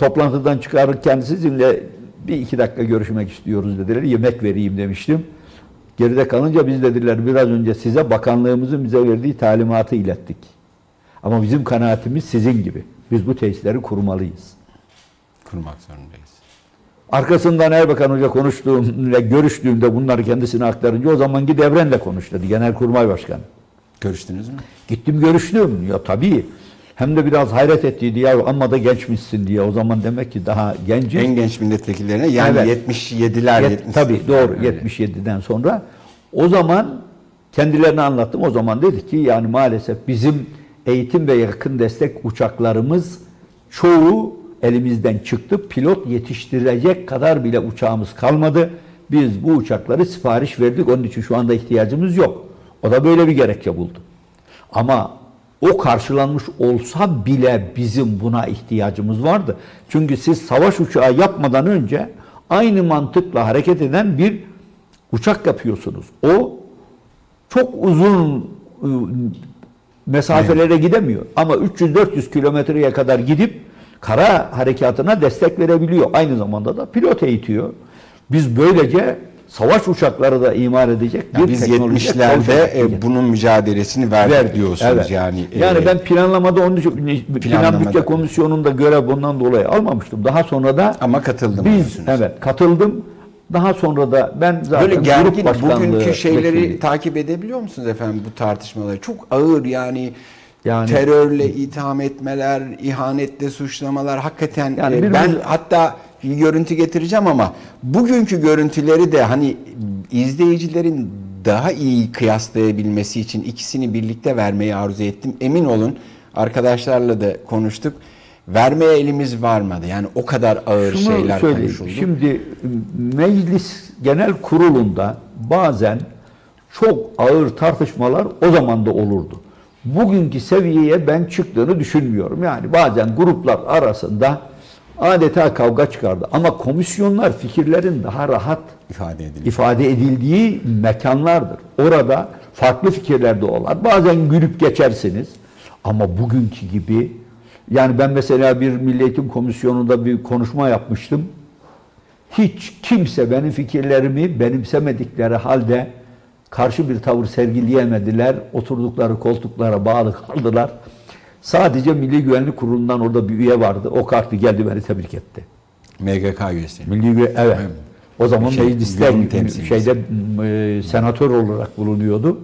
[SPEAKER 2] toplantıdan çıkarırken sizinle bir iki dakika görüşmek istiyoruz dediler. Yemek vereyim demiştim. Geride kalınca biz dediler biraz önce size bakanlığımızın bize verdiği talimatı ilettik. Ama bizim kanaatimiz sizin gibi. Biz bu tesisleri kurmalıyız.
[SPEAKER 1] Kurmak zorundayız.
[SPEAKER 2] Arkasından Erbakan Hoca konuştuğumda, görüştüğümde bunları kendisine aktarınca o zamanki devrenle konuş dedi. Genelkurmay Başkanı.
[SPEAKER 1] Görüştünüz mü?
[SPEAKER 2] Gittim görüştüm. Ya tabii. Hem de biraz hayret ettiydi ya amma da gençmişsin diye. O zaman demek ki daha genciz.
[SPEAKER 1] En genç milletvekillerine yani
[SPEAKER 2] Evet.
[SPEAKER 1] 77'ler
[SPEAKER 2] Yet-
[SPEAKER 1] 70
[SPEAKER 2] Tabii doğru
[SPEAKER 1] Öyle.
[SPEAKER 2] 77'den sonra. O zaman kendilerine anlattım. O zaman dedi ki yani maalesef bizim eğitim ve yakın destek uçaklarımız çoğu elimizden çıktı. Pilot yetiştirecek kadar bile uçağımız kalmadı. Biz bu uçakları sipariş verdik. Onun için şu anda ihtiyacımız yok. O da böyle bir gerekçe buldu. Ama o karşılanmış olsa bile bizim buna ihtiyacımız vardı. Çünkü siz savaş uçağı yapmadan önce aynı mantıkla hareket eden bir uçak yapıyorsunuz. O çok uzun ıı, mesafelere gidemiyor. Ama 300-400 kilometreye kadar gidip kara harekatına destek verebiliyor. Aynı zamanda da pilot eğitiyor. Biz böylece savaş uçakları da imal edecek bir
[SPEAKER 1] Yani biz
[SPEAKER 2] teknolojiye
[SPEAKER 1] 70'lerde
[SPEAKER 2] kavuşacak.
[SPEAKER 1] e, bunun mücadelesini verdik
[SPEAKER 2] Verdik,
[SPEAKER 1] diyorsunuz
[SPEAKER 2] evet.
[SPEAKER 1] yani.
[SPEAKER 2] Yani
[SPEAKER 1] e,
[SPEAKER 2] ben planlamada onun için plan bütçe komisyonunda görev bundan dolayı almamıştım. Daha sonra da
[SPEAKER 1] ama katıldım
[SPEAKER 2] biz
[SPEAKER 1] diyorsunuz.
[SPEAKER 2] evet katıldım. Daha sonra da ben zaten
[SPEAKER 1] Böyle gergin bugünkü şeyleri
[SPEAKER 2] vekiliyim.
[SPEAKER 1] takip edebiliyor musunuz efendim bu tartışmaları? Çok ağır yani,
[SPEAKER 2] Yani-
[SPEAKER 1] terörle itham etmeler, ihanetle suçlamalar hakikaten
[SPEAKER 2] Yani
[SPEAKER 1] e,
[SPEAKER 2] bir-
[SPEAKER 1] ben hatta bir görüntü getireceğim ama bugünkü görüntüleri de hani izleyicilerin daha iyi kıyaslayabilmesi için ikisini birlikte vermeyi arzu ettim. Emin olun arkadaşlarla da konuştuk. Vermeye elimiz varmadı. Yani o kadar ağır
[SPEAKER 2] Şunu
[SPEAKER 1] şeyler
[SPEAKER 2] söyleyeyim.
[SPEAKER 1] konuşuldu.
[SPEAKER 2] Şimdi meclis genel kurulunda bazen çok ağır tartışmalar o zaman da olurdu. Bugünkü seviyeye ben çıktığını düşünmüyorum. Yani bazen gruplar arasında adeta kavga çıkardı. Ama komisyonlar fikirlerin daha rahat
[SPEAKER 1] ifade
[SPEAKER 2] ifade edildiği mekanlardır. Orada farklı fikirler de olur. Bazen gülüp geçersiniz. Ama bugünkü gibi yani ben mesela bir Milli Eğitim Komisyonu'nda bir konuşma yapmıştım. Hiç kimse benim fikirlerimi benimsemedikleri halde karşı bir tavır sergileyemediler. Oturdukları koltuklara bağlı kaldılar. Sadece Milli Güvenlik Kurulu'ndan orada bir üye vardı. O kalktı geldi beni tebrik etti.
[SPEAKER 1] MGK üyesi.
[SPEAKER 2] Milli Gü- evet. O zaman
[SPEAKER 1] Şey,
[SPEAKER 2] mecliste şeyde e, senatör olarak bulunuyordu.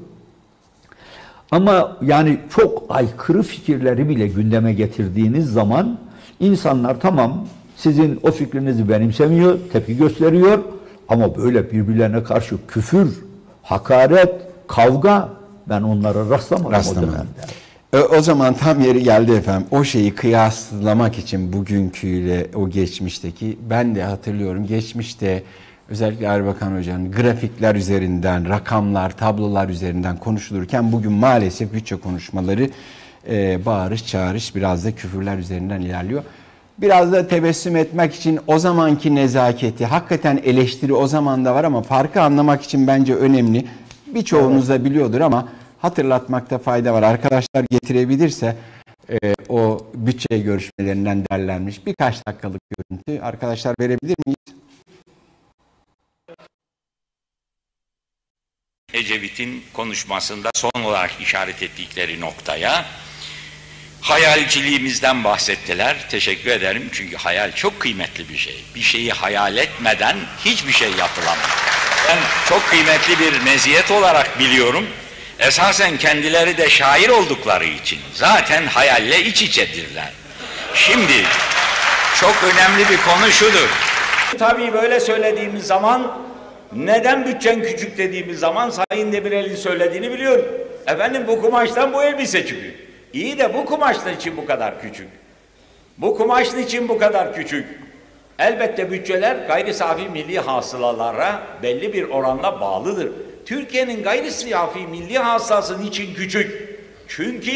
[SPEAKER 2] Ama yani çok aykırı fikirleri bile gündeme getirdiğiniz zaman insanlar tamam sizin o fikrinizi benimsemiyor, tepki gösteriyor ama böyle birbirlerine karşı küfür, hakaret, kavga ben onlara rastlamadım,
[SPEAKER 1] Rastlamadım.
[SPEAKER 2] o dönemde.
[SPEAKER 1] E, O zaman tam yeri geldi efendim. O şeyi kıyaslamak için bugünküyle o geçmişteki ben de hatırlıyorum. Geçmişte özellikle Erbakan Hoca'nın grafikler üzerinden, rakamlar, tablolar üzerinden konuşulurken bugün maalesef bütçe konuşmaları e, bağırış çağırış biraz da küfürler üzerinden ilerliyor. Biraz da tebessüm etmek için o zamanki nezaketi, hakikaten eleştiri o zaman da var ama farkı anlamak için bence önemli. Birçoğunuz da biliyordur ama hatırlatmakta fayda var. Arkadaşlar getirebilirse e, o bütçe görüşmelerinden derlenmiş birkaç dakikalık görüntü. Arkadaşlar verebilir miyiz?
[SPEAKER 25] Ecevit'in konuşmasında son olarak işaret ettikleri noktaya hayalciliğimizden bahsettiler. Teşekkür ederim çünkü hayal çok kıymetli bir şey. Bir şeyi hayal etmeden hiçbir şey yapılamaz. Ben çok kıymetli bir meziyet olarak biliyorum. Esasen kendileri de şair oldukları için zaten hayalle iç içedirler. Şimdi çok önemli bir konu şudur.
[SPEAKER 26] Tabii böyle söylediğimiz zaman neden bütçen küçük dediğimiz zaman Sayın Demirel'in söylediğini biliyorum. Efendim bu kumaştan bu elbise çıkıyor. İyi de bu kumaşlı için bu kadar küçük. Bu kumaşlı için bu kadar küçük. Elbette bütçeler gayri safi milli hasılalara belli bir oranla bağlıdır. Türkiye'nin gayri safi milli hasılası için küçük? Çünkü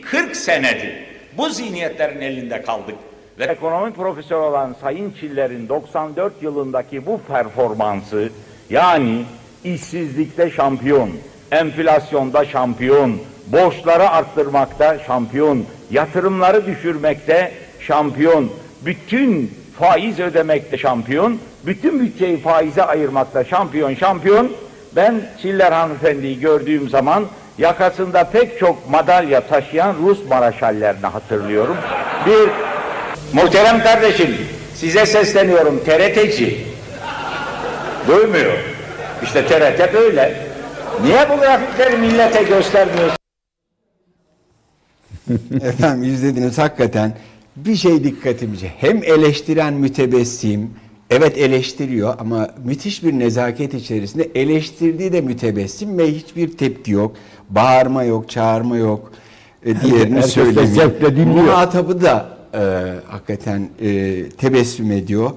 [SPEAKER 26] 40 senedir bu zihniyetlerin elinde kaldık. Ve ekonomi profesörü olan Sayın Çiller'in 94 yılındaki bu performansı yani işsizlikte şampiyon, enflasyonda şampiyon, borçları arttırmakta şampiyon, yatırımları düşürmekte şampiyon, bütün faiz ödemekte şampiyon, bütün bütçeyi faize ayırmakta şampiyon şampiyon. Ben Çiller hanımefendiyi gördüğüm zaman yakasında pek çok madalya taşıyan Rus maraşallerini hatırlıyorum. Bir muhterem kardeşim size sesleniyorum TRT'ci. Duymuyor. İşte TRT böyle. Niye bu grafikleri millete göstermiyorsun?
[SPEAKER 1] Efendim izlediniz hakikaten bir şey dikkatimizi hem eleştiren mütebessim evet eleştiriyor ama müthiş bir nezaket içerisinde eleştirdiği de mütebessim ve hiçbir tepki yok. Bağırma yok, çağırma yok. E, diğerini söylemiyor. Muhatabı da e, hakikaten e, tebessüm ediyor.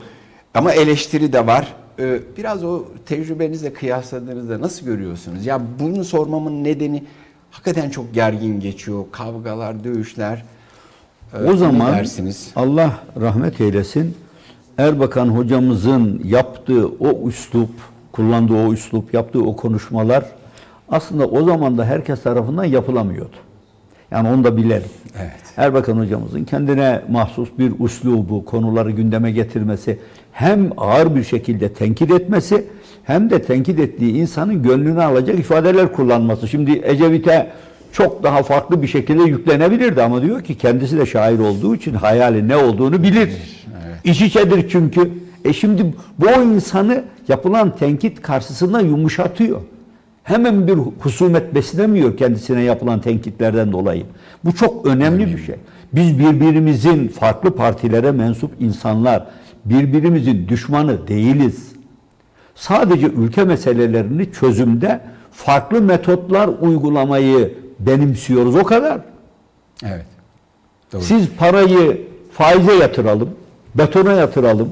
[SPEAKER 1] Ama eleştiri de var. E, biraz o tecrübenizle kıyasladığınızda nasıl görüyorsunuz? Ya bunu sormamın nedeni hakikaten çok gergin geçiyor. Kavgalar, dövüşler. E,
[SPEAKER 2] O zaman
[SPEAKER 1] dersiniz?
[SPEAKER 2] Allah rahmet eylesin. Erbakan hocamızın yaptığı o üslup, kullandığı o üslup, yaptığı o konuşmalar aslında o zaman da herkes tarafından yapılamıyordu. Yani onu da bilelim.
[SPEAKER 1] Evet.
[SPEAKER 2] Erbakan hocamızın kendine mahsus bir üslubu, konuları gündeme getirmesi, hem ağır bir şekilde tenkit etmesi, hem de tenkit ettiği insanın gönlünü alacak ifadeler kullanması. Şimdi Ecevit'e çok daha farklı bir şekilde yüklenebilirdi ama diyor ki kendisi de şair olduğu için hayali ne olduğunu bilir. İç içedir çünkü. E şimdi bu insanı yapılan tenkit karşısında yumuşatıyor. Hemen bir husumet beslemiyor kendisine yapılan tenkitlerden dolayı. Bu çok önemli bir şey. Biz birbirimizin farklı partilere mensup insanlar, birbirimizin düşmanı değiliz. Sadece ülke meselelerini çözümde farklı metotlar uygulamayı benimsiyoruz o kadar.
[SPEAKER 1] Evet.
[SPEAKER 2] Siz parayı faize yatıralım, betona yatıralım,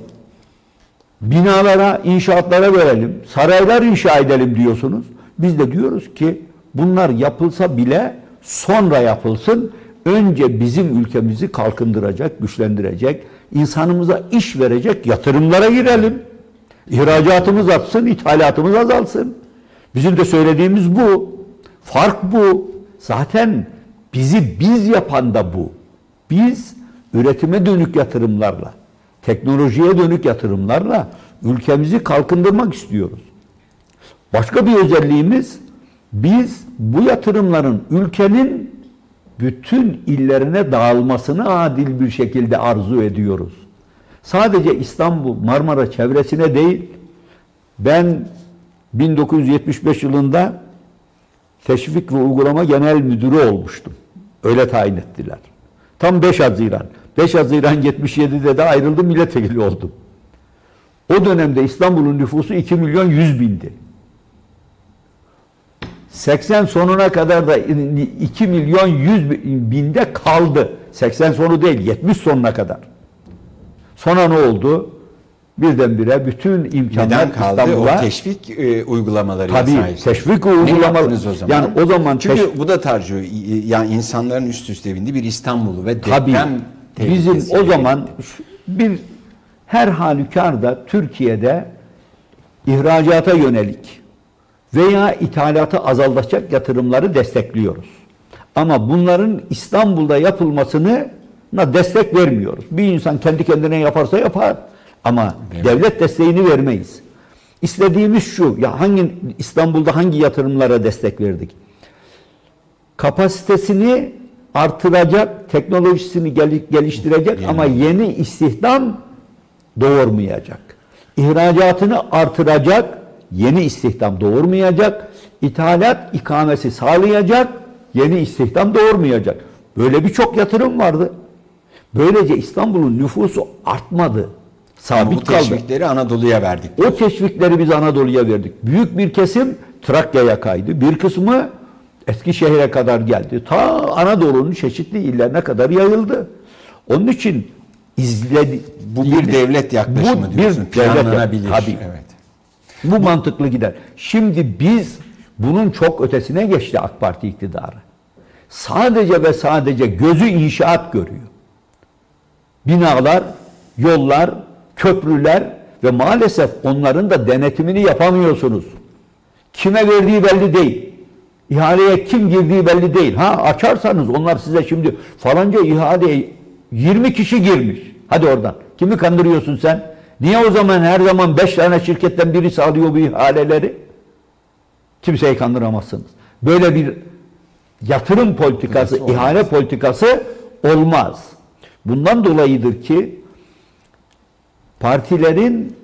[SPEAKER 2] binalara, inşaatlara verelim, saraylar inşa edelim diyorsunuz. Biz de diyoruz ki bunlar yapılsa bile sonra yapılsın. Önce bizim ülkemizi kalkındıracak, güçlendirecek, insanımıza iş verecek yatırımlara girelim. İhracatımız artsın, ithalatımız azalsın. Bizim de söylediğimiz bu. Fark bu. Zaten bizi biz yapan da bu. Biz üretime dönük yatırımlarla, teknolojiye dönük yatırımlarla ülkemizi kalkındırmak istiyoruz. Başka bir özelliğimiz biz bu yatırımların ülkenin bütün illerine dağılmasını adil bir şekilde arzu ediyoruz. Sadece İstanbul, Marmara çevresine değil, ben 1975 yılında Teşvik ve Uygulama Genel Müdürü olmuştum. Öyle tayin ettiler. Tam 5 Haziran. 5 Haziran 77'de de ayrıldım, milletvekili oldum. O dönemde İstanbul'un nüfusu 2 milyon 100 bindi. 80 sonuna kadar da 2 milyon 100 binde kaldı. 80 sonu değil 70 sonuna kadar. Sonra ne oldu? Birdenbire bütün imkanlar? İstanbul'a
[SPEAKER 1] O teşvik e, uygulamaları
[SPEAKER 2] Tabii,
[SPEAKER 1] sayesinde.
[SPEAKER 2] teşvik uygulamaları-
[SPEAKER 1] o zaman?
[SPEAKER 2] Yani o zaman
[SPEAKER 1] Çünkü
[SPEAKER 2] teş-
[SPEAKER 1] bu da tercih. Yani insanların üst üste bindiği bir İstanbul'u ve
[SPEAKER 2] Tabii bizim o zaman bir her halükarda Türkiye'de ihracata yönelik veya ithalatı azaltacak yatırımları destekliyoruz. Ama bunların İstanbul'da yapılmasını destek vermiyoruz. Bir insan kendi kendine yaparsa yapar. Ama devlet desteğini vermeyiz. İstediğimiz şu, ya hangi İstanbul'da hangi yatırımlara destek verdik? Kapasitesini artıracak, teknolojisini gel- geliştirecek ama yeni istihdam doğurmayacak. İhracatını artıracak, yeni istihdam doğurmayacak. İthalat ikamesi sağlayacak, yeni istihdam doğurmayacak. Böyle birçok yatırım vardı. Böylece İstanbul'un nüfusu artmadı. Sabit
[SPEAKER 1] bu
[SPEAKER 2] kaldı.
[SPEAKER 1] teşvikleri Anadolu'ya verdik.
[SPEAKER 2] O teşvikleri biz Anadolu'ya verdik. Büyük bir kesim Trakya'ya kaydı. Bir kısmı Eskişehir'e kadar geldi. Ta Anadolu'nun çeşitli illerine kadar yayıldı. Onun için izledi.
[SPEAKER 1] Bu bir devlet yaklaşımı
[SPEAKER 2] Bu
[SPEAKER 1] diyorsun.
[SPEAKER 2] bir
[SPEAKER 1] Planlanabilir.
[SPEAKER 2] Tabii.
[SPEAKER 1] Evet.
[SPEAKER 2] Bu mantıklı gider. Şimdi biz bunun çok ötesine geçti AK Parti iktidarı. Sadece ve sadece gözü inşaat görüyor. Binalar, yollar, köprüler ve maalesef onların da denetimini yapamıyorsunuz. Kime verdiği belli değil. İhaleye kim girdiği belli değil. Ha açarsanız onlar size şimdi falanca ihaleye 20 kişi girmiş. Hadi oradan. Kimi kandırıyorsun sen? Niye o zaman her zaman 5 tane şirketten birisi alıyor bu ihaleleri? Kimseyi kandıramazsınız. Böyle bir yatırım politikası, ihale politikası olmaz. Bundan dolayıdır ki partilerin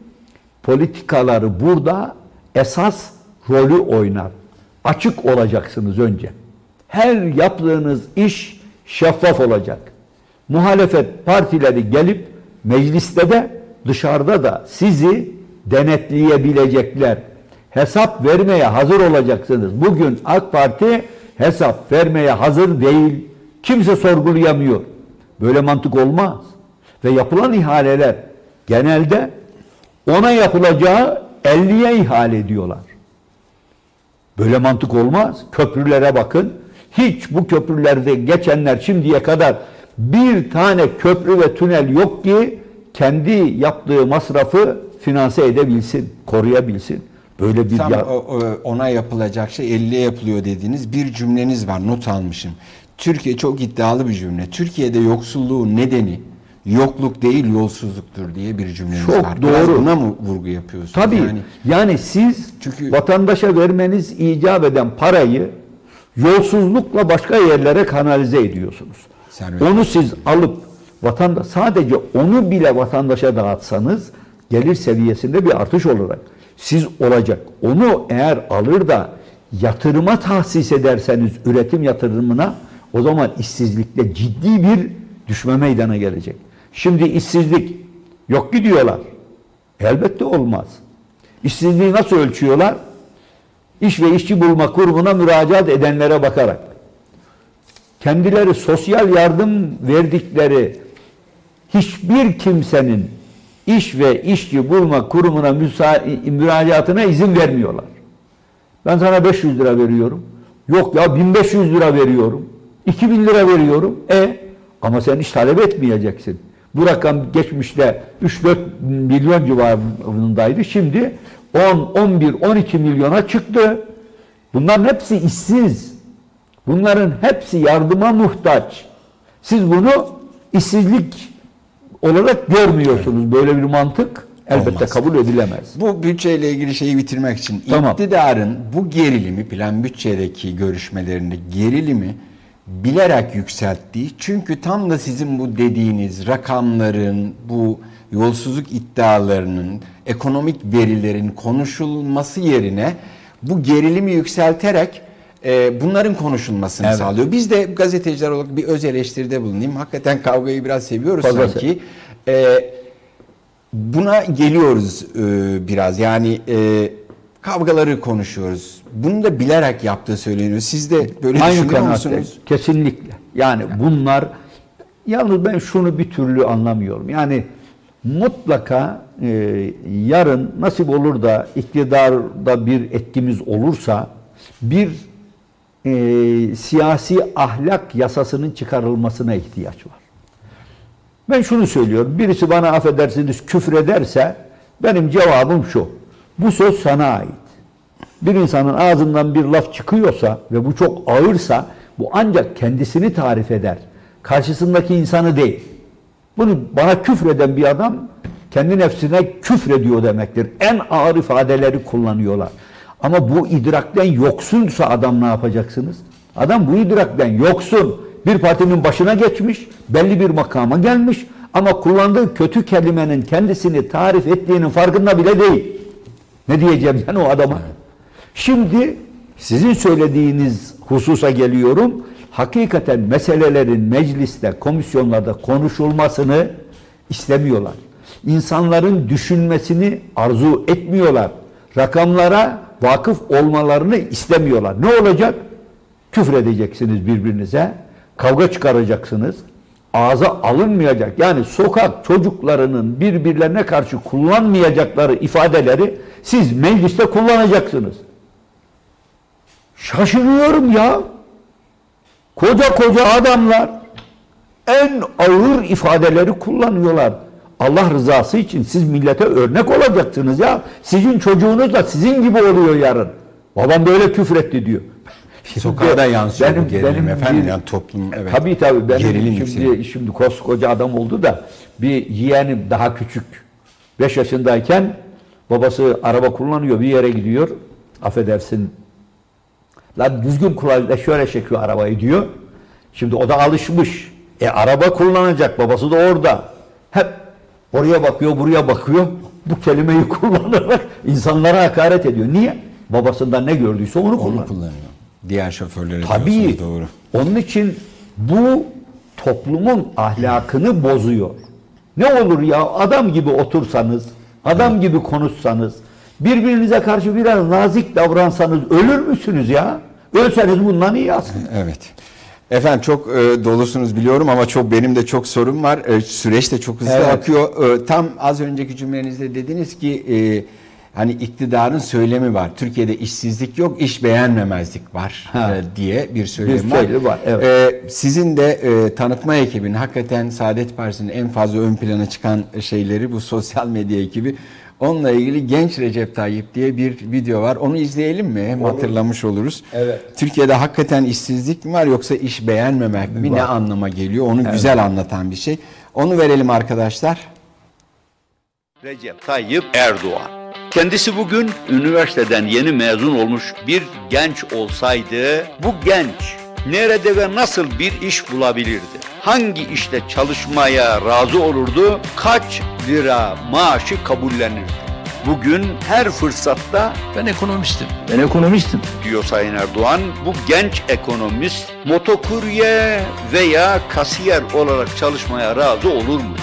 [SPEAKER 2] politikaları burada esas rolü oynar. Açık olacaksınız önce. Her yaptığınız iş şeffaf olacak. Muhalefet partileri gelip mecliste de dışarıda da sizi denetleyebilecekler. Hesap vermeye hazır olacaksınız. Bugün AK Parti hesap vermeye hazır değil. Kimse sorgulayamıyor. Böyle mantık olmaz. Ve yapılan ihaleler genelde ona yapılacağı 50'ye ihale ediyorlar. Böyle mantık olmaz. Köprülere bakın. Hiç bu köprülerde geçenler şimdiye kadar bir tane köprü ve tünel yok ki kendi yaptığı masrafı finanse edebilsin, koruyabilsin. Böyle bir
[SPEAKER 1] Tam
[SPEAKER 2] ya-
[SPEAKER 1] ona yapılacak şey 50'ye yapılıyor dediğiniz bir cümleniz var. Not almışım. Türkiye çok iddialı bir cümle. Türkiye'de yoksulluğun nedeni yokluk değil yolsuzluktur diye bir cümleniz
[SPEAKER 2] Çok
[SPEAKER 1] var. Biraz
[SPEAKER 2] doğru.
[SPEAKER 1] buna mı vurgu yapıyorsunuz?
[SPEAKER 2] Tabii.
[SPEAKER 1] Yani
[SPEAKER 2] Yani, siz vatandaşa vermeniz icap eden parayı yolsuzlukla başka yerlere kanalize ediyorsunuz.
[SPEAKER 1] Servet.
[SPEAKER 2] Onu siz alıp vatandaş sadece onu bile vatandaşa dağıtsanız gelir seviyesinde bir artış olarak siz olacak. Onu eğer alır da yatırıma tahsis ederseniz üretim yatırımına o zaman işsizlikte ciddi bir düşme meydana gelecek. Şimdi işsizlik yok gidiyorlar. Elbette olmaz. İşsizliği nasıl ölçüyorlar? İş ve işçi bulma kurumuna müracaat edenlere bakarak. Kendileri sosyal yardım verdikleri hiçbir kimsenin iş ve işçi bulma kurumuna müracaatına izin vermiyorlar. Ben sana 500 lira veriyorum. Yok ya 1500 lira veriyorum. 2000 lira veriyorum. E ama sen hiç talep etmeyeceksin. Bu rakam geçmişte 3-4 milyon civarındaydı. Şimdi 10, 11, 12 milyona çıktı. Bunların hepsi işsiz. Bunların hepsi yardıma muhtaç. Siz bunu işsizlik olarak görmüyorsunuz. Böyle bir mantık elbette
[SPEAKER 1] Olmaz.
[SPEAKER 2] kabul edilemez.
[SPEAKER 1] Bu bütçeyle ilgili şeyi bitirmek için
[SPEAKER 2] Tamam.
[SPEAKER 1] iktidarın bu gerilimi plan bütçedeki görüşmelerinde gerilimi bilerek yükselttiği çünkü tam da sizin bu dediğiniz rakamların bu yolsuzluk iddialarının ekonomik verilerin konuşulması yerine bu gerilimi yükselterek e, bunların konuşulmasını
[SPEAKER 2] Evet.
[SPEAKER 1] sağlıyor. Biz de gazeteciler olarak bir öz eleştiride bulunayım. Hakikaten kavgayı biraz seviyoruz
[SPEAKER 2] Fazla
[SPEAKER 1] sanki. E, buna geliyoruz e, biraz. Yani e, kavgaları konuşuyoruz. Bunu da bilerek yaptığı söyleniyor. Siz de böyle
[SPEAKER 2] Aynı
[SPEAKER 1] düşünüyor musunuz?
[SPEAKER 2] Kesinlikle. Yani bunlar yalnız ben şunu bir türlü anlamıyorum. Yani mutlaka e, yarın nasip olur da iktidarda bir etkimiz olursa bir e, siyasi ahlak yasasının çıkarılmasına ihtiyaç var. Ben şunu söylüyorum. Birisi bana affedersiniz küfrederse benim cevabım şu. Bu söz sana ait. Bir insanın ağzından bir laf çıkıyorsa ve bu çok ağırsa bu ancak kendisini tarif eder. Karşısındaki insanı değil. Bunu bana küfreden bir adam kendi nefsine küfrediyor demektir. En ağır ifadeleri kullanıyorlar. Ama bu idrakten yoksunsa adam ne yapacaksınız? Adam bu idrakten yoksun. Bir partinin başına geçmiş, belli bir makama gelmiş ama kullandığı kötü kelimenin kendisini tarif ettiğinin farkında bile değil. Ne diyeceğim ben o adama? Şimdi sizin söylediğiniz hususa geliyorum. Hakikaten meselelerin mecliste, komisyonlarda konuşulmasını istemiyorlar. İnsanların düşünmesini arzu etmiyorlar. Rakamlara vakıf olmalarını istemiyorlar. Ne olacak? Küfür edeceksiniz birbirinize, kavga çıkaracaksınız, ağza alınmayacak. Yani sokak çocuklarının birbirlerine karşı kullanmayacakları ifadeleri siz mecliste kullanacaksınız. Şaşırıyorum ya. Koca koca adamlar en ağır ifadeleri kullanıyorlar. Allah rızası için siz millete örnek olacaksınız ya. Sizin çocuğunuz da sizin gibi oluyor yarın. Babam böyle küfretti diyor.
[SPEAKER 1] Sokağa yansıyor
[SPEAKER 2] Benim-
[SPEAKER 1] bu gerilim
[SPEAKER 2] benim
[SPEAKER 1] efendim.
[SPEAKER 2] bir-
[SPEAKER 1] Yani toplum evet.
[SPEAKER 2] Tabii tabii. Benim
[SPEAKER 1] Gerilim
[SPEAKER 2] şimdi,
[SPEAKER 1] yükseliyor.
[SPEAKER 2] şimdi koskoca adam oldu da bir yeğenim daha küçük. 5 yaşındayken babası araba kullanıyor bir yere gidiyor. Affedersin. Lan düzgün kullanıyor şöyle çekiyor arabayı diyor. Şimdi o da alışmış. E araba kullanacak babası da orada. Hep oraya bakıyor buraya bakıyor. Bu kelimeyi kullanarak insanlara hakaret ediyor. Niye? Babasından ne gördüyse onu kullanıyor.
[SPEAKER 1] kullanıyor. Diğer şoförlere
[SPEAKER 2] Tabii.
[SPEAKER 1] doğru.
[SPEAKER 2] Onun için bu toplumun ahlakını bozuyor. Ne olur ya adam gibi otursanız, adam gibi konuşsanız, birbirinize karşı biraz nazik davransanız ölür müsünüz ya? Ölseniz bundan iyi aslında.
[SPEAKER 1] Evet. Efendim çok e, dolusunuz biliyorum ama çok benim de çok sorum var. E, süreç de çok hızlı
[SPEAKER 2] Evet.
[SPEAKER 1] akıyor. E, tam az önceki cümlenizde dediniz ki e, hani iktidarın söylemi var. Türkiye'de işsizlik yok, iş beğenmemezlik var
[SPEAKER 2] Ha.
[SPEAKER 1] e, diye bir söylem
[SPEAKER 2] Bir
[SPEAKER 1] var.
[SPEAKER 2] var, evet.
[SPEAKER 1] E, sizin de e, tanıtma ekibinin hakikaten Saadet Partisi'nin en fazla ön plana çıkan şeyleri bu sosyal medya ekibi. Onunla ilgili Genç Recep Tayyip diye bir video var. Onu izleyelim mi? Hem
[SPEAKER 2] Olur.
[SPEAKER 1] hatırlamış oluruz.
[SPEAKER 2] Evet.
[SPEAKER 1] Türkiye'de hakikaten işsizlik mi var yoksa iş beğenmemek mi? Ne
[SPEAKER 2] Var.
[SPEAKER 1] anlama geliyor? Onu
[SPEAKER 2] Evet.
[SPEAKER 1] güzel anlatan bir şey. Onu verelim arkadaşlar.
[SPEAKER 27] Recep Tayyip Erdoğan. Kendisi bugün üniversiteden yeni mezun olmuş bir genç olsaydı bu genç nerede ve nasıl bir iş bulabilirdi? Hangi işte çalışmaya razı olurdu? Kaç lira maaşı kabullenirdi? Bugün her fırsatta ben ekonomistim. Ben ekonomistim diyor Sayın Erdoğan. Bu genç ekonomist motokurye veya kasiyer olarak çalışmaya razı olur mu?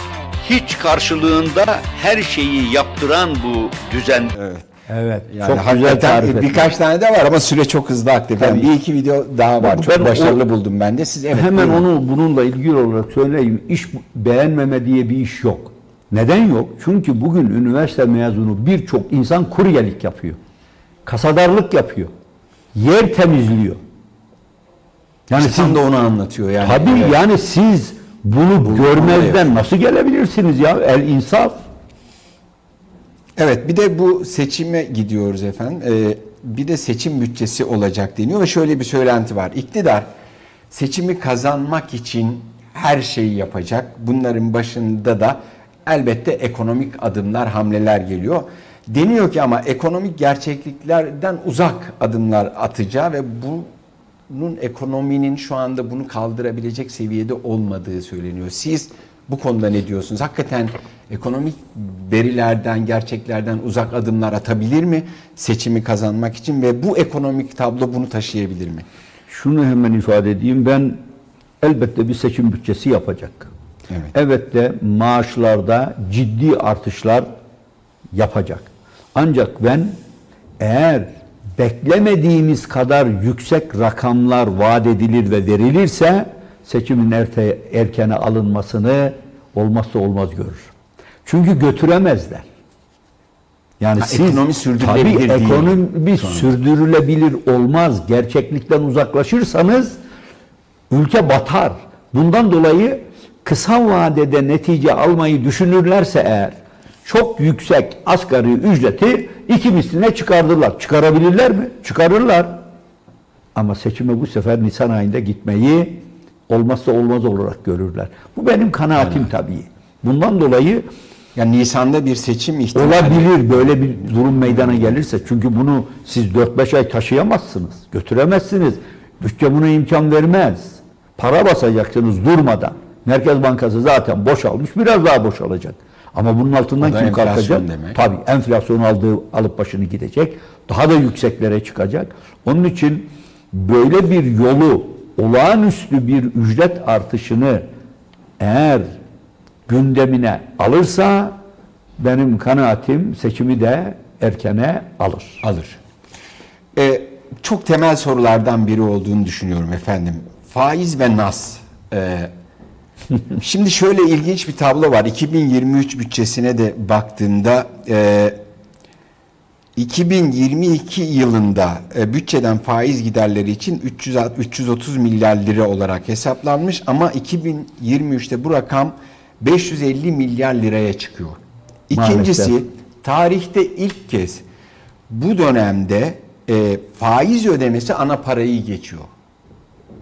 [SPEAKER 27] Hiç karşılığında her şeyi yaptıran bu düzen
[SPEAKER 1] Evet.
[SPEAKER 2] Evet.
[SPEAKER 1] Yani
[SPEAKER 2] çok güzel tarif
[SPEAKER 1] birkaç tane de var ama süre çok hızlı aktı.
[SPEAKER 2] Tabii.
[SPEAKER 1] Bir iki video daha var.
[SPEAKER 2] Ben
[SPEAKER 1] Çok
[SPEAKER 2] o-
[SPEAKER 1] başarılı buldum ben de. Siz evet.
[SPEAKER 2] Hemen
[SPEAKER 1] buyurun.
[SPEAKER 2] onu bununla ilgili olarak söyleyeyim. İş beğenmeme diye bir iş yok. Neden yok? Çünkü bugün üniversite mezunu birçok insan kuryelik yapıyor. Kasadarlık yapıyor. Yer temizliyor.
[SPEAKER 1] Yani siz de onu anlatıyor yani.
[SPEAKER 2] Tabii
[SPEAKER 1] Evet.
[SPEAKER 2] yani siz bunu görmezden nasıl gelebilirsiniz ya? El insaf.
[SPEAKER 1] Evet bir de bu seçime gidiyoruz efendim. Ee, bir de seçim bütçesi olacak deniyor ve şöyle bir söylenti var. İktidar seçimi kazanmak için her şeyi yapacak. Bunların başında da elbette ekonomik adımlar, hamleler geliyor. Deniyor ki ama ekonomik gerçekliklerden uzak adımlar atacağı ve bunun ekonominin şu anda bunu kaldırabilecek seviyede olmadığı söyleniyor. Siz bu konuda ne diyorsunuz? Hakikaten ekonomik verilerden, gerçeklerden uzak adımlar atabilir mi seçimi kazanmak için ve bu ekonomik tablo bunu taşıyabilir mi?
[SPEAKER 2] Şunu hemen ifade edeyim. Ben elbette bir seçim bütçesi yapacak.
[SPEAKER 1] Evet.
[SPEAKER 2] Evet de maaşlarda ciddi artışlar yapacak. Ancak ben eğer beklemediğimiz kadar yüksek rakamlar vaat edilir ve verilirse seçimin erte, erkene alınmasını olmazsa olmaz görür. Çünkü götüremezler. Yani
[SPEAKER 1] Ha,
[SPEAKER 2] siz
[SPEAKER 1] ekonomi sürdürülebilir
[SPEAKER 2] tabii
[SPEAKER 1] değil.
[SPEAKER 2] ekonomi
[SPEAKER 1] Sonra.
[SPEAKER 2] sürdürülebilir olmaz. Gerçeklikten uzaklaşırsanız ülke batar. Bundan dolayı kısa vadede netice almayı düşünürlerse eğer çok yüksek asgari ücreti iki misline çıkardılar. Çıkarabilirler mi? Çıkarırlar. Ama seçime bu sefer Nisan ayında gitmeyi olmazsa olmaz olarak görürler. Bu benim kanaatim tabii. Bundan dolayı
[SPEAKER 1] yani Nisan'da bir seçim ihtimali
[SPEAKER 2] olabilir böyle bir durum meydana gelirse. Çünkü bunu siz 4-5 ay taşıyamazsınız. Götüremezsiniz. Bütçe buna imkan vermez. Para basacaksınız durmadan. Merkez Bankası zaten boşalmış. Biraz daha boşalacak. Ama bunun altından kim kalkacak?
[SPEAKER 1] demek.
[SPEAKER 2] Tabii enflasyon aldığı alıp başını gidecek. Daha da yükseklere çıkacak. Onun için böyle bir yolu olağanüstü bir ücret artışını eğer gündemine alırsa benim kanaatim seçimi de erkene alır.
[SPEAKER 1] Alır. Ee, çok temel sorulardan biri olduğunu düşünüyorum efendim. Faiz ve nas. Ee, şimdi şöyle ilginç bir tablo var. 2023 bütçesine de baktığında e, 2022 yılında e, bütçeden faiz giderleri için 300, 330 milyar lira olarak hesaplanmış ama 2023'te bu rakam 550 milyar liraya çıkıyor. İkincisi
[SPEAKER 2] Maalesef.
[SPEAKER 1] tarihte ilk kez bu dönemde e, faiz ödemesi ana parayı geçiyor.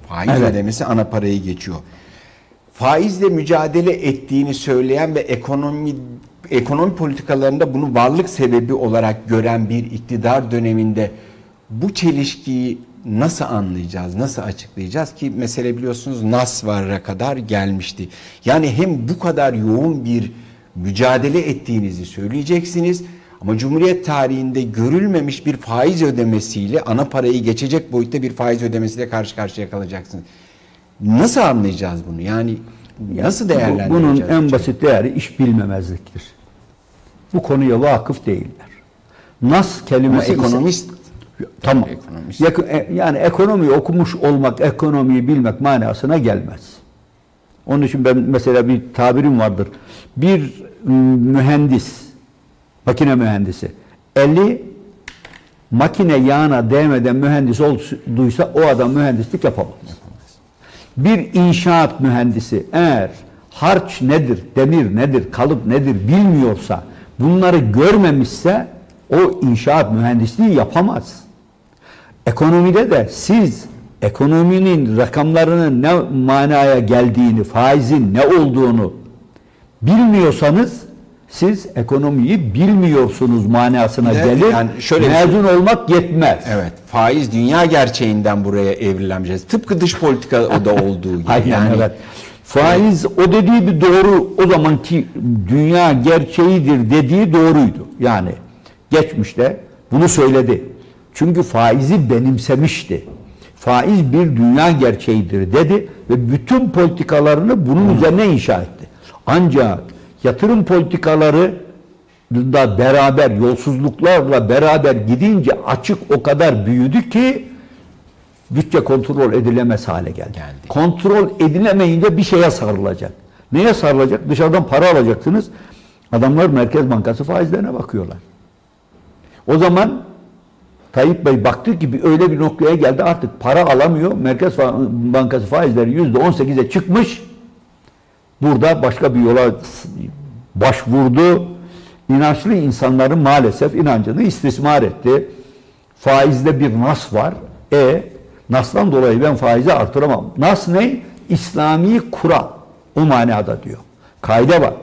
[SPEAKER 1] Faiz
[SPEAKER 2] Evet.
[SPEAKER 1] ödemesi ana parayı geçiyor. Faizle mücadele ettiğini söyleyen ve ekonomi ekonomi politikalarında bunu varlık sebebi olarak gören bir iktidar döneminde bu çelişkiyi nasıl anlayacağız, nasıl açıklayacağız ki mesele biliyorsunuz NASVAR'a kadar gelmişti. Yani hem bu kadar yoğun bir mücadele ettiğinizi söyleyeceksiniz ama Cumhuriyet tarihinde görülmemiş bir faiz ödemesiyle ana parayı geçecek boyutta bir faiz ödemesiyle karşı karşıya kalacaksınız. Nasıl anlayacağız bunu? Yani nasıl değerlendireceğiz?
[SPEAKER 2] Bunun en basit değeri iş bilmemezliktir. Bu konuya vakıf değiller. Nas kelimesi
[SPEAKER 1] Ama ekonomist
[SPEAKER 2] tamam. Yak- e- Yani ekonomi okumuş olmak, ekonomiyi bilmek manasına gelmez. Onun için ben mesela bir tabirim vardır. Bir mühendis, makine mühendisi, eli makine yağına değmeden mühendis olduysa o adam mühendislik yapamaz. Bir inşaat mühendisi eğer harç nedir, demir nedir, kalıp nedir bilmiyorsa, bunları görmemişse o inşaat mühendisliği yapamaz. Ekonomide de siz ekonominin rakamlarının ne manaya geldiğini, faizin ne olduğunu bilmiyorsanız siz ekonomiyi bilmiyorsunuz manasına
[SPEAKER 1] de
[SPEAKER 2] gelir.
[SPEAKER 1] yani şöyle şey-
[SPEAKER 2] Mezun olmak yetmez.
[SPEAKER 1] Evet. Faiz dünya gerçeğinden buraya evrilemeyeceğiz. Tıpkı dış politika da olduğu gibi.
[SPEAKER 2] Aynen
[SPEAKER 1] yani
[SPEAKER 2] evet. Faiz o dediği bir doğru o zamanki dünya gerçeğidir dediği doğruydu. Yani geçmişte bunu söyledi. Çünkü faizi benimsemişti. Faiz bir dünya gerçeğidir dedi ve bütün politikalarını bunun üzerine inşa etti. Ancak yatırım politikaları da beraber yolsuzluklarla beraber gidince açık o kadar büyüdü ki bütçe kontrol edilemez hale geldi. Kontrol edilemeyince bir şeye sarılacak. Neye sarılacak? Dışarıdan para alacaksınız. Adamlar Merkez Bankası faizlerine bakıyorlar. O zaman Tayyip Bey baktı ki bir- öyle bir noktaya geldi artık para alamıyor. Merkez Bankası faizleri yüzde on sekize çıkmış. Burada başka bir yola başvurdu. İnançlı insanların maalesef inancını istismar etti. Faizde bir nas var. E nasdan dolayı ben faizi artıramam. Nas ne? İslami kural. O manada diyor. Kaide var.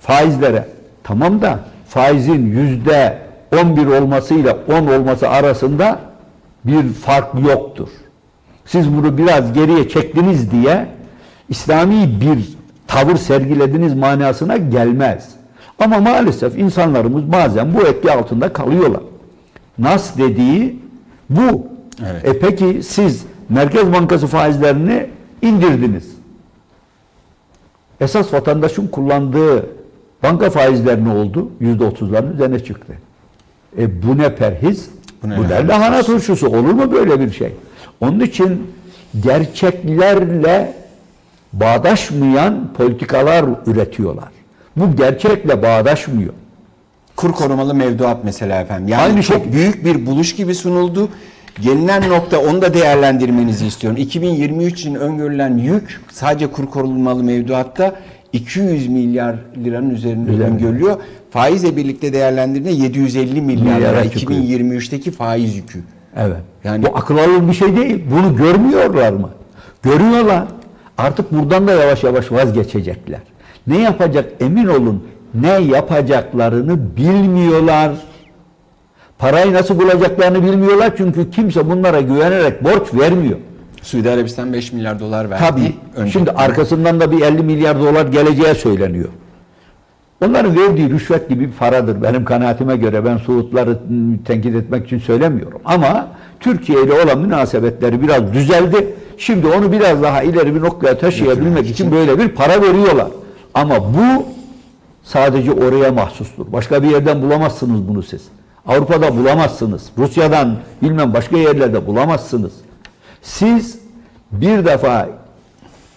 [SPEAKER 2] Faizlere. Tamam da faizin yüzde 11 olmasıyla 10 olması arasında bir fark yoktur. Siz bunu biraz geriye çektiniz diye İslami bir tavır sergilediniz manasına gelmez. Ama maalesef insanlarımız bazen bu etki altında kalıyorlar. Nas dediği bu. E peki siz Merkez Bankası faizlerini indirdiniz. Esas vatandaşın kullandığı banka faizleri ne oldu? Yüzde otuzların üzerine çıktı. E bu ne perhiz?
[SPEAKER 1] Bu ne
[SPEAKER 2] Bu ne
[SPEAKER 1] lahana
[SPEAKER 2] turşusu olur mu böyle bir şey? Onun için gerçeklerle bağdaşmayan politikalar üretiyorlar. Bu gerçekle bağdaşmıyor.
[SPEAKER 1] Kur korumalı mevduat mesela efendim. Yani
[SPEAKER 2] Aynı
[SPEAKER 1] çok
[SPEAKER 2] şey.
[SPEAKER 1] büyük bir buluş gibi sunuldu. Gelinen nokta onu da değerlendirmenizi istiyorum. 2023 için öngörülen yük sadece kur korumalı mevduatta 200 milyar liranın üzerinde
[SPEAKER 2] Üzerinde.
[SPEAKER 1] öngörülüyor. Faizle birlikte değerlendirdiğinde 750 milyar lira
[SPEAKER 2] çıkıyor.
[SPEAKER 1] 2023'teki faiz yükü.
[SPEAKER 2] Evet.
[SPEAKER 1] Yani-
[SPEAKER 2] Bu akıl alır bir şey değil. Bunu görmüyorlar mı? Görüyorlar. Artık buradan da yavaş yavaş vazgeçecekler. Ne yapacak emin olun ne yapacaklarını bilmiyorlar. Parayı nasıl bulacaklarını bilmiyorlar çünkü kimse bunlara güvenerek borç vermiyor.
[SPEAKER 1] Suudi Arabistan 5 milyar dolar verdi.
[SPEAKER 2] Tabii.
[SPEAKER 1] Önce-
[SPEAKER 2] Şimdi arkasından da bir 50 milyar dolar geleceği söyleniyor. Onların verdiği rüşvet gibi bir paradır benim kanaatime göre. Ben Suudları tenkit etmek için söylemiyorum. Ama Türkiye ile olan münasebetleri biraz düzeldi. Şimdi onu biraz daha ileri bir noktaya taşıyabilmek için böyle bir para veriyorlar. Ama bu sadece oraya mahsustur. Başka bir yerden bulamazsınız bunu siz. Avrupa'da bulamazsınız. Rusya'dan bilmem başka yerlerde bulamazsınız. Siz bir defa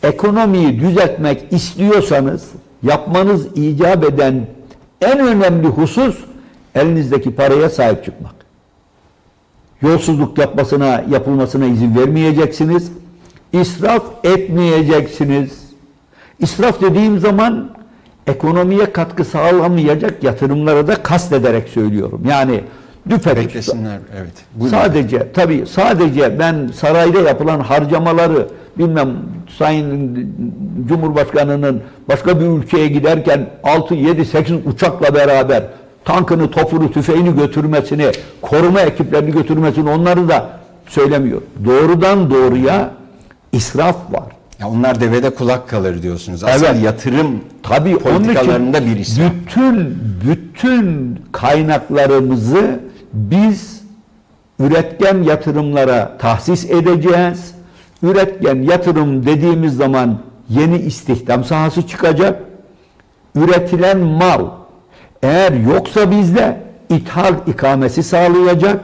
[SPEAKER 2] ekonomiyi düzeltmek istiyorsanız yapmanız icap eden en önemli husus elinizdeki paraya sahip çıkmak. Yolsuzluk yapmasına, yapılmasına izin vermeyeceksiniz. İsraf etmeyeceksiniz. İsraf dediğim zaman ekonomiye katkı sağlamayacak yatırımlara da kastederek söylüyorum. Yani düpedüz
[SPEAKER 1] Beklesinler. Evet. Buyurun.
[SPEAKER 2] Sadece tabii sadece ben sarayda yapılan harcamaları bilmem Sayın Cumhurbaşkanı'nın başka bir ülkeye giderken 6 7 8 uçakla beraber tankını, topunu, tüfeğini götürmesini, koruma ekiplerini götürmesini onları da söylemiyor. Doğrudan doğruya israf var.
[SPEAKER 1] Ya onlar devede kulak kalır diyorsunuz. Aslında
[SPEAKER 2] Evet.
[SPEAKER 1] yatırım
[SPEAKER 2] Tabii onun için
[SPEAKER 1] politikalarında bir israf.
[SPEAKER 2] bütün bütün kaynaklarımızı biz üretken yatırımlara tahsis edeceğiz. Üretken yatırım dediğimiz zaman yeni istihdam sahası çıkacak. Üretilen mal eğer yoksa bizde ithal ikamesi sağlayacak.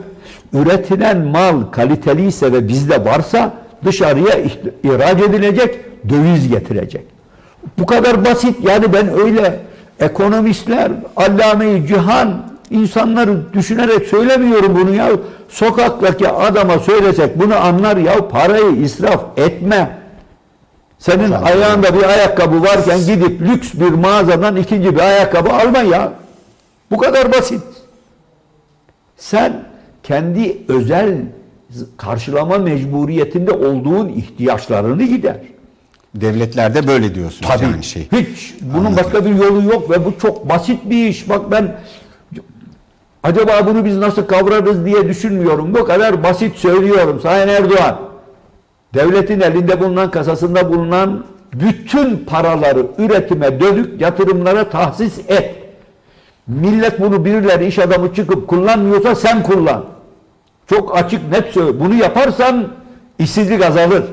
[SPEAKER 2] Üretilen mal kaliteliyse ve bizde varsa dışarıya ihraç edilecek, döviz getirecek. Bu kadar basit. Yani ben öyle ekonomistler, allame cihan insanları düşünerek söylemiyorum bunu ya. Sokaktaki adama söylesek bunu anlar ya. Parayı israf etme. Senin ayağında bir ayakkabı varken gidip lüks bir mağazadan ikinci bir ayakkabı alma ya. Bu kadar basit. Sen kendi özel karşılama mecburiyetinde olduğun ihtiyaçlarını gider.
[SPEAKER 1] Devletlerde böyle diyorsunuz
[SPEAKER 2] Tabii.
[SPEAKER 1] yani şey.
[SPEAKER 2] Hiç. Bunun başka bir yolu yok ve bu çok basit bir iş. Bak ben acaba bunu biz nasıl kavrarız diye düşünmüyorum. Bu kadar basit söylüyorum Sayın Erdoğan. Devletin elinde bulunan, kasasında bulunan bütün paraları üretime dönük yatırımlara tahsis et. Millet bunu birileri iş adamı çıkıp kullanmıyorsa sen kullan. Çok açık net söyle. Bunu yaparsan işsizlik azalır.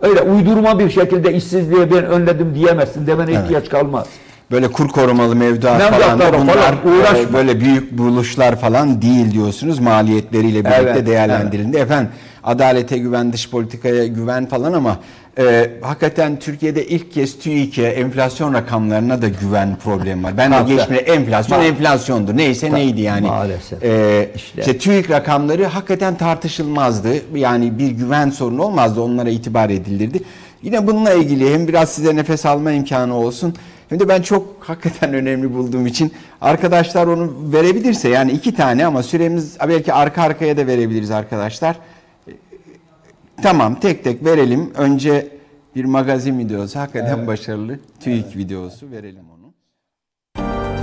[SPEAKER 2] Öyle uydurma bir şekilde işsizliğe ben önledim diyemezsin. Demene
[SPEAKER 1] Evet.
[SPEAKER 2] ihtiyaç kalmaz.
[SPEAKER 1] Böyle kur korumalı mevduat falan da bunlar
[SPEAKER 2] falan, uğraşma.
[SPEAKER 1] e, böyle büyük buluşlar falan değil diyorsunuz. Maliyetleriyle birlikte
[SPEAKER 2] Evet,
[SPEAKER 1] değerlendirildi. Efendim adalete güven, dış politikaya güven falan ama e, hakikaten Türkiye'de ilk kez TÜİK'e enflasyon rakamlarına da güven problemi var. Ben de geçmeye enflasyon
[SPEAKER 2] Ma-
[SPEAKER 1] enflasyondu. Neyse
[SPEAKER 2] Tabii,
[SPEAKER 1] neydi yani.
[SPEAKER 2] maalesef.
[SPEAKER 1] E,
[SPEAKER 2] İşte.
[SPEAKER 1] işte TÜİK rakamları hakikaten tartışılmazdı. Yani bir güven sorunu olmazdı. Onlara itibar edilirdi. Yine bununla ilgili hem biraz size nefes alma imkanı olsun hem de ben çok hakikaten önemli bulduğum için arkadaşlar onu verebilirse yani iki tane ama süremiz belki arka arkaya da verebiliriz arkadaşlar. E, Tamam tek tek verelim. Önce bir magazin videosu hakikaten başarılı. TÜİK videosu verelim onu.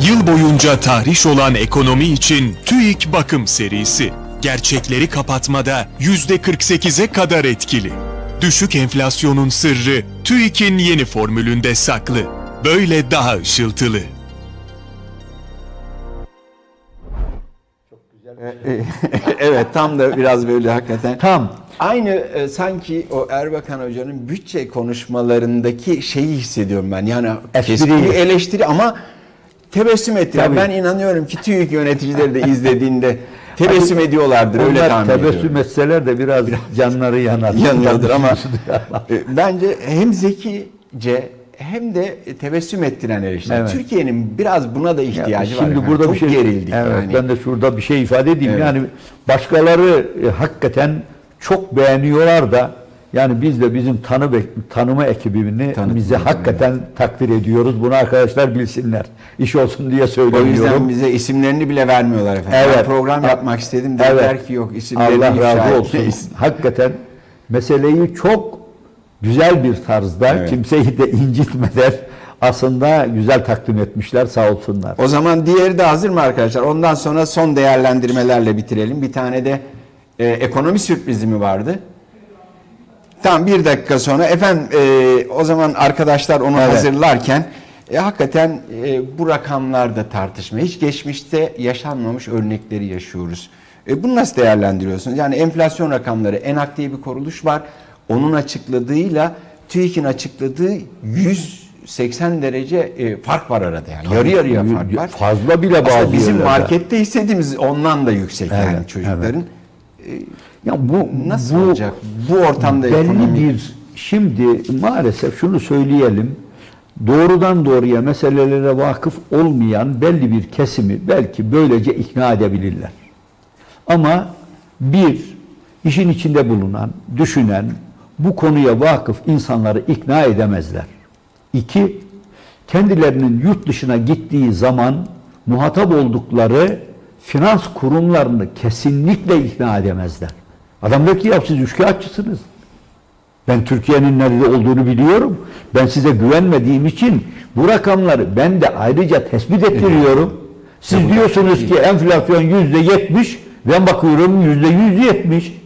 [SPEAKER 12] Yıl boyunca tahriş olan ekonomi için TÜİK Bakım serisi. Gerçekleri kapatmada %48'e kadar etkili. Düşük enflasyonun sırrı TÜİK'in yeni formülünde saklı. Böyle daha ışıltılı.
[SPEAKER 1] evet tam da biraz böyle hakikaten.
[SPEAKER 2] Tam.
[SPEAKER 1] Aynı e, sanki o Erbakan Hoca'nın bütçe konuşmalarındaki şeyi hissediyorum ben. Yani keskin eleştiri ama tebessüm ettiriyor.
[SPEAKER 2] Tabii.
[SPEAKER 1] Ben inanıyorum ki TÜİK yöneticileri de izlediğinde Tebessüm ediyorlardır, öyle
[SPEAKER 2] Onlar
[SPEAKER 1] tahmin
[SPEAKER 2] tebessüm
[SPEAKER 1] ediyorum.
[SPEAKER 2] etseler de biraz, canları yanar.
[SPEAKER 1] yanıyordur ama e, bence hem zekice hem de tebessüm ettiren eleştiri.
[SPEAKER 2] Evet.
[SPEAKER 1] Türkiye'nin biraz buna da ihtiyacı
[SPEAKER 2] Ya
[SPEAKER 1] var.
[SPEAKER 2] Şimdi burada bir şey
[SPEAKER 1] gerildik
[SPEAKER 2] Evet,
[SPEAKER 1] yani.
[SPEAKER 2] ben de şurada bir şey ifade edeyim.
[SPEAKER 1] Evet.
[SPEAKER 2] Yani başkaları e, hakikaten çok beğeniyorlar da yani biz de bizim tanı tanıma ekibini bize hakikaten takdir ediyoruz. Bunu arkadaşlar bilsinler. İş olsun diye
[SPEAKER 1] O
[SPEAKER 2] söylemiyorum.
[SPEAKER 1] yüzden bize isimlerini bile vermiyorlar efendim. Ben
[SPEAKER 2] Evet.
[SPEAKER 1] program yapmak istedim dediler ki yok isimlerini
[SPEAKER 2] Allah razı olsun. Hakikaten meseleyi çok güzel bir tarzda
[SPEAKER 1] Evet.
[SPEAKER 2] kimseyi de incitmeden aslında güzel takdim etmişler sağ olsunlar.
[SPEAKER 1] O zaman diğeri de hazır mı arkadaşlar? Ondan sonra son değerlendirmelerle bitirelim. Bir tane de e, ekonomi sürprizi mi vardı? Tamam bir dakika sonra. Efendim e, o zaman arkadaşlar onu
[SPEAKER 2] Evet.
[SPEAKER 1] hazırlarken e, hakikaten e, bu rakamlarda tartışma. Hiç geçmişte yaşanmamış örnekleri yaşıyoruz. E, bunu nasıl değerlendiriyorsunuz? Yani enflasyon rakamları ENAK diye bir kuruluş var. Onun açıkladığıyla TÜİK'in açıkladığı 180 derece e, fark var arada yani.
[SPEAKER 2] Tabii,
[SPEAKER 1] Yarı yarıya fark var.
[SPEAKER 2] fazla bile
[SPEAKER 1] Aslında
[SPEAKER 2] bazı
[SPEAKER 1] bizim
[SPEAKER 2] yerlerde.
[SPEAKER 1] markette istediğimiz ondan da yüksek yani
[SPEAKER 2] Evet,
[SPEAKER 1] çocukların.
[SPEAKER 2] Ya bu
[SPEAKER 1] Nasıl
[SPEAKER 2] bu,
[SPEAKER 1] olacak? Bu ortamda
[SPEAKER 2] belli
[SPEAKER 1] ekonomi
[SPEAKER 2] bir şimdi maalesef şunu söyleyelim. Doğrudan doğruya meselelere vakıf olmayan belli bir kesimi belki böylece ikna edebilirler. Ama bir işin içinde bulunan, düşünen, bu konuya vakıf insanları ikna edemezler. İki, kendilerinin yurt dışına gittiği zaman muhatap oldukları finans kurumlarını kesinlikle ikna edemezler. Adam der ki ya siz üçkağıtçısınız. Ben Türkiye'nin nerede olduğunu biliyorum. Ben size güvenmediğim için bu rakamları ben de ayrıca tespit ettiriyorum. Siz diyorsunuz ki enflasyon yüzde yetmiş, ben bakıyorum yüzde yüz yetmiş.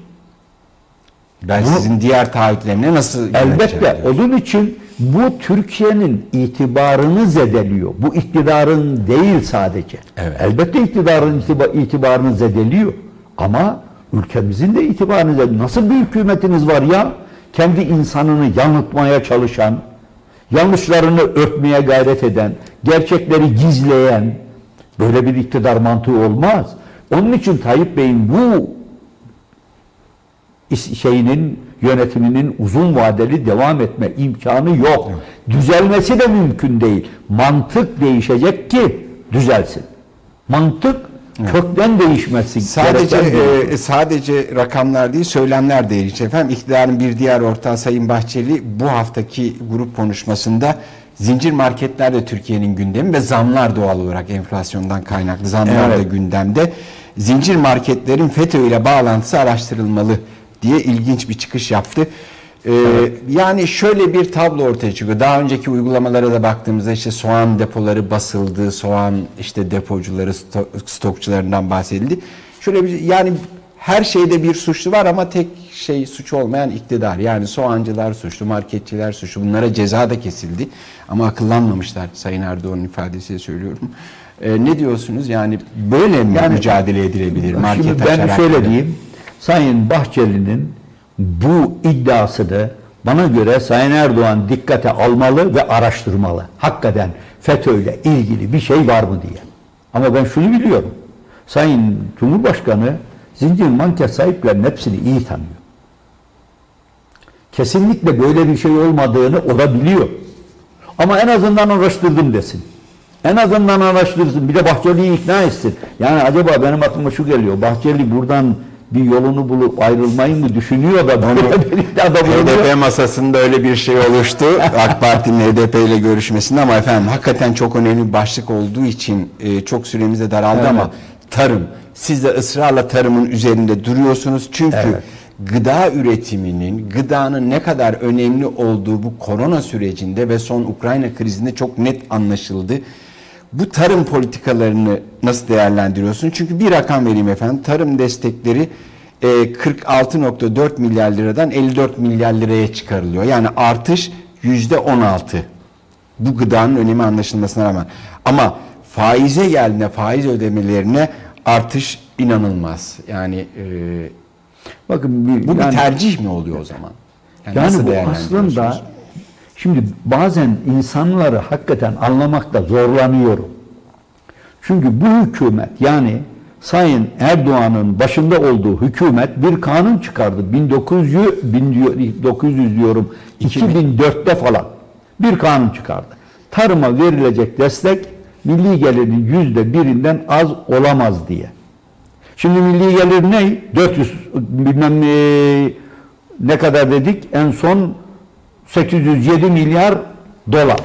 [SPEAKER 1] ben sizin diğer taahhütlerine nasıl
[SPEAKER 2] Elbette. Onun için bu Türkiye'nin itibarını zedeliyor. Bu iktidarın değil sadece. Elbette iktidarın itiba- itibarını zedeliyor. Ama ülkemizin de itibarını zedeliyor. Nasıl bir hükümetiniz var ya? Kendi insanını yanıltmaya çalışan, yanlışlarını örtmeye gayret eden, gerçekleri gizleyen böyle bir iktidar mantığı olmaz. Onun için Tayyip Bey'in bu şeyinin yönetiminin uzun vadeli devam etme imkanı yok. Düzelmesi de mümkün değil. Mantık değişecek ki düzelsin. Mantık kökten değişmesin.
[SPEAKER 1] Sadece e, sadece rakamlar değil söylemler de ilginç efendim. İktidarın bir diğer ortağı Sayın Bahçeli bu haftaki grup konuşmasında zincir marketler de Türkiye'nin gündemi ve zamlar doğal olarak enflasyondan kaynaklı zamlar da
[SPEAKER 2] Evet.
[SPEAKER 1] gündemde. Zincir marketlerin FETÖ ile bağlantısı araştırılmalı diye ilginç bir çıkış yaptı. Ee, Yani şöyle bir tablo ortaya çıkıyor. Daha önceki uygulamalara da baktığımızda işte soğan depoları basıldı, soğan işte depocuları, sto- stokçularından bahsedildi. Şöyle bir yani her şeyde bir suçlu var ama tek şey suç olmayan iktidar. Yani soğancılar suçlu, marketçiler suçlu. Bunlara ceza da kesildi. Ama akıllanmamışlar Sayın Erdoğan'ın ifadesiyle söylüyorum. Ee, ne diyorsunuz? Yani böyle mi
[SPEAKER 2] Yani-
[SPEAKER 1] mücadele edilebilir market
[SPEAKER 2] ben şöyle diyeyim. Sayın Bahçeli'nin bu iddiasını bana göre Sayın Erdoğan dikkate almalı ve araştırmalı. Hakikaten FETÖ ile ilgili bir şey var mı diye. Ama ben şunu biliyorum. Sayın Cumhurbaşkanı zincir market sahiplerinin hepsini iyi tanıyor. Kesinlikle böyle bir şey olmadığını o da biliyor. Ama en azından araştırdım desin. En azından araştırsın. Bir de Bahçeli'yi ikna etsin. Yani acaba benim aklıma şu geliyor. Bahçeli buradan bir yolunu bulup ayrılmayı mı düşünüyor da bulunuyor.
[SPEAKER 1] HDP masasında öyle bir şey oluştu. AK Parti'nin HDP ile görüşmesinde ama efendim hakikaten çok önemli bir başlık olduğu için e, çok süremiz de daraldı
[SPEAKER 2] Evet.
[SPEAKER 1] ama tarım. Siz de ısrarla tarımın üzerinde duruyorsunuz. Çünkü gıda üretiminin, gıdanın ne kadar önemli olduğu bu korona sürecinde ve son Ukrayna krizinde çok net anlaşıldı. Bu tarım politikalarını nasıl değerlendiriyorsun? Çünkü bir rakam vereyim efendim. Tarım destekleri e, 46.4 milyar liradan 54 milyar liraya çıkarılıyor. Yani artış yüzde 16. Bu gıdanın önemi anlaşılmasına rağmen. Ama faize geldiğinde faiz ödemelerine artış inanılmaz. Yani e,
[SPEAKER 2] Bakın bir,
[SPEAKER 1] bu bir
[SPEAKER 2] yani-
[SPEAKER 1] tercih mi oluyor o zaman? Yani,
[SPEAKER 2] Yani, bu aslında şimdi bazen insanları hakikaten anlamakta zorlanıyorum. Çünkü bu hükümet yani Sayın Erdoğan'ın başında olduğu hükümet bir kanun çıkardı. 1900, 1900 diyorum 2004'te falan bir kanun çıkardı. Tarıma verilecek destek milli gelirin yüzde birinden az olamaz diye. Şimdi milli gelir ne? 400 bilmem ne, ne kadar dedik? En son 807 milyar dolar.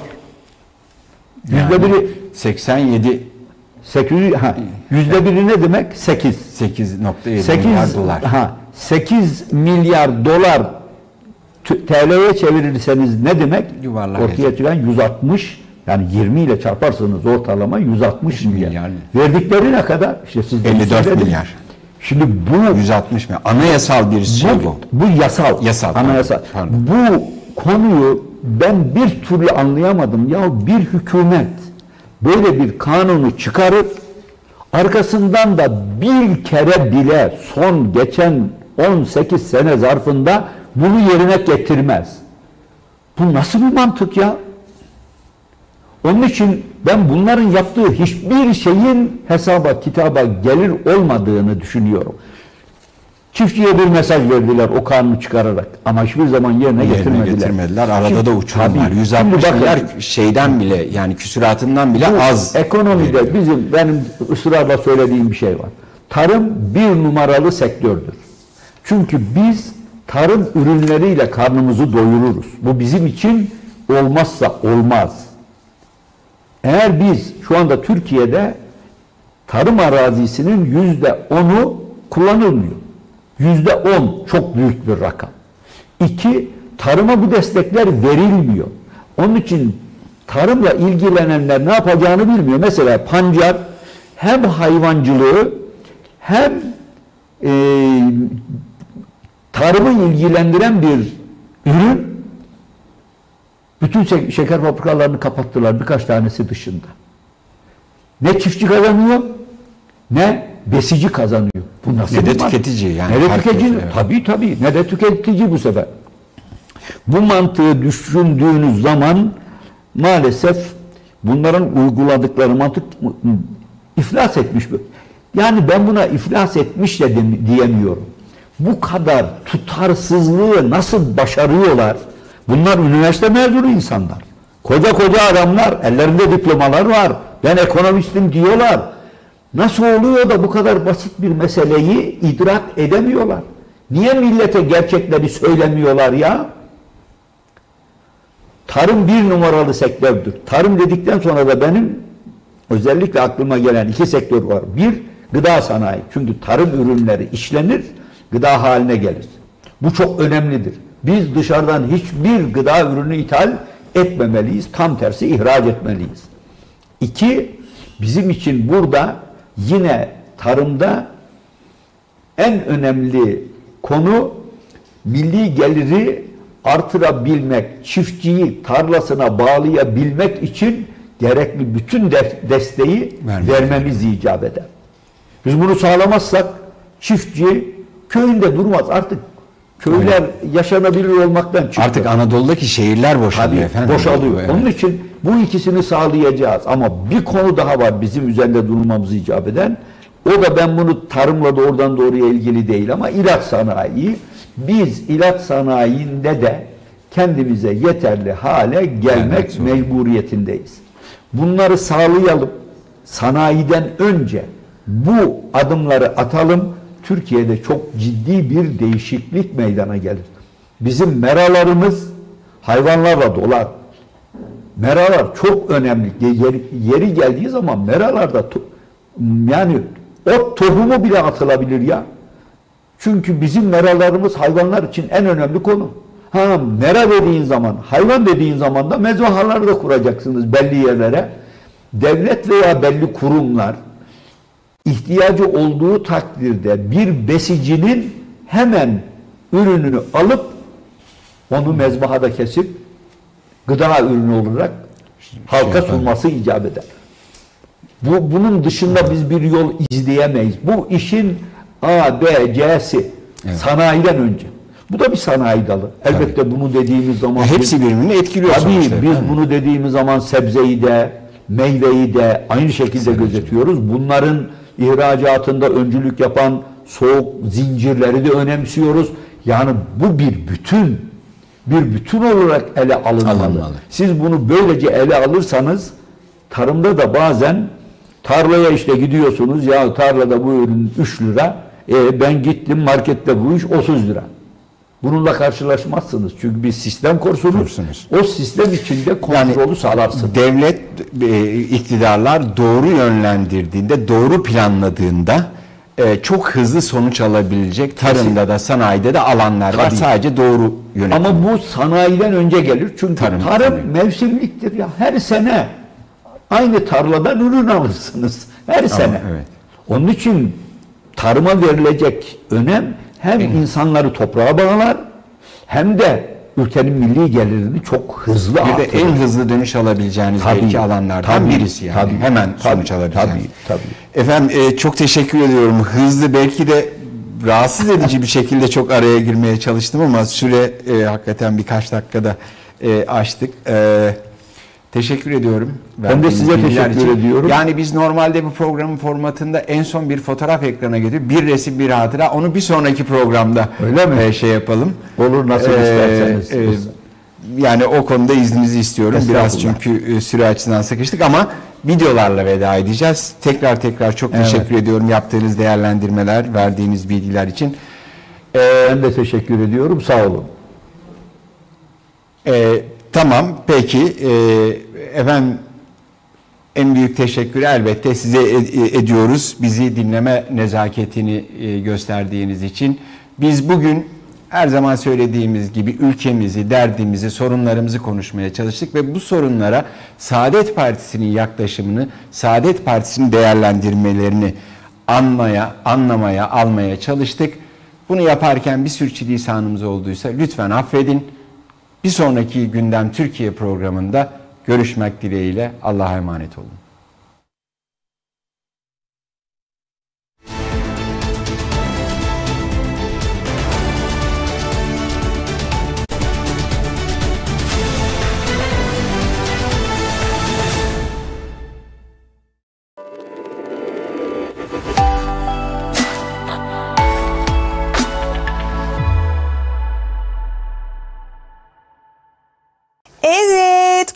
[SPEAKER 2] Yüzde biri
[SPEAKER 1] 87
[SPEAKER 2] 800 ha yüzde biri ne demek? 8.
[SPEAKER 1] 8.7
[SPEAKER 2] 8
[SPEAKER 1] milyar dolar.
[SPEAKER 2] Ha 8 milyar dolar TL'ye çevirirseniz ne demek?
[SPEAKER 1] Yuvarlak
[SPEAKER 2] Ortaya çıkan 160 yani 20 ile çarparsanız ortalama 160 milyar. Verdikleri ne kadar? İşte siz de
[SPEAKER 1] 54
[SPEAKER 2] söylediniz.
[SPEAKER 1] milyar.
[SPEAKER 2] Şimdi bu
[SPEAKER 1] 160 milyar. Anayasal bir şey bu.
[SPEAKER 2] bu yasal.
[SPEAKER 1] Yasal,
[SPEAKER 2] Anayasal.
[SPEAKER 1] pardon,
[SPEAKER 2] Bu konuyu ben bir türlü anlayamadım. Ya bir hükümet böyle bir kanunu çıkarıp arkasından da bir kere bile son geçen 18 sene zarfında bunu yerine getirmez. Bu nasıl bir mantık ya? Onun için ben bunların yaptığı hiçbir şeyin hesaba kitaba gelir olmadığını düşünüyorum. Çiftçiye bir mesaj verdiler o kanunu çıkararak ama hiçbir zaman yerine,
[SPEAKER 1] Yerine
[SPEAKER 2] getirmediler.
[SPEAKER 1] getirmediler. Arada
[SPEAKER 2] Şimdi-
[SPEAKER 1] da uçurum var.
[SPEAKER 2] Tabii.
[SPEAKER 1] 160
[SPEAKER 2] Şimdi bakın,
[SPEAKER 1] milyar şeyden bile yani küsuratından bile
[SPEAKER 2] bu
[SPEAKER 1] az.
[SPEAKER 2] Ekonomide bizim benim ısrarla söylediğim bir şey var. Tarım bir numaralı sektördür. Çünkü biz tarım ürünleriyle karnımızı doyururuz. Bu bizim için olmazsa olmaz. Eğer biz şu anda Türkiye'de tarım arazisinin yüzde onu kullanılmıyor. Yüzde on çok büyük bir rakam. İki, tarıma bu destekler verilmiyor. Onun için tarımla ilgilenenler ne yapacağını bilmiyor. Mesela pancar hem hayvancılığı hem e, tarımı ilgilendiren bir ürün bütün şek- şeker fabrikalarını kapattılar birkaç tanesi dışında. Ne çiftçi kazanıyor ne besici kazanıyor. Bu nasıl
[SPEAKER 1] Ne de tüketici yani.
[SPEAKER 2] Ne de tüketici.
[SPEAKER 1] evet.
[SPEAKER 2] Tabii tabii. Ne de tüketici bu sefer. Bu mantığı düşündüğünüz zaman maalesef bunların uyguladıkları mantık iflas etmiş. Yani ben buna iflas etmiş de diyemiyorum. Bu kadar tutarsızlığı nasıl başarıyorlar? Bunlar üniversite mezunu insanlar. Koca koca adamlar, ellerinde diplomalar var. Ben ekonomistim diyorlar. Nasıl oluyor da bu kadar basit bir meseleyi idrak edemiyorlar? Niye millete gerçekleri söylemiyorlar ya? Tarım bir numaralı sektördür. Tarım dedikten sonra da benim özellikle aklıma gelen iki sektör var. Bir, gıda sanayi. Çünkü tarım ürünleri işlenir, gıda haline gelir. Bu çok önemlidir. Biz dışarıdan hiçbir gıda ürünü ithal etmemeliyiz. Tam tersi ihraç etmeliyiz. İki, bizim için burada yine tarımda en önemli konu milli geliri artırabilmek, çiftçiyi tarlasına bağlayabilmek için gerekli bütün de- desteği vermemiz icap eder. Biz bunu sağlamazsak çiftçi köyünde durmaz. Artık köyler yaşanabilir olmaktan çıktı.
[SPEAKER 1] Artık Anadolu'daki şehirler boşalıyor
[SPEAKER 2] Tabii,
[SPEAKER 1] efendim.
[SPEAKER 2] boşalıyor.
[SPEAKER 1] Evet.
[SPEAKER 2] Onun için bu ikisini sağlayacağız. Ama bir konu daha var bizim üzerinde durmamızı icap eden. O da ben bunu tarımla doğrudan doğruya ilgili değil ama ilaç sanayi. Biz ilaç sanayinde de kendimize yeterli hale gelmek mecburiyetindeyiz. Bunları sağlayalım. Sanayiden önce bu adımları atalım. Türkiye'de çok ciddi bir değişiklik meydana gelir. Bizim meralarımız hayvanlarla dolar. Meralar çok önemli. Yeri, yeri geldiği zaman meralarda yani ot tohumu bile atılabilir ya. Çünkü bizim meralarımız hayvanlar için en önemli konu. Ha mera dediğin zaman, hayvan dediğin zaman da mezbahaları da kuracaksınız belli yerlere. Devlet veya belli kurumlar ihtiyacı olduğu takdirde bir besicinin hemen ürününü alıp onu mezbahada kesip gıda ürünü olarak halka sunması icap eder. Bu, bunun dışında biz bir yol izleyemeyiz. Bu işin A, B, C'si sanayiden önce. Bu da bir sanayi dalı. Elbette bunu dediğimiz zaman...
[SPEAKER 1] Ya hepsi birbirini etkiliyor
[SPEAKER 2] Tabii
[SPEAKER 1] sonuçta
[SPEAKER 2] biz bunu dediğimiz zaman sebzeyi de, meyveyi de aynı şekilde gözetiyoruz. Bunların ihracatında öncülük yapan soğuk zincirleri de önemsiyoruz. Yani bu bir bütün bir bütün olarak ele alınmalı.
[SPEAKER 1] Alınmalı.
[SPEAKER 2] Siz bunu böylece ele alırsanız tarımda da bazen tarlaya işte gidiyorsunuz ya tarlada bu ürün 3 lira e, ben gittim markette bu iş 30 lira. Bununla karşılaşmazsınız. Çünkü bir sistem kursunuz. O sistem içinde kontrolü sağlarsınız.
[SPEAKER 1] Devlet e, iktidarlar doğru yönlendirdiğinde, doğru planladığında e, çok hızlı sonuç alabilecek tarımda da sanayide de alanlar var. Sadece doğru yönetim.
[SPEAKER 2] Ama bu sanayiden önce gelir. Çünkü
[SPEAKER 1] Tarım,
[SPEAKER 2] tarım, mevsimliktir ya. Her sene aynı tarladan ürün alırsınız. Her sene.
[SPEAKER 1] evet.
[SPEAKER 2] Onun için tarıma verilecek önem hem insanları toprağa bağlar hem de ülkenin milli gelirini çok hızlı
[SPEAKER 1] bir de
[SPEAKER 2] artırır.
[SPEAKER 1] en hızlı dönüş alabileceğiniz
[SPEAKER 2] Tabii,
[SPEAKER 1] belki alanlardan
[SPEAKER 2] tabii,
[SPEAKER 1] birisi yani.
[SPEAKER 2] tabii,
[SPEAKER 1] Hemen
[SPEAKER 2] tabii,
[SPEAKER 1] sonuç alabileceğiniz.
[SPEAKER 2] tabii, tabii.
[SPEAKER 1] Efendim e, çok teşekkür ediyorum. Hızlı belki de rahatsız edici bir şekilde çok araya girmeye çalıştım ama süre e, hakikaten birkaç dakikada e, açtık. E, teşekkür ediyorum.
[SPEAKER 2] Ben de size teşekkür ediyorum.
[SPEAKER 1] Yani biz normalde bu programın formatında en son bir fotoğraf ekrana getirip bir resim bir hatıra onu bir sonraki programda
[SPEAKER 2] Öyle mi?
[SPEAKER 1] e, şey yapalım.
[SPEAKER 2] Olur nasıl
[SPEAKER 1] Ee,
[SPEAKER 2] isterseniz.
[SPEAKER 1] e, yani o konuda izninizi istiyorum. Biraz çünkü e, süre açısından sıkıştık ama videolarla veda edeceğiz. Tekrar tekrar çok
[SPEAKER 2] Evet.
[SPEAKER 1] teşekkür ediyorum yaptığınız değerlendirmeler, verdiğiniz bilgiler için.
[SPEAKER 2] ben de teşekkür ediyorum. Sağ olun.
[SPEAKER 1] Ee, tamam peki Ee, efendim en büyük teşekkürü elbette size ed- ediyoruz. Bizi dinleme nezaketini e, gösterdiğiniz için. Biz bugün her zaman söylediğimiz gibi ülkemizi, derdimizi, sorunlarımızı konuşmaya çalıştık ve bu sorunlara Saadet Partisi'nin yaklaşımını, Saadet Partisi'nin değerlendirmelerini anmaya, anlamaya, almaya çalıştık. Bunu yaparken bir sürçülisanımız olduysa lütfen affedin. Bir sonraki gündem Türkiye programında görüşmek dileğiyle Allah'a emanet olun.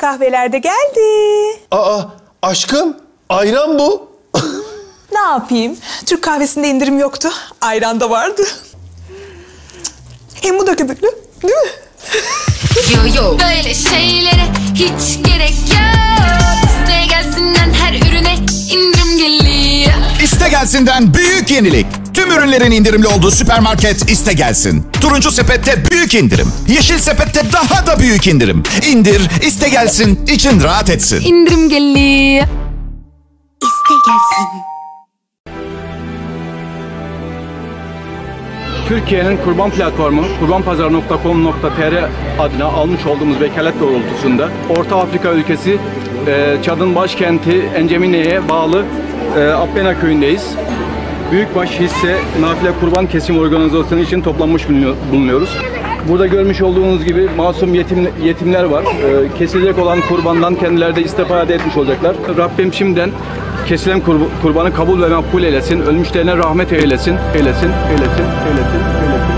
[SPEAKER 28] Evet, kahveler de geldi.
[SPEAKER 17] Aa aşkım ayran bu.
[SPEAKER 28] Ne yapayım? Türk kahvesinde indirim yoktu. Ayran da vardı. Hem bu da gıdıklı, değil mi?
[SPEAKER 20] Yo yo Böyle şeylere hiç gerek yok İste gelsinden her ürüne indirim geliyor
[SPEAKER 29] İste gelsinden büyük yenilik. Tüm ürünlerin indirimli olduğu süpermarket iste gelsin. Turuncu sepette büyük indirim. Yeşil sepette daha da büyük indirim. İndir, iste gelsin, için rahat etsin.
[SPEAKER 20] İndirim geliyor İste gelsin
[SPEAKER 19] Türkiye'nin kurban platformu kurbanpazar.com.tr adına almış olduğumuz vekalet doğrultusunda Orta Afrika ülkesi e, Çad'ın başkenti Encemine'ye bağlı e, Appena köyündeyiz. Büyükbaş hisse nafile kurban kesim organizasyonu için toplanmış bulunuyor- bulunuyoruz. Burada görmüş olduğunuz gibi masum yetim, yetimler var. E, kesilecek olan kurbandan kendileri de istifade etmiş olacaklar. Rabbim şimdiden kesilen kurb- kurbanı kabul ve makbul eylesin. Ölmüşlerine rahmet eylesin. Eylesin, eylesin, eylesin, eylesin.